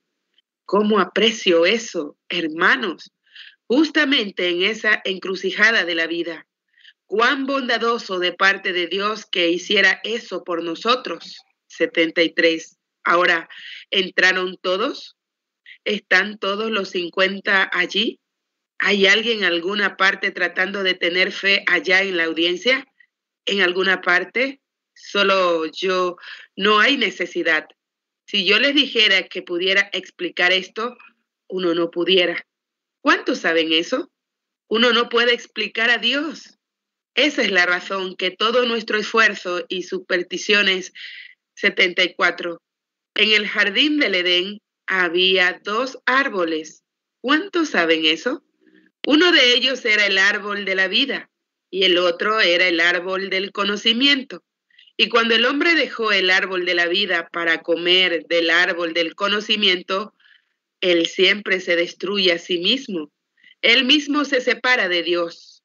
¿Cómo aprecio eso, hermanos? Justamente en esa encrucijada de la vida. Cuán bondadoso de parte de Dios que hiciera eso por nosotros. 73. Ahora, ¿entraron todos? ¿Están todos los 50 allí? ¿Hay alguien en alguna parte tratando de tener fe allá en la audiencia? ¿En alguna parte? Solo yo, no hay necesidad. Si yo les dijera que pudiera explicar esto, uno no pudiera. ¿Cuántos saben eso? Uno no puede explicar a Dios. Esa es la razón que todo nuestro esfuerzo y supersticiones 74. En el jardín del Edén había dos árboles. ¿Cuántos saben eso? Uno de ellos era el árbol de la vida y el otro era el árbol del conocimiento. Y cuando el hombre dejó el árbol de la vida para comer del árbol del conocimiento, él siempre se destruye a sí mismo. Él mismo se separa de Dios.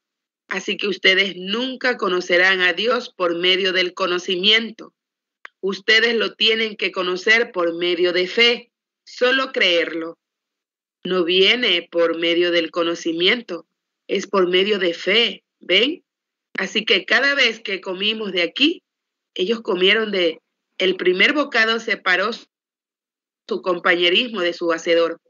Así que ustedes nunca conocerán a Dios por medio del conocimiento. Ustedes lo tienen que conocer por medio de fe, solo creerlo. No viene por medio del conocimiento, es por medio de fe, ¿ven? Así que cada vez que comimos de aquí, ellos comieron de el primer bocado separó su compañerismo de su hacedor.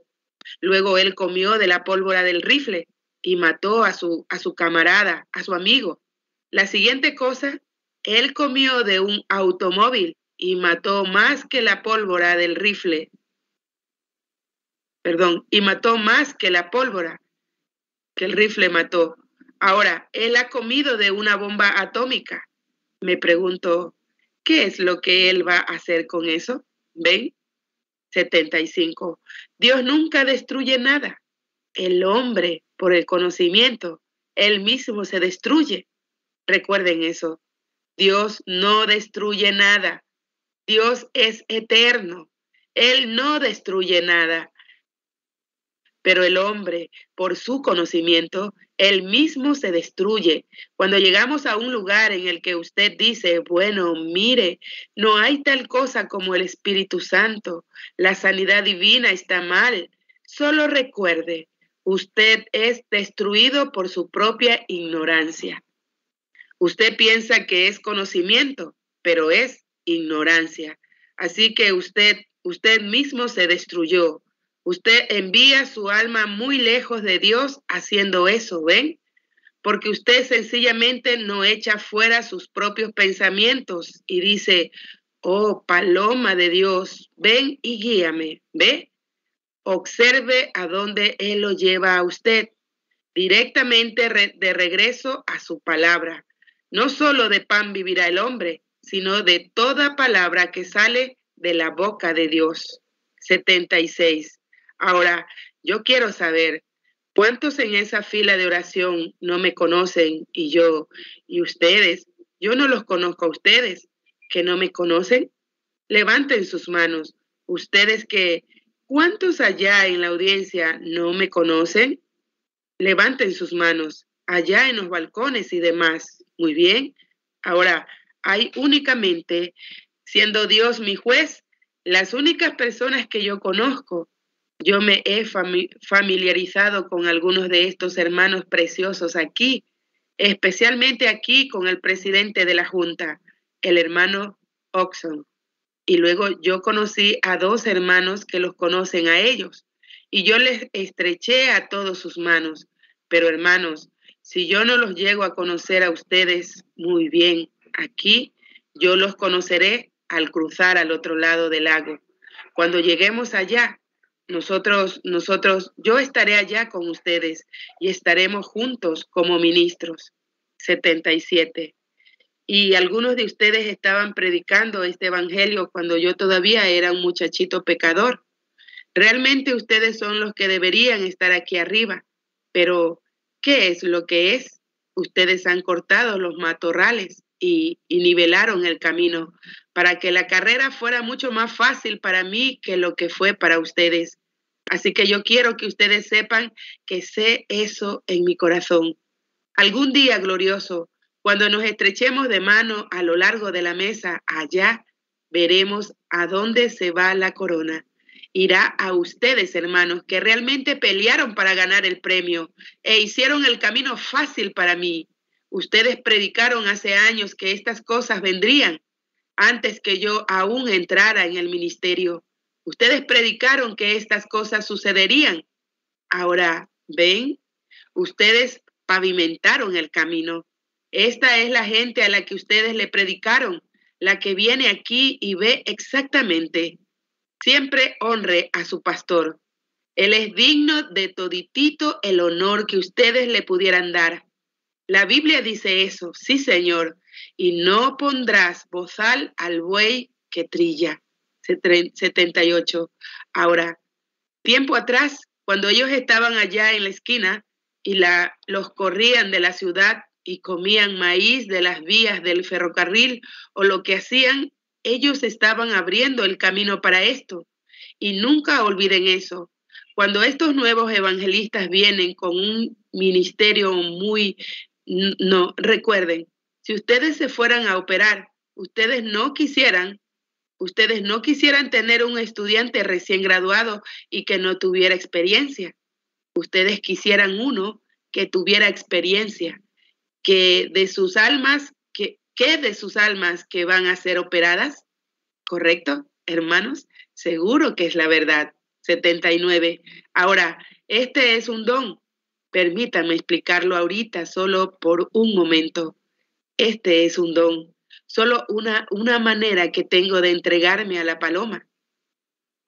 Luego él comió de la pólvora del rifle y mató a su, a su camarada, a su amigo. La siguiente cosa, él comió de un automóvil y mató más que la pólvora del rifle. Perdón, y mató más que la pólvora que el rifle mató. Ahora, él ha comido de una bomba atómica. Me pregunto, ¿qué es lo que él va a hacer con eso? ¿Ven? 75. Dios nunca destruye nada. El hombre, por el conocimiento, él mismo se destruye. Recuerden eso. Dios no destruye nada. Dios es eterno. Él no destruye nada. Pero el hombre, por su conocimiento, él mismo se destruye. Cuando llegamos a un lugar en el que usted dice, bueno, mire, no hay tal cosa como el Espíritu Santo, la sanidad divina está mal, solo recuerde, usted es destruido por su propia ignorancia. Usted piensa que es conocimiento, pero es ignorancia. Así que usted, usted mismo se destruyó Usted envía su alma muy lejos de Dios haciendo eso, ¿ven? Porque usted sencillamente no echa fuera sus propios pensamientos y dice, oh paloma de Dios, ven y guíame, ¿ve? Observe a dónde Él lo lleva a usted, directamente de regreso a su palabra. No solo de pan vivirá el hombre, sino de toda palabra que sale de la boca de Dios. 76. Ahora, yo quiero saber cuántos en esa fila de oración no me conocen y yo, y ustedes, yo no los conozco a ustedes, que no me conocen. Levanten sus manos. Ustedes que, ¿cuántos allá en la audiencia no me conocen? Levanten sus manos. allá en los balcones y demás. Muy bien. Ahora, hay únicamente, siendo Dios mi juez, las únicas personas que yo conozco, yo me he familiarizado con algunos de estos hermanos preciosos aquí, especialmente aquí con el presidente de la Junta, el hermano Oxon. Y luego yo conocí a dos hermanos que los conocen a ellos y yo les estreché a todos sus manos. Pero hermanos, si yo no los llego a conocer a ustedes muy bien aquí, yo los conoceré al cruzar al otro lado del lago. Cuando lleguemos allá, nosotros, nosotros, yo estaré allá con ustedes y estaremos juntos como ministros. 77. Y algunos de ustedes estaban predicando este evangelio cuando yo todavía era un muchachito pecador. Realmente ustedes son los que deberían estar aquí arriba, pero ¿qué es lo que es? Ustedes han cortado los matorrales y, nivelaron el camino para que la carrera fuera mucho más fácil para mí que lo que fue para ustedes. Así que yo quiero que ustedes sepan que sé eso en mi corazón. Algún día glorioso, cuando nos estrechemos de mano a lo largo de la mesa, allá veremos a dónde se va la corona irá a ustedes, hermanos, que realmente pelearon para ganar el premio e hicieron el camino fácil para mí. Ustedes predicaron hace años que estas cosas vendrían antes que yo aún entrara en el ministerio. Ustedes predicaron que estas cosas sucederían. Ahora, ven, ustedes pavimentaron el camino. Esta es la gente a la que ustedes le predicaron, la que viene aquí y ve exactamente Siempre honre a su pastor. Él es digno de toditito el honor que ustedes le pudieran dar. La Biblia dice eso, sí Señor, y no pondrás bozal al buey que trilla. 78. Ahora, tiempo atrás, cuando ellos estaban allá en la esquina y la, los corrían de la ciudad y comían maíz de las vías del ferrocarril o lo que hacían ellos estaban abriendo el camino para esto. Y nunca olviden eso. Cuando estos nuevos evangelistas vienen con un ministerio muy... No, recuerden, si ustedes se fueran a operar, ustedes no quisieran, ustedes no quisieran tener un estudiante recién graduado y que no tuviera experiencia. Ustedes quisieran uno que tuviera experiencia, que de sus almas ¿Qué de sus almas que van a ser operadas? ¿Correcto, hermanos? Seguro que es la verdad. 79. Ahora, este es un don. Permítanme explicarlo ahorita, solo por un momento. Este es un don, solo una, una manera que tengo de entregarme a la paloma.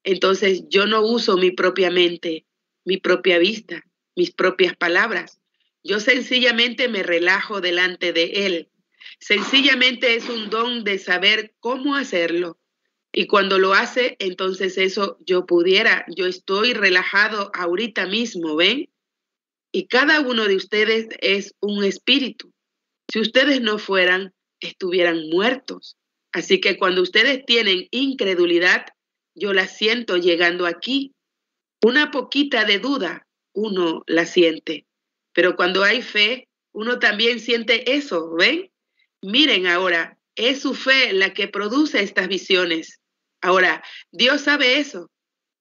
Entonces yo no uso mi propia mente, mi propia vista, mis propias palabras. Yo sencillamente me relajo delante de Él Sencillamente es un don de saber cómo hacerlo. Y cuando lo hace, entonces eso yo pudiera, yo estoy relajado ahorita mismo, ¿ven? Y cada uno de ustedes es un espíritu. Si ustedes no fueran, estuvieran muertos. Así que cuando ustedes tienen incredulidad, yo la siento llegando aquí. Una poquita de duda, uno la siente. Pero cuando hay fe, uno también siente eso, ¿ven? Miren ahora, es su fe la que produce estas visiones. Ahora, Dios sabe eso.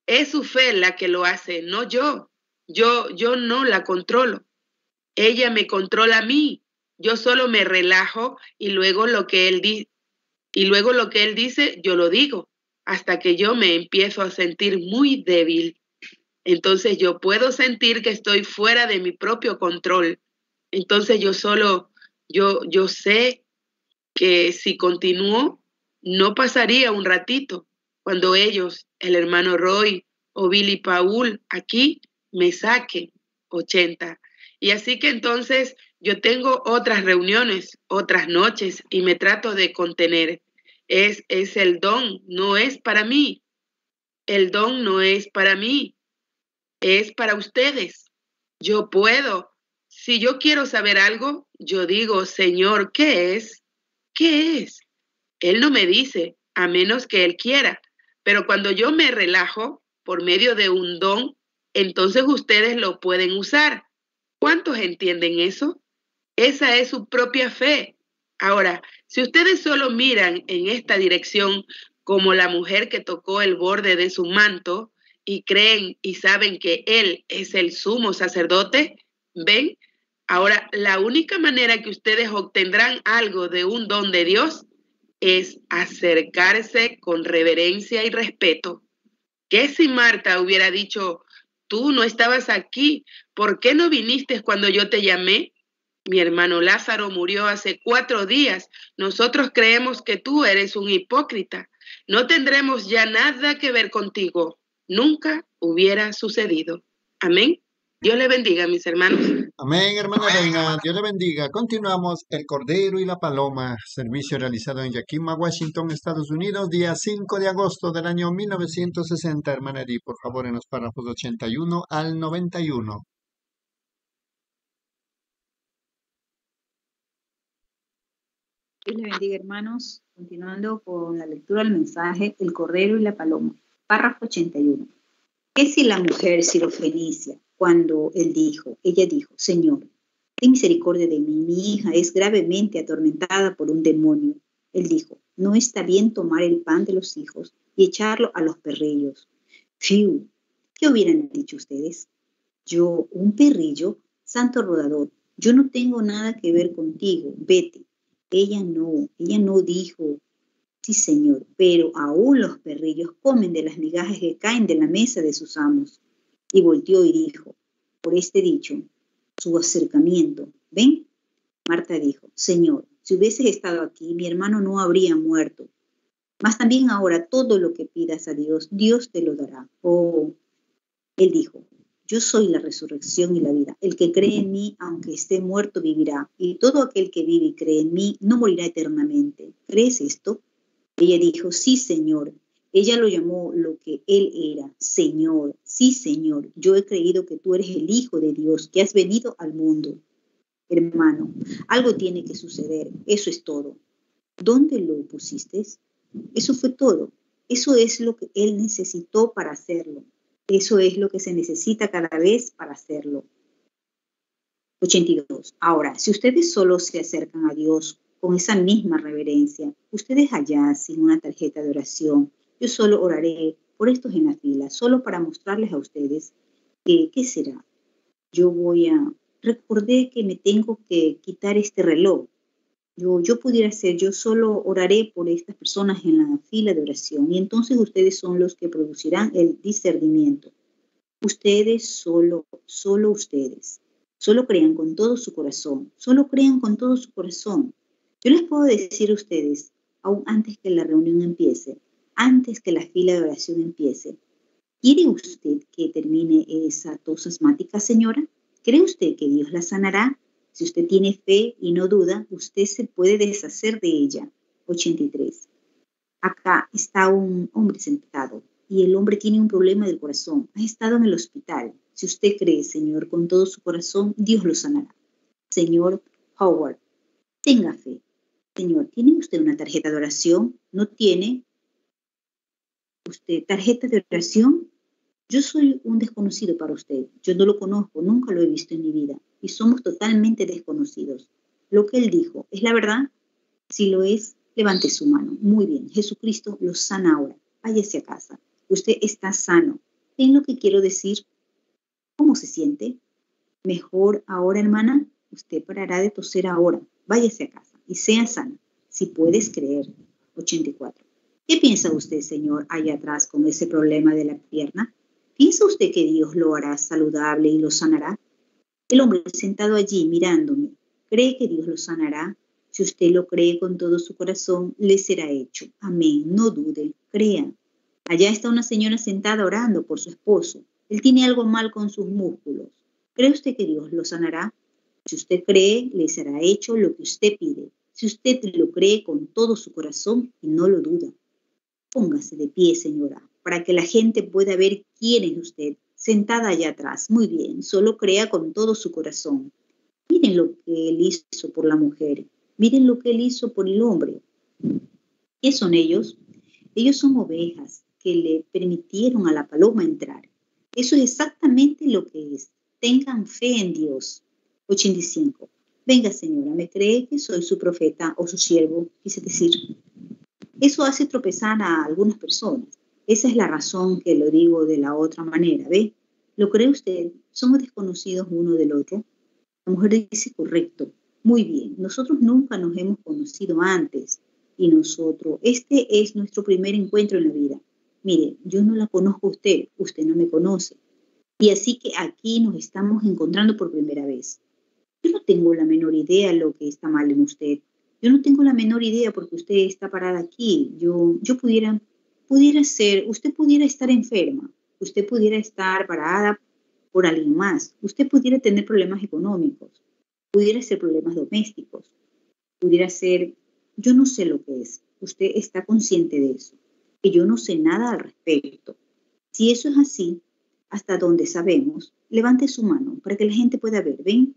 Es su fe la que lo hace, no yo. Yo yo no la controlo. Ella me controla a mí. Yo solo me relajo y luego lo que él dice y luego lo que él dice yo lo digo hasta que yo me empiezo a sentir muy débil. Entonces yo puedo sentir que estoy fuera de mi propio control. Entonces yo solo yo yo sé que si continúo, no pasaría un ratito cuando ellos, el hermano Roy o Billy Paul, aquí me saquen 80. Y así que entonces yo tengo otras reuniones, otras noches y me trato de contener. Es, es el don, no es para mí. El don no es para mí, es para ustedes. Yo puedo. Si yo quiero saber algo, yo digo, Señor, ¿qué es? ¿Qué es? Él no me dice, a menos que Él quiera. Pero cuando yo me relajo por medio de un don, entonces ustedes lo pueden usar. ¿Cuántos entienden eso? Esa es su propia fe. Ahora, si ustedes solo miran en esta dirección como la mujer que tocó el borde de su manto y creen y saben que Él es el sumo sacerdote, ¿ven? Ahora, la única manera que ustedes obtendrán algo de un don de Dios es acercarse con reverencia y respeto. ¿Qué si Marta hubiera dicho, tú no estabas aquí, ¿por qué no viniste cuando yo te llamé? Mi hermano Lázaro murió hace cuatro días. Nosotros creemos que tú eres un hipócrita. No tendremos ya nada que ver contigo. Nunca hubiera sucedido. Amén. Dios le bendiga, mis hermanos. Amén, hermana Reina. Dios le bendiga. Continuamos el Cordero y la Paloma, servicio realizado en Yakima, Washington, Estados Unidos, día 5 de agosto del año 1960. Hermana Edith, por favor, en los párrafos 81 al 91. Dios le bendiga, hermanos. Continuando con la lectura del mensaje, el Cordero y la Paloma. Párrafo 81. ¿Qué si la mujer sirofenicia cuando él dijo, ella dijo, Señor, ten misericordia de mí, mi hija es gravemente atormentada por un demonio. Él dijo, no está bien tomar el pan de los hijos y echarlo a los perrillos. Fiu, ¿qué hubieran dicho ustedes? Yo, un perrillo, santo rodador, yo no tengo nada que ver contigo, vete. Ella no, ella no dijo, sí señor, pero aún los perrillos comen de las migajas que caen de la mesa de sus amos y volteó y dijo, por este dicho, su acercamiento, ¿ven? Marta dijo, Señor, si hubieses estado aquí, mi hermano no habría muerto. Mas también ahora todo lo que pidas a Dios, Dios te lo dará. Oh, él dijo, yo soy la resurrección y la vida. El que cree en mí, aunque esté muerto, vivirá. Y todo aquel que vive y cree en mí, no morirá eternamente. ¿Crees esto? Ella dijo, sí, Señor. Ella lo llamó lo que él era, Señor. Sí, Señor, yo he creído que tú eres el Hijo de Dios, que has venido al mundo. Hermano, algo tiene que suceder, eso es todo. ¿Dónde lo pusiste? Eso fue todo. Eso es lo que él necesitó para hacerlo. Eso es lo que se necesita cada vez para hacerlo. 82. Ahora, si ustedes solo se acercan a Dios con esa misma reverencia, ustedes allá sin una tarjeta de oración, yo solo oraré por estos en la fila, solo para mostrarles a ustedes que, ¿qué será? Yo voy a... Recordé que me tengo que quitar este reloj. Yo, yo pudiera ser, yo solo oraré por estas personas en la fila de oración y entonces ustedes son los que producirán el discernimiento. Ustedes solo, solo ustedes. Solo crean con todo su corazón, solo crean con todo su corazón. Yo les puedo decir a ustedes, aún antes que la reunión empiece, antes que la fila de oración empiece. ¿Quiere usted que termine esa tos asmática, señora? ¿Cree usted que Dios la sanará? Si usted tiene fe y no duda, usted se puede deshacer de ella. 83. Acá está un hombre sentado y el hombre tiene un problema del corazón. Ha estado en el hospital. Si usted cree, Señor, con todo su corazón, Dios lo sanará. Señor Howard, tenga fe. Señor, ¿tiene usted una tarjeta de oración? ¿No tiene? Usted tarjeta de oración, yo soy un desconocido para usted. Yo no lo conozco, nunca lo he visto en mi vida y somos totalmente desconocidos. Lo que él dijo, ¿es la verdad? Si lo es, levante su mano. Muy bien, Jesucristo lo sana ahora. Váyase a casa. Usted está sano. ¿Ven lo que quiero decir? ¿Cómo se siente? Mejor ahora, hermana. Usted parará de toser ahora. Váyase a casa y sea sana. Si puedes creer. 84. ¿Qué piensa usted, Señor, allá atrás con ese problema de la pierna? ¿Piensa usted que Dios lo hará saludable y lo sanará? El hombre sentado allí mirándome, ¿cree que Dios lo sanará? Si usted lo cree con todo su corazón, le será hecho. Amén. No dude, crea. Allá está una señora sentada orando por su esposo. Él tiene algo mal con sus músculos. ¿Cree usted que Dios lo sanará? Si usted cree, le será hecho lo que usted pide. Si usted lo cree con todo su corazón y no lo duda. Póngase de pie, señora, para que la gente pueda ver quién es usted, sentada allá atrás. Muy bien, solo crea con todo su corazón. Miren lo que él hizo por la mujer. Miren lo que él hizo por el hombre. ¿Qué son ellos? Ellos son ovejas que le permitieron a la paloma entrar. Eso es exactamente lo que es. Tengan fe en Dios. 85. Venga, señora, ¿me cree que soy su profeta o su siervo? Quise decir. Eso hace tropezar a algunas personas. Esa es la razón que lo digo de la otra manera, ¿ve? ¿Lo cree usted? ¿Somos desconocidos uno del otro? La mujer dice, correcto. Muy bien, nosotros nunca nos hemos conocido antes y nosotros, este es nuestro primer encuentro en la vida. Mire, yo no la conozco a usted, usted no me conoce. Y así que aquí nos estamos encontrando por primera vez. Yo no tengo la menor idea de lo que está mal en usted. Yo no tengo la menor idea porque usted está parada aquí. Yo, yo pudiera, pudiera ser, usted pudiera estar enferma, usted pudiera estar parada por alguien más, usted pudiera tener problemas económicos, pudiera ser problemas domésticos, pudiera ser, yo no sé lo que es, usted está consciente de eso, que yo no sé nada al respecto. Si eso es así, hasta donde sabemos, levante su mano para que la gente pueda ver, ¿ven?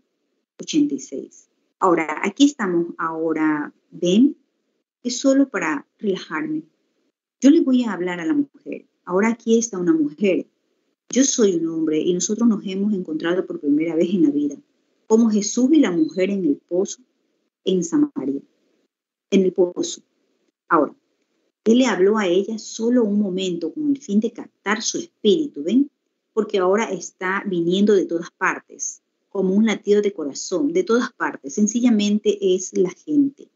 86. Ahora, aquí estamos, ahora, ¿ven? Es solo para relajarme. Yo le voy a hablar a la mujer. Ahora aquí está una mujer. Yo soy un hombre y nosotros nos hemos encontrado por primera vez en la vida como Jesús y la mujer en el pozo en Samaria, en el pozo. Ahora, él le habló a ella solo un momento con el fin de captar su espíritu, ¿ven? Porque ahora está viniendo de todas partes, como un latido de corazón, de todas partes. Sencillamente es la gente.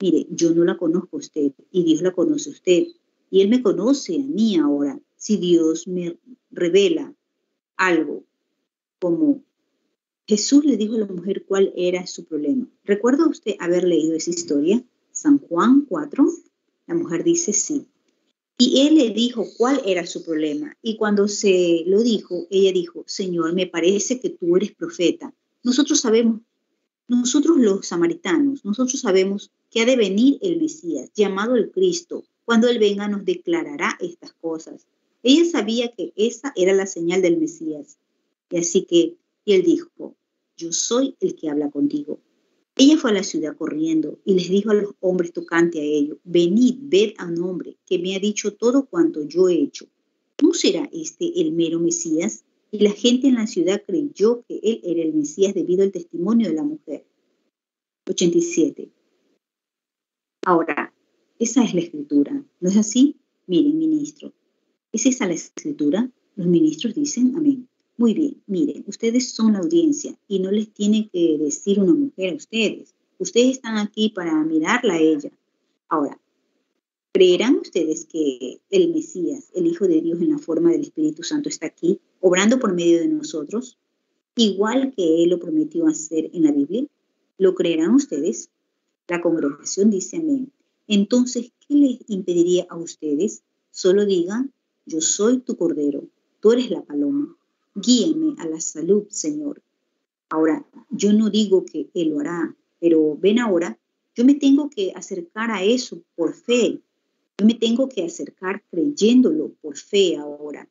Mire, yo no la conozco a usted y Dios la conoce a usted. Y Él me conoce a mí ahora. Si Dios me revela algo como Jesús le dijo a la mujer cuál era su problema. ¿Recuerda usted haber leído esa historia? San Juan 4. La mujer dice sí. Y él le dijo cuál era su problema. Y cuando se lo dijo, ella dijo, Señor, me parece que tú eres profeta. Nosotros sabemos, nosotros los samaritanos, nosotros sabemos que ha de venir el Mesías, llamado el Cristo. Cuando Él venga nos declarará estas cosas. Ella sabía que esa era la señal del Mesías. Y así que y él dijo, yo soy el que habla contigo. Ella fue a la ciudad corriendo y les dijo a los hombres tocante a ello, venid, ved a un hombre que me ha dicho todo cuanto yo he hecho. ¿No será este el mero Mesías? Y la gente en la ciudad creyó que él era el Mesías debido al testimonio de la mujer. 87. Ahora, esa es la escritura, ¿no es así? Miren, ministro, ¿es esa la escritura? Los ministros dicen amén. Muy bien, miren, ustedes son la audiencia y no les tiene que decir una mujer a ustedes. Ustedes están aquí para mirarla a ella. Ahora, ¿creerán ustedes que el Mesías, el Hijo de Dios en la forma del Espíritu Santo, está aquí, obrando por medio de nosotros, igual que Él lo prometió hacer en la Biblia? ¿Lo creerán ustedes? La congregación dice amén. Entonces, ¿qué les impediría a ustedes? Solo digan, yo soy tu cordero, tú eres la paloma guíeme a la salud, Señor. Ahora, yo no digo que Él lo hará, pero ven ahora, yo me tengo que acercar a eso por fe. Yo me tengo que acercar creyéndolo por fe ahora.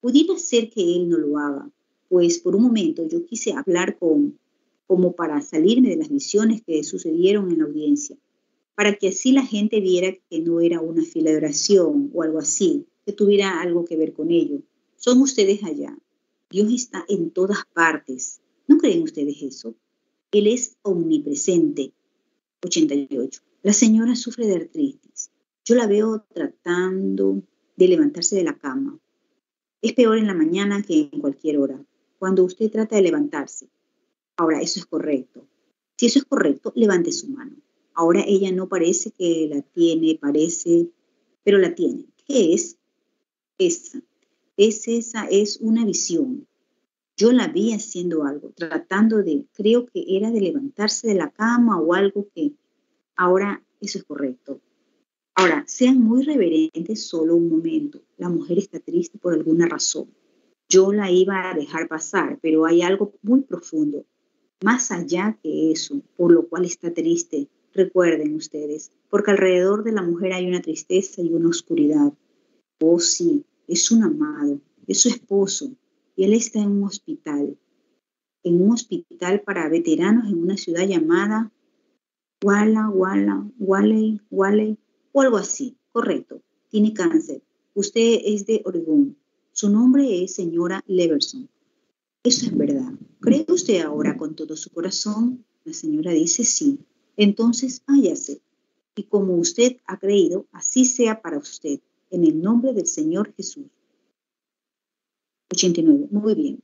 Pudiera ser que Él no lo haga, pues por un momento yo quise hablar con, como para salirme de las visiones que sucedieron en la audiencia, para que así la gente viera que no era una fila de oración o algo así, que tuviera algo que ver con ello. Son ustedes allá, Dios está en todas partes. ¿No creen ustedes eso? Él es omnipresente. 88. La señora sufre de artritis. Yo la veo tratando de levantarse de la cama. Es peor en la mañana que en cualquier hora, cuando usted trata de levantarse. Ahora, eso es correcto. Si eso es correcto, levante su mano. Ahora ella no parece que la tiene, parece, pero la tiene. ¿Qué es? Esa es esa, es una visión. Yo la vi haciendo algo, tratando de, creo que era de levantarse de la cama o algo que ahora eso es correcto. Ahora, sean muy reverentes solo un momento. La mujer está triste por alguna razón. Yo la iba a dejar pasar, pero hay algo muy profundo, más allá que eso, por lo cual está triste. Recuerden ustedes, porque alrededor de la mujer hay una tristeza y una oscuridad. Oh sí, es un amado, es su esposo, y él está en un hospital, en un hospital para veteranos en una ciudad llamada Walla, Walla, Wally, Wally, o algo así, correcto, tiene cáncer. Usted es de Oregón. Su nombre es señora Leverson. Eso es verdad. ¿Cree usted ahora con todo su corazón? La señora dice sí. Entonces váyase. Y como usted ha creído, así sea para usted, en el nombre del Señor Jesús. 89. Muy bien.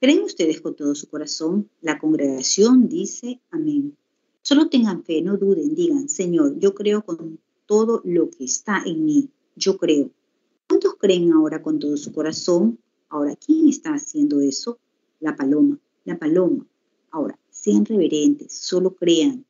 ¿Creen ustedes con todo su corazón? La congregación dice amén. Solo tengan fe, no duden, digan, Señor, yo creo con todo lo que está en mí. Yo creo. ¿Cuántos creen ahora con todo su corazón? Ahora, ¿quién está haciendo eso? La paloma, la paloma. Ahora, sean reverentes, solo crean.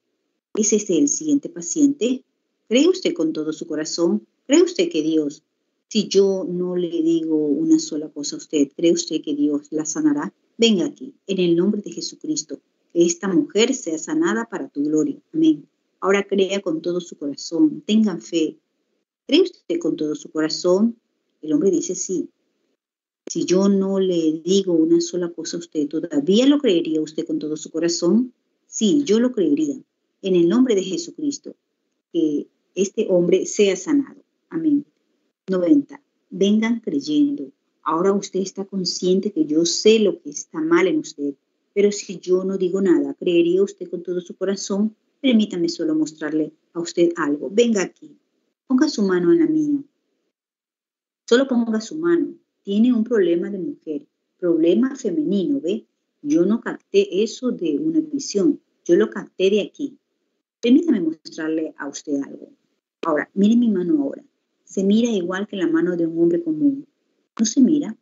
¿Es este el siguiente paciente? ¿Cree usted con todo su corazón? ¿Cree usted que Dios, si yo no le digo una sola cosa a usted, ¿cree usted que Dios la sanará? Venga aquí, en el nombre de Jesucristo, que esta mujer sea sanada para tu gloria. Amén. Ahora crea con todo su corazón, tengan fe. ¿Cree usted con todo su corazón? El hombre dice sí. Si yo no le digo una sola cosa a usted, ¿todavía lo creería usted con todo su corazón? Sí, yo lo creería. En el nombre de Jesucristo, que este hombre sea sanado. Amén. 90. Vengan creyendo. Ahora usted está consciente que yo sé lo que está mal en usted, pero si yo no digo nada, ¿creería usted con todo su corazón? Permítame solo mostrarle a usted algo. Venga aquí. Ponga su mano en la mía. Solo ponga su mano. Tiene un problema de mujer, problema femenino, ¿ve? Yo no capté eso de una visión, yo lo capté de aquí. Permítame mostrarle a usted algo. Ahora, mire mi mano ahora. Se mira igual que la mano de un hombre común. ¿No se mira?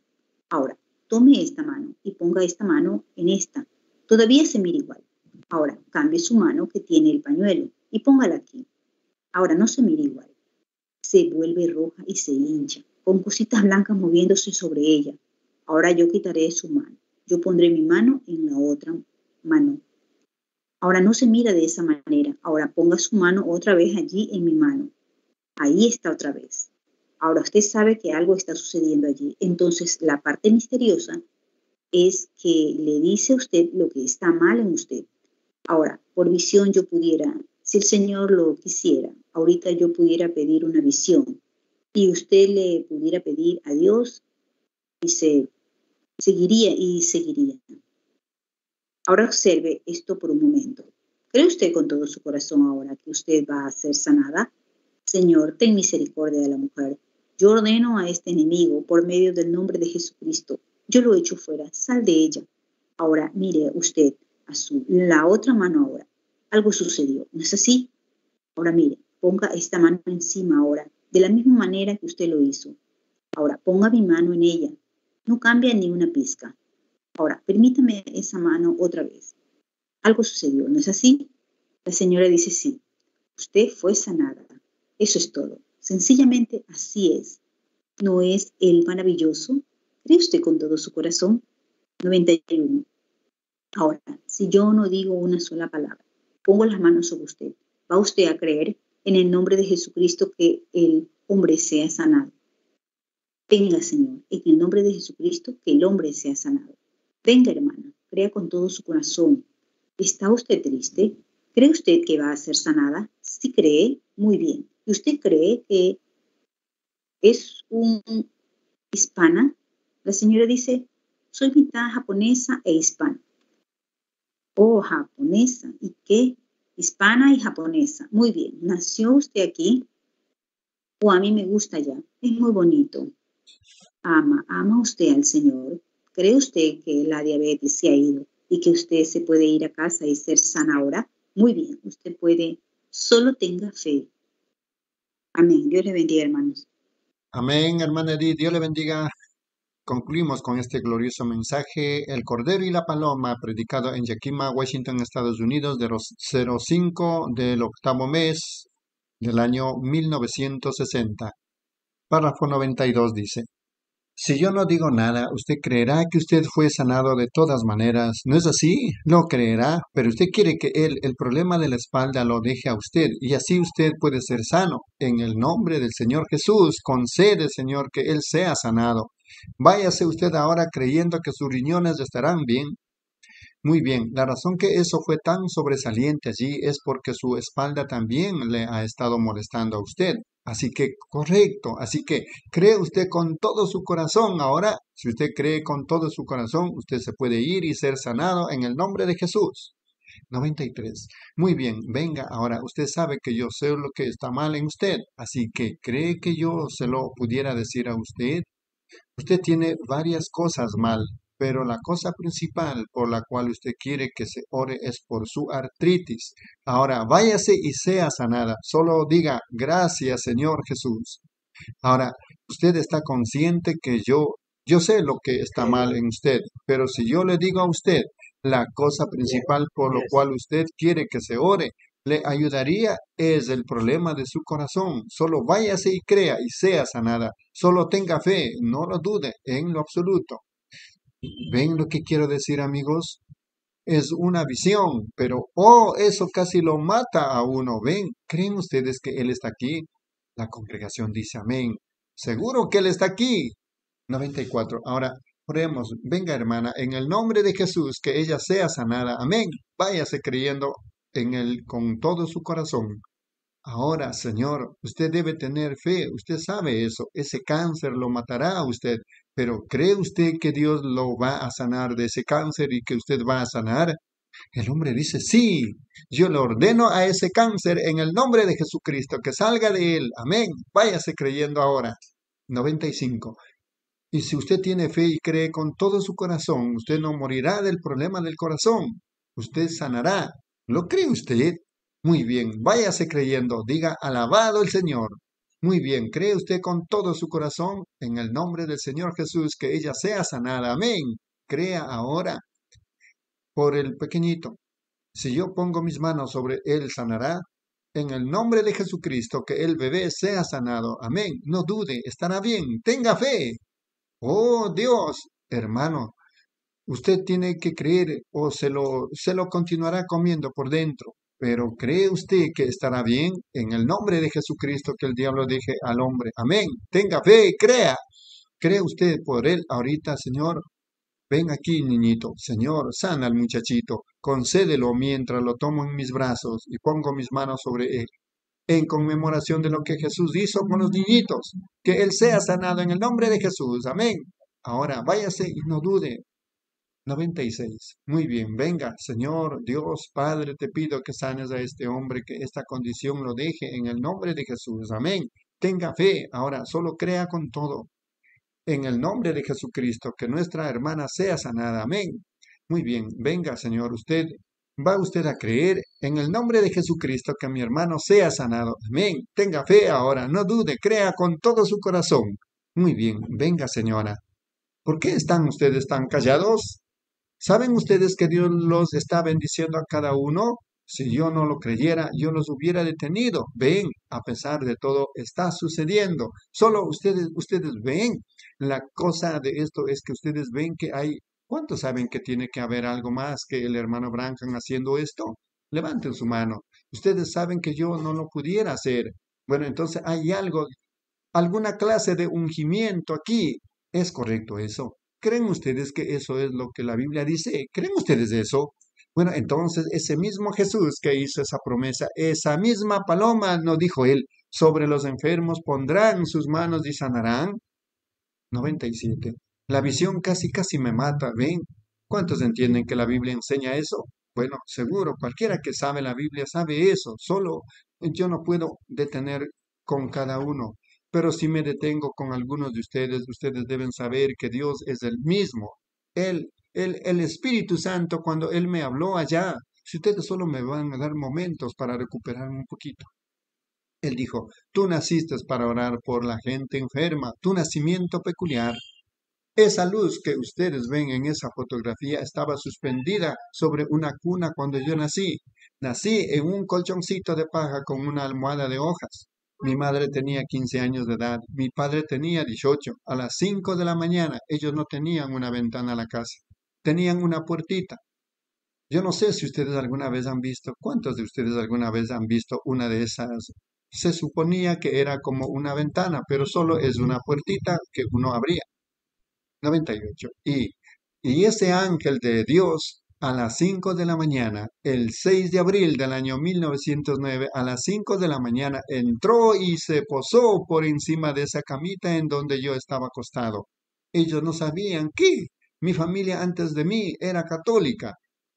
Ahora, tome esta mano y ponga esta mano en esta. Todavía se mira igual. Ahora, cambie su mano que tiene el pañuelo y póngala aquí. Ahora no se mira igual. Se vuelve roja y se hincha, con cositas blancas moviéndose sobre ella. Ahora yo quitaré su mano. Yo pondré mi mano en la otra mano. Ahora no se mira de esa manera. Ahora ponga su mano otra vez allí en mi mano. Ahí está otra vez. Ahora usted sabe que algo está sucediendo allí. Entonces la parte misteriosa es que le dice a usted lo que está mal en usted. Ahora, por visión yo pudiera, si el Señor lo quisiera, ahorita yo pudiera pedir una visión y usted le pudiera pedir a Dios y se seguiría y seguiría. Ahora observe esto por un momento. ¿Cree usted con todo su corazón ahora que usted va a ser sanada? Señor, ten misericordia de la mujer. Yo ordeno a este enemigo por medio del nombre de Jesucristo. Yo lo echo fuera. Sal de ella. Ahora mire usted a su la otra mano ahora. Algo sucedió. ¿No es así? Ahora mire, ponga esta mano encima ahora, de la misma manera que usted lo hizo. Ahora ponga mi mano en ella. No cambia ni una pizca. Ahora, permítame esa mano otra vez. Algo sucedió, ¿no es así? La señora dice sí. Usted fue sanada. Eso es todo. Sencillamente así es. ¿No es el maravilloso? ¿Cree usted con todo su corazón? 91. Ahora, si yo no digo una sola palabra, pongo las manos sobre usted, ¿va usted a creer en el nombre de Jesucristo que el hombre sea sanado? Venga, Señor, en el nombre de Jesucristo que el hombre sea sanado. Venga, hermana, crea con todo su corazón. ¿Está usted triste? ¿Cree usted que va a ser sanada? Si cree, muy bien. ¿Y usted cree que es un hispana? La señora dice, soy mitad japonesa e hispana. Oh, japonesa. ¿Y qué? Hispana y japonesa. Muy bien. ¿Nació usted aquí? O oh, a mí me gusta ya. Es muy bonito. Ama, ama usted al Señor. ¿Cree usted que la diabetes se ha ido y que usted se puede ir a casa y ser sana ahora? Muy bien, usted puede, solo tenga fe. Amén. Dios le bendiga, hermanos. Amén, hermana Edith. Dios le bendiga. Concluimos con este glorioso mensaje, El Cordero y la Paloma, predicado en Yakima, Washington, Estados Unidos, de los 05 del octavo mes del año 1960. Párrafo 92 dice. Si yo no digo nada, usted creerá que usted fue sanado de todas maneras. ¿No es así? Lo creerá, pero usted quiere que él, el problema de la espalda, lo deje a usted y así usted puede ser sano. En el nombre del Señor Jesús, concede, Señor, que él sea sanado. Váyase usted ahora creyendo que sus riñones estarán bien. Muy bien, la razón que eso fue tan sobresaliente allí es porque su espalda también le ha estado molestando a usted. Así que, correcto, así que cree usted con todo su corazón. Ahora, si usted cree con todo su corazón, usted se puede ir y ser sanado en el nombre de Jesús. 93. Muy bien, venga, ahora usted sabe que yo sé lo que está mal en usted, así que ¿cree que yo se lo pudiera decir a usted? Usted tiene varias cosas mal, pero la cosa principal por la cual usted quiere que se ore es por su artritis. Ahora, váyase y sea sanada. Solo diga, gracias Señor Jesús. Ahora, usted está consciente que yo, yo sé lo que está mal en usted, pero si yo le digo a usted la cosa principal por lo cual usted quiere que se ore, le ayudaría es el problema de su corazón. Solo váyase y crea y sea sanada. Solo tenga fe, no lo dude en lo absoluto. ¿Ven lo que quiero decir, amigos? Es una visión, pero oh, eso casi lo mata a uno. ¿Ven? ¿Creen ustedes que Él está aquí? La congregación dice amén. Seguro que Él está aquí. 94. Ahora, oremos. Venga, hermana, en el nombre de Jesús, que ella sea sanada. Amén. Váyase creyendo en Él con todo su corazón. Ahora, Señor, usted debe tener fe, usted sabe eso, ese cáncer lo matará a usted, pero ¿cree usted que Dios lo va a sanar de ese cáncer y que usted va a sanar? El hombre dice, sí, yo le ordeno a ese cáncer en el nombre de Jesucristo que salga de él. Amén. Váyase creyendo ahora. 95. Y si usted tiene fe y cree con todo su corazón, usted no morirá del problema del corazón. Usted sanará. ¿Lo cree usted? Muy bien, váyase creyendo, diga, alabado el Señor. Muy bien, ¿cree usted con todo su corazón en el nombre del Señor Jesús que ella sea sanada? Amén. Crea ahora por el pequeñito. Si yo pongo mis manos sobre él, sanará. En el nombre de Jesucristo, que el bebé sea sanado. Amén. No dude, estará bien. Tenga fe. Oh Dios, hermano, usted tiene que creer o se lo, se lo continuará comiendo por dentro. Pero ¿cree usted que estará bien? En el nombre de Jesucristo que el diablo dije al hombre. Amén. Tenga fe, crea. ¿Cree usted por él ahorita, Señor? Ven aquí, niñito. Señor, sana al muchachito. Concédelo mientras lo tomo en mis brazos y pongo mis manos sobre él. En conmemoración de lo que Jesús hizo con los niñitos. Que él sea sanado en el nombre de Jesús. Amén. Ahora váyase y no dude. 96. Muy bien, venga, Señor, Dios, Padre, te pido que sanes a este hombre, que esta condición lo deje en el nombre de Jesús. Amén. Tenga fe, ahora solo crea con todo. En el nombre de Jesucristo, que nuestra hermana sea sanada. Amén. Muy bien, venga, Señor, usted va usted a creer en el nombre de Jesucristo que mi hermano sea sanado. Amén. Tenga fe ahora, no dude, crea con todo su corazón. Muy bien, venga, señora. ¿Por qué están ustedes tan callados? ¿Saben ustedes que Dios los está bendiciendo a cada uno? Si yo no lo creyera, yo los hubiera detenido. Ven, a pesar de todo, está sucediendo. Solo ustedes, ustedes ven. La cosa de esto es que ustedes ven que hay, ¿cuántos saben que tiene que haber algo más que el hermano Brancan haciendo esto? Levanten su mano. Ustedes saben que yo no lo pudiera hacer. Bueno, entonces hay algo, alguna clase de ungimiento aquí. ¿Es correcto eso? ¿Creen ustedes que eso es lo que la Biblia dice? ¿Creen ustedes eso? Bueno, entonces ese mismo Jesús que hizo esa promesa, esa misma paloma, no dijo él, sobre los enfermos pondrán sus manos y sanarán. 97. La visión casi casi me mata, ¿ven? ¿Cuántos entienden que la Biblia enseña eso? Bueno, seguro, cualquiera que sabe la Biblia sabe eso, solo yo no puedo detener con cada uno. Pero si me detengo con algunos de ustedes, ustedes deben saber que Dios es el mismo. Él, el, el Espíritu Santo, cuando Él me habló allá, si ustedes solo me van a dar momentos para recuperarme un poquito. Él dijo, tú naciste para orar por la gente enferma, tu nacimiento peculiar. Esa luz que ustedes ven en esa fotografía estaba suspendida sobre una cuna cuando yo nací. Nací en un colchoncito de paja con una almohada de hojas. Mi madre tenía 15 años de edad, mi padre tenía 18. A las 5 de la mañana ellos no tenían una ventana a la casa, tenían una puertita. Yo no sé si ustedes alguna vez han visto, ¿cuántos de ustedes alguna vez han visto una de esas? Se suponía que era como una ventana, pero solo es una puertita que uno abría. 98. Y, y ese ángel de Dios a las 5 de la mañana, el 6 de abril del año 1909, a las 5 de la mañana, entró y se posó por encima de esa camita en donde yo estaba acostado. Ellos no sabían que mi familia antes de mí era católica.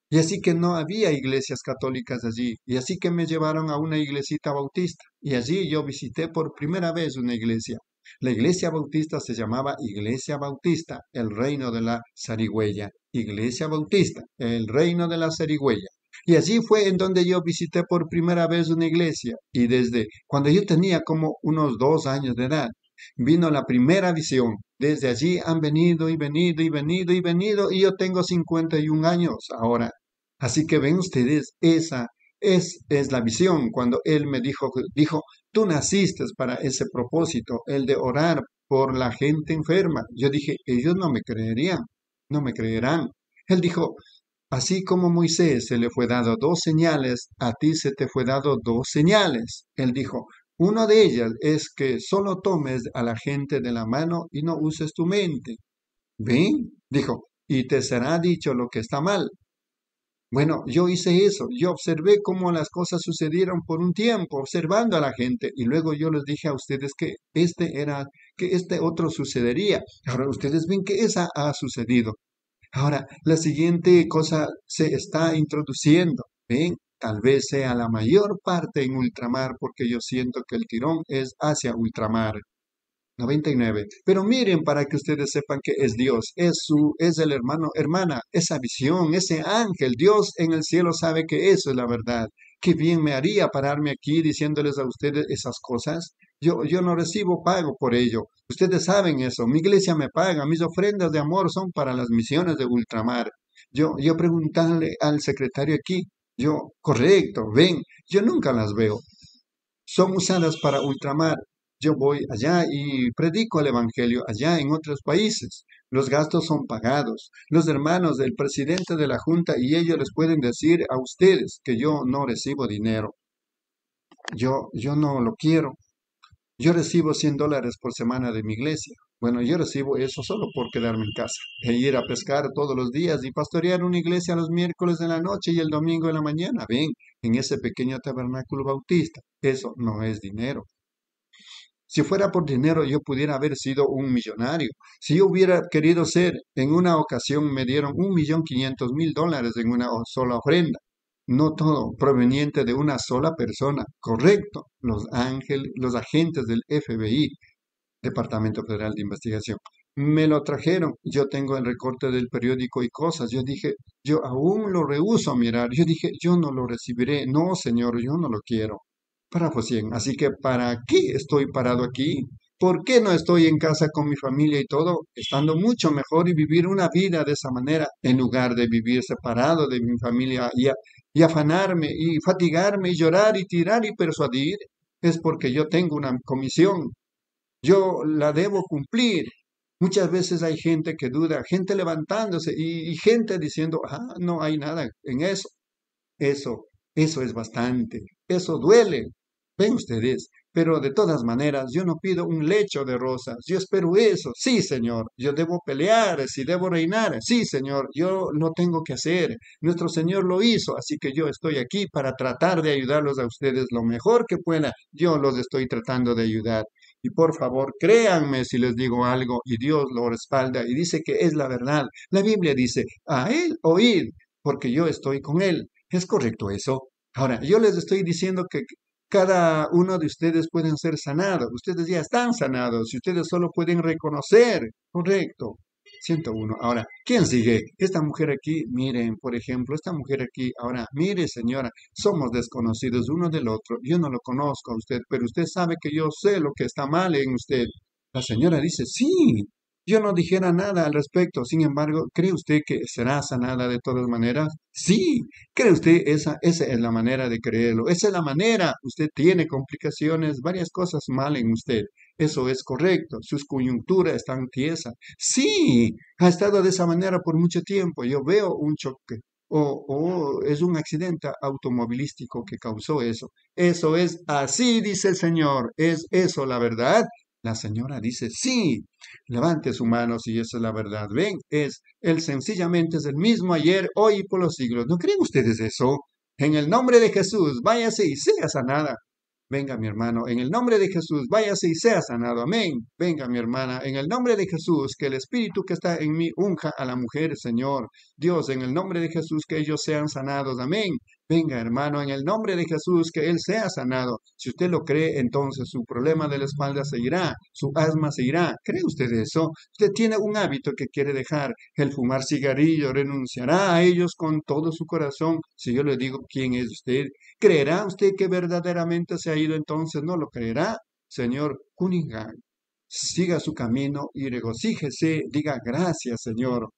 Y así que no había iglesias católicas allí. Y así que me llevaron a una iglesita bautista. Y allí yo visité por primera vez una iglesia. La iglesia bautista se llamaba Iglesia Bautista, el reino de la zarigüeya. Iglesia Bautista, el reino de la zarigüeya. Y allí fue en donde yo visité por primera vez una iglesia. Y desde cuando yo tenía como unos dos años de edad, vino la primera visión. Desde allí han venido y venido y venido y venido y yo tengo 51 años ahora. Así que ven ustedes, esa es, es la visión. Cuando él me dijo, dijo, tú naciste para ese propósito, el de orar por la gente enferma. Yo dije, ellos no me creerían, no me creerán. Él dijo, así como Moisés se le fue dado dos señales, a ti se te fue dado dos señales. Él dijo, una de ellas es que solo tomes a la gente de la mano y no uses tu mente. ¿Ven? Dijo, y te será dicho lo que está mal. Bueno, yo hice eso, yo observé cómo las cosas sucedieron por un tiempo, observando a la gente, y luego yo les dije a ustedes que este era, que este otro sucedería. Ahora ustedes ven que esa ha sucedido. Ahora, la siguiente cosa se está introduciendo. ¿Ven? Tal vez sea la mayor parte en ultramar porque yo siento que el tirón es hacia ultramar. 99. Pero miren para que ustedes sepan que es Dios, es su, es el hermano, hermana, esa visión, ese ángel, Dios en el cielo sabe que eso es la verdad. Qué bien me haría pararme aquí diciéndoles a ustedes esas cosas. Yo, yo no recibo pago por ello. Ustedes saben eso. Mi iglesia me paga. Mis ofrendas de amor son para las misiones de ultramar. Yo, yo preguntarle al secretario aquí, yo, correcto, ven, yo nunca las veo. Son usadas para ultramar. Yo voy allá y predico el Evangelio allá en otros países. Los gastos son pagados. Los hermanos del presidente de la Junta y ellos les pueden decir a ustedes que yo no recibo dinero. Yo, yo no lo quiero. Yo recibo 100 dólares por semana de mi iglesia. Bueno, yo recibo eso solo por quedarme en casa e ir a pescar todos los días y pastorear una iglesia los miércoles de la noche y el domingo de la mañana. Ven, en ese pequeño tabernáculo bautista. Eso no es dinero. Si fuera por dinero, yo pudiera haber sido un millonario. Si yo hubiera querido ser, en una ocasión me dieron un millón quinientos mil dólares en una sola ofrenda no todo proveniente de una sola persona, correcto, los ángeles, los agentes del FBI, Departamento Federal de Investigación. Me lo trajeron, yo tengo el recorte del periódico y cosas, yo dije, yo aún lo rehuso mirar, yo dije, yo no lo recibiré, no señor, yo no lo quiero. Así que ¿para qué estoy parado aquí? ¿Por qué no estoy en casa con mi familia y todo, estando mucho mejor y vivir una vida de esa manera, en lugar de vivir separado de mi familia y, y afanarme y fatigarme y llorar y tirar y persuadir? Es porque yo tengo una comisión. Yo la debo cumplir. Muchas veces hay gente que duda, gente levantándose y, y gente diciendo, ah, no hay nada en eso. Eso, eso es bastante. Eso duele. Ven ustedes, pero de todas maneras, yo no pido un lecho de rosas, yo espero eso. Sí, Señor, yo debo pelear, si debo reinar. Sí, Señor, yo lo tengo que hacer. Nuestro Señor lo hizo, así que yo estoy aquí para tratar de ayudarlos a ustedes lo mejor que pueda. Yo los estoy tratando de ayudar. Y por favor, créanme si les digo algo y Dios lo respalda y dice que es la verdad. La Biblia dice, a Él oíd, porque yo estoy con Él. ¿Es correcto eso? Ahora, yo les estoy diciendo que cada uno de ustedes pueden ser sanados. Ustedes ya están sanados y ustedes solo pueden reconocer. Correcto. 101. Ahora, ¿quién sigue? Esta mujer aquí, miren, por ejemplo, esta mujer aquí, ahora, mire señora, somos desconocidos uno del otro. Yo no lo conozco a usted, pero usted sabe que yo sé lo que está mal en usted. La señora dice, sí, yo no dijera nada al respecto. Sin embargo, ¿cree usted que será sanada de todas maneras? Sí. ¿Cree usted esa, esa es la manera de creerlo? Esa es la manera. Usted tiene complicaciones, varias cosas mal en usted. Eso es correcto. Sus coyunturas están tiesas. Sí. Ha estado de esa manera por mucho tiempo. Yo veo un choque. O, o es un accidente automovilístico que causó eso. Eso es así, dice el Señor. ¿Es eso la verdad? La señora dice, sí, levante su mano si esa es la verdad. Ven, es, él sencillamente es el mismo ayer, hoy y por los siglos. ¿No creen ustedes eso? En el nombre de Jesús, váyase y sea sanada. Venga mi hermano, en el nombre de Jesús, váyase y sea sanado. Amén. Venga mi hermana, en el nombre de Jesús, que el Espíritu que está en mí unja a la mujer, Señor. Dios, en el nombre de Jesús, que ellos sean sanados. Amén. Venga, hermano, en el nombre de Jesús, que Él sea sanado. Si usted lo cree, entonces su problema de la espalda se irá, su asma se irá. ¿Cree usted eso? Usted tiene un hábito que quiere dejar, el fumar cigarrillo, renunciará a ellos con todo su corazón. Si yo le digo quién es usted, ¿creerá usted que verdaderamente se ha ido entonces? ¿No lo creerá? Señor Cunningham, siga su camino y regocíjese, diga gracias, Señor.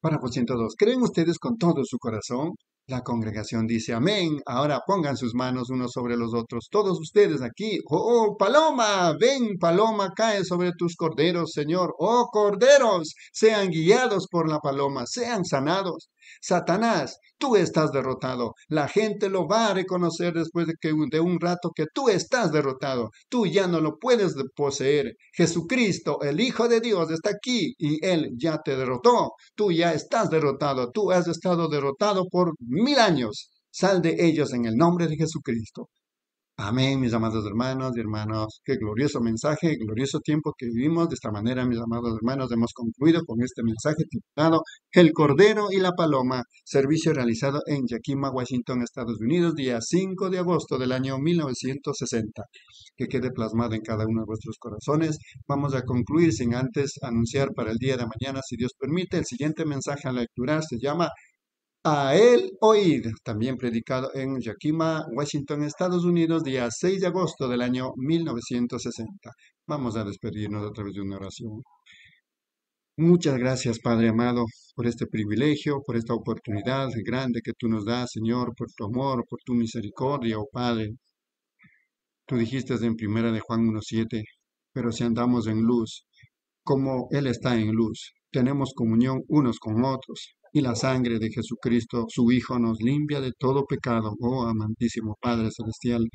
Párrafo 102. ¿Creen ustedes con todo su corazón? La congregación dice amén. Ahora pongan sus manos unos sobre los otros. Todos ustedes aquí. Oh, oh, paloma, ven, paloma, cae sobre tus corderos, Señor. Oh, corderos, sean guiados por la paloma, sean sanados. Satanás, tú estás derrotado. La gente lo va a reconocer después de, que, de un rato que tú estás derrotado. Tú ya no lo puedes poseer. Jesucristo, el Hijo de Dios, está aquí y Él ya te derrotó. Tú ya estás derrotado. Tú has estado derrotado por mil años. Sal de ellos en el nombre de Jesucristo. Amén, mis amados hermanos y hermanos. Qué glorioso mensaje, glorioso tiempo que vivimos. De esta manera, mis amados hermanos, hemos concluido con este mensaje titulado El Cordero y la Paloma, servicio realizado en Yakima, Washington, Estados Unidos, día 5 de agosto del año 1960. Que quede plasmado en cada uno de vuestros corazones. Vamos a concluir sin antes anunciar para el día de mañana, si Dios permite, el siguiente mensaje a lecturar se llama a él oír, también predicado en Yakima, Washington, Estados Unidos, día 6 de agosto del año 1960. Vamos a despedirnos a través de una oración. Muchas gracias, Padre amado, por este privilegio, por esta oportunidad grande que tú nos das, Señor, por tu amor, por tu misericordia, oh Padre. Tú dijiste en primera de Juan 1.7, pero si andamos en luz, como Él está en luz, tenemos comunión unos con otros, y la sangre de Jesucristo, su Hijo, nos limpia de todo pecado, oh amantísimo Padre Celestial.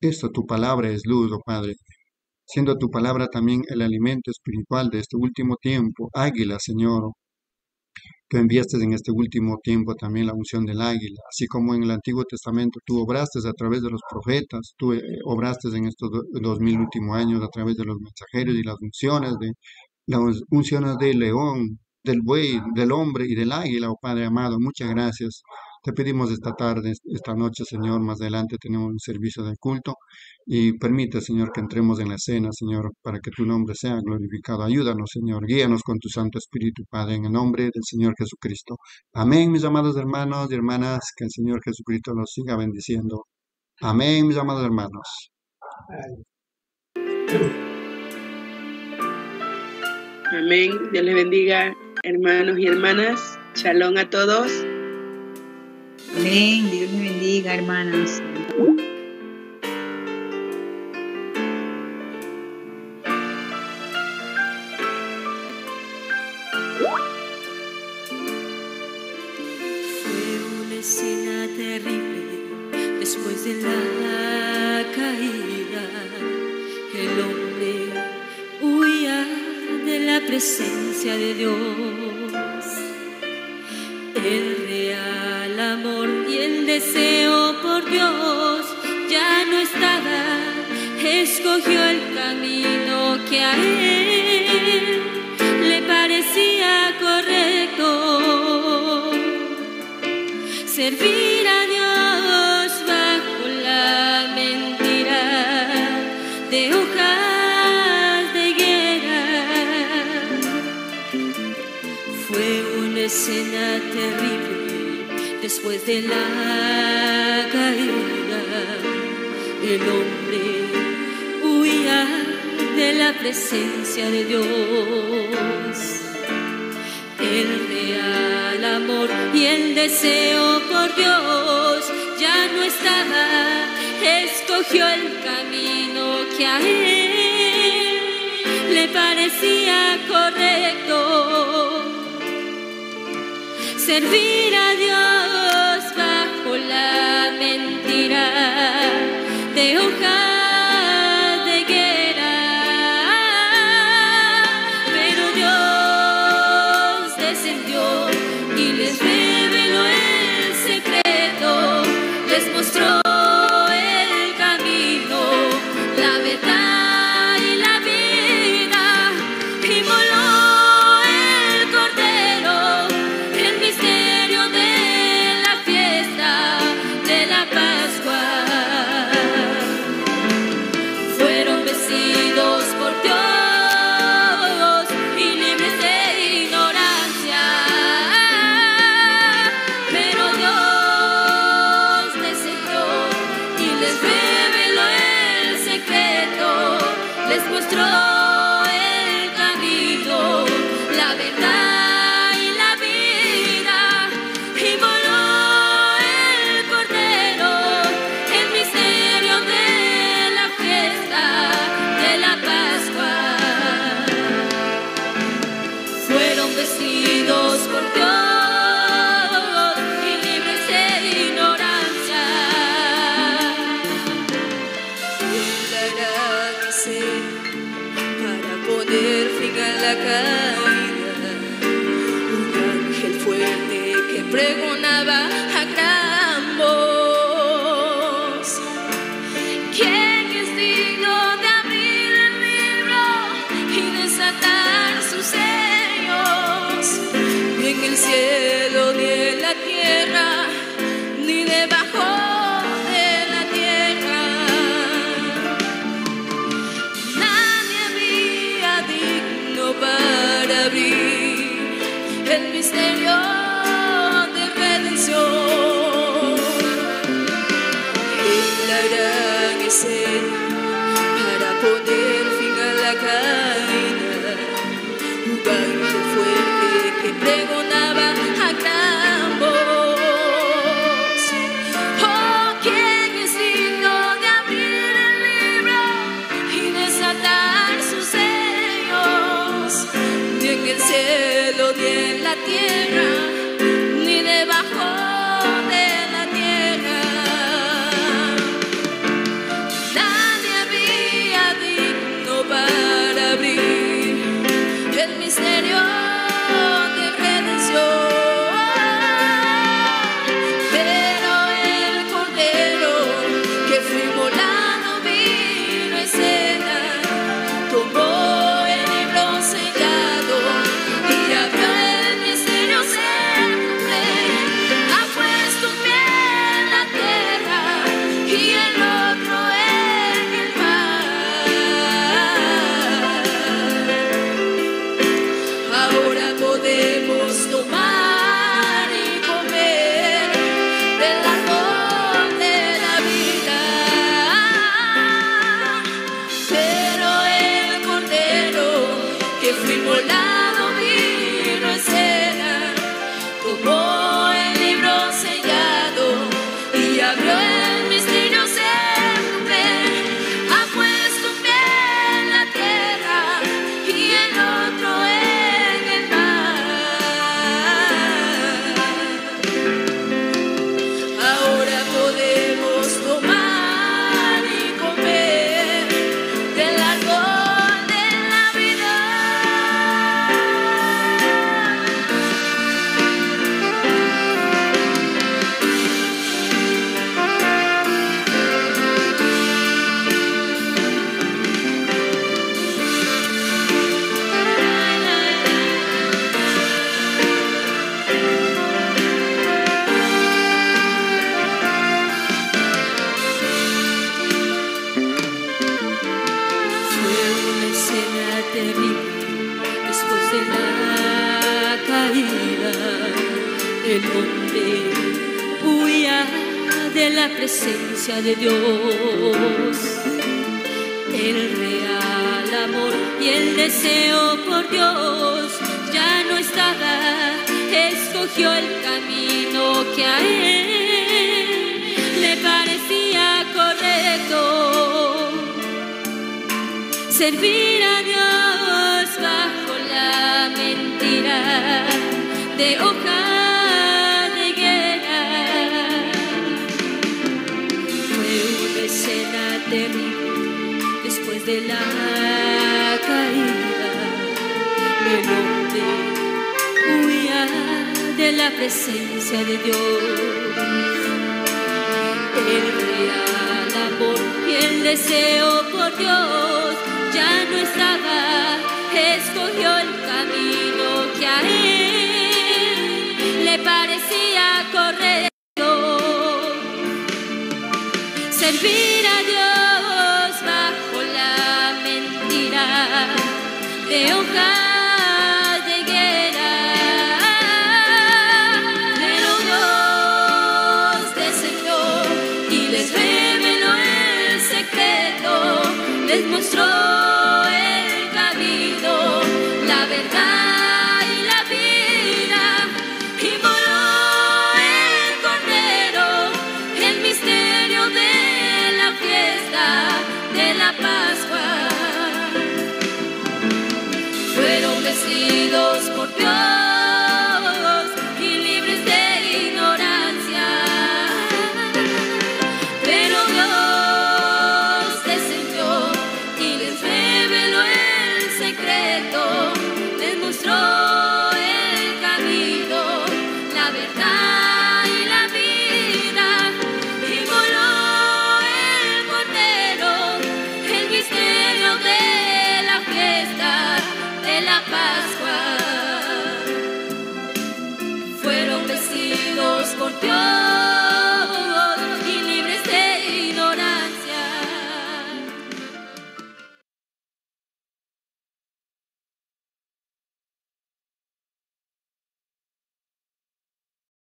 Esto tu palabra es luz, oh Padre, siendo tu palabra también el alimento espiritual de este último tiempo. Águila, Señor, tú enviaste en este último tiempo también la unción del águila, así como en el Antiguo Testamento tú obraste a través de los profetas, tú eh, obraste en estos dos mil últimos años a través de los mensajeros y las unciones de las unciones de león, del buey, del hombre y del águila, oh Padre amado. Muchas gracias. Te pedimos esta tarde, esta noche, Señor, más adelante tenemos un servicio de culto y permite, Señor, que entremos en la cena, Señor, para que tu nombre sea glorificado. Ayúdanos, Señor, guíanos con tu Santo Espíritu, Padre, en el nombre del Señor Jesucristo. Amén, mis amados hermanos y hermanas, que el Señor Jesucristo los siga bendiciendo. Amén, mis amados hermanos. Amén. Dios les bendiga hermanos y hermanas. Shalom a todos. Amén. Dios les bendiga, hermanas. Fue una escena terrible después de la presencia de Dios. El real amor y el deseo por Dios ya no estaba. Escogió el camino que a él le parecía correcto. Servir después de la caída. El hombre huía de la presencia de Dios el real amor y el deseo por Dios ya no estaba, escogió el camino que a él le parecía correcto. Servir a Dios bajo la mentira de hojas para nacer, para poner fin la carne. presencia de Dios. El real amor y el deseo por Dios ya no estaba, escogió el camino que a él le parecía correcto. Servir a Dios bajo la mentira de hojas de la caída, me monté, huía de la presencia de Dios. El real amor y el deseo por Dios ya no estaba, escogió el camino que a él le parecía correr. You.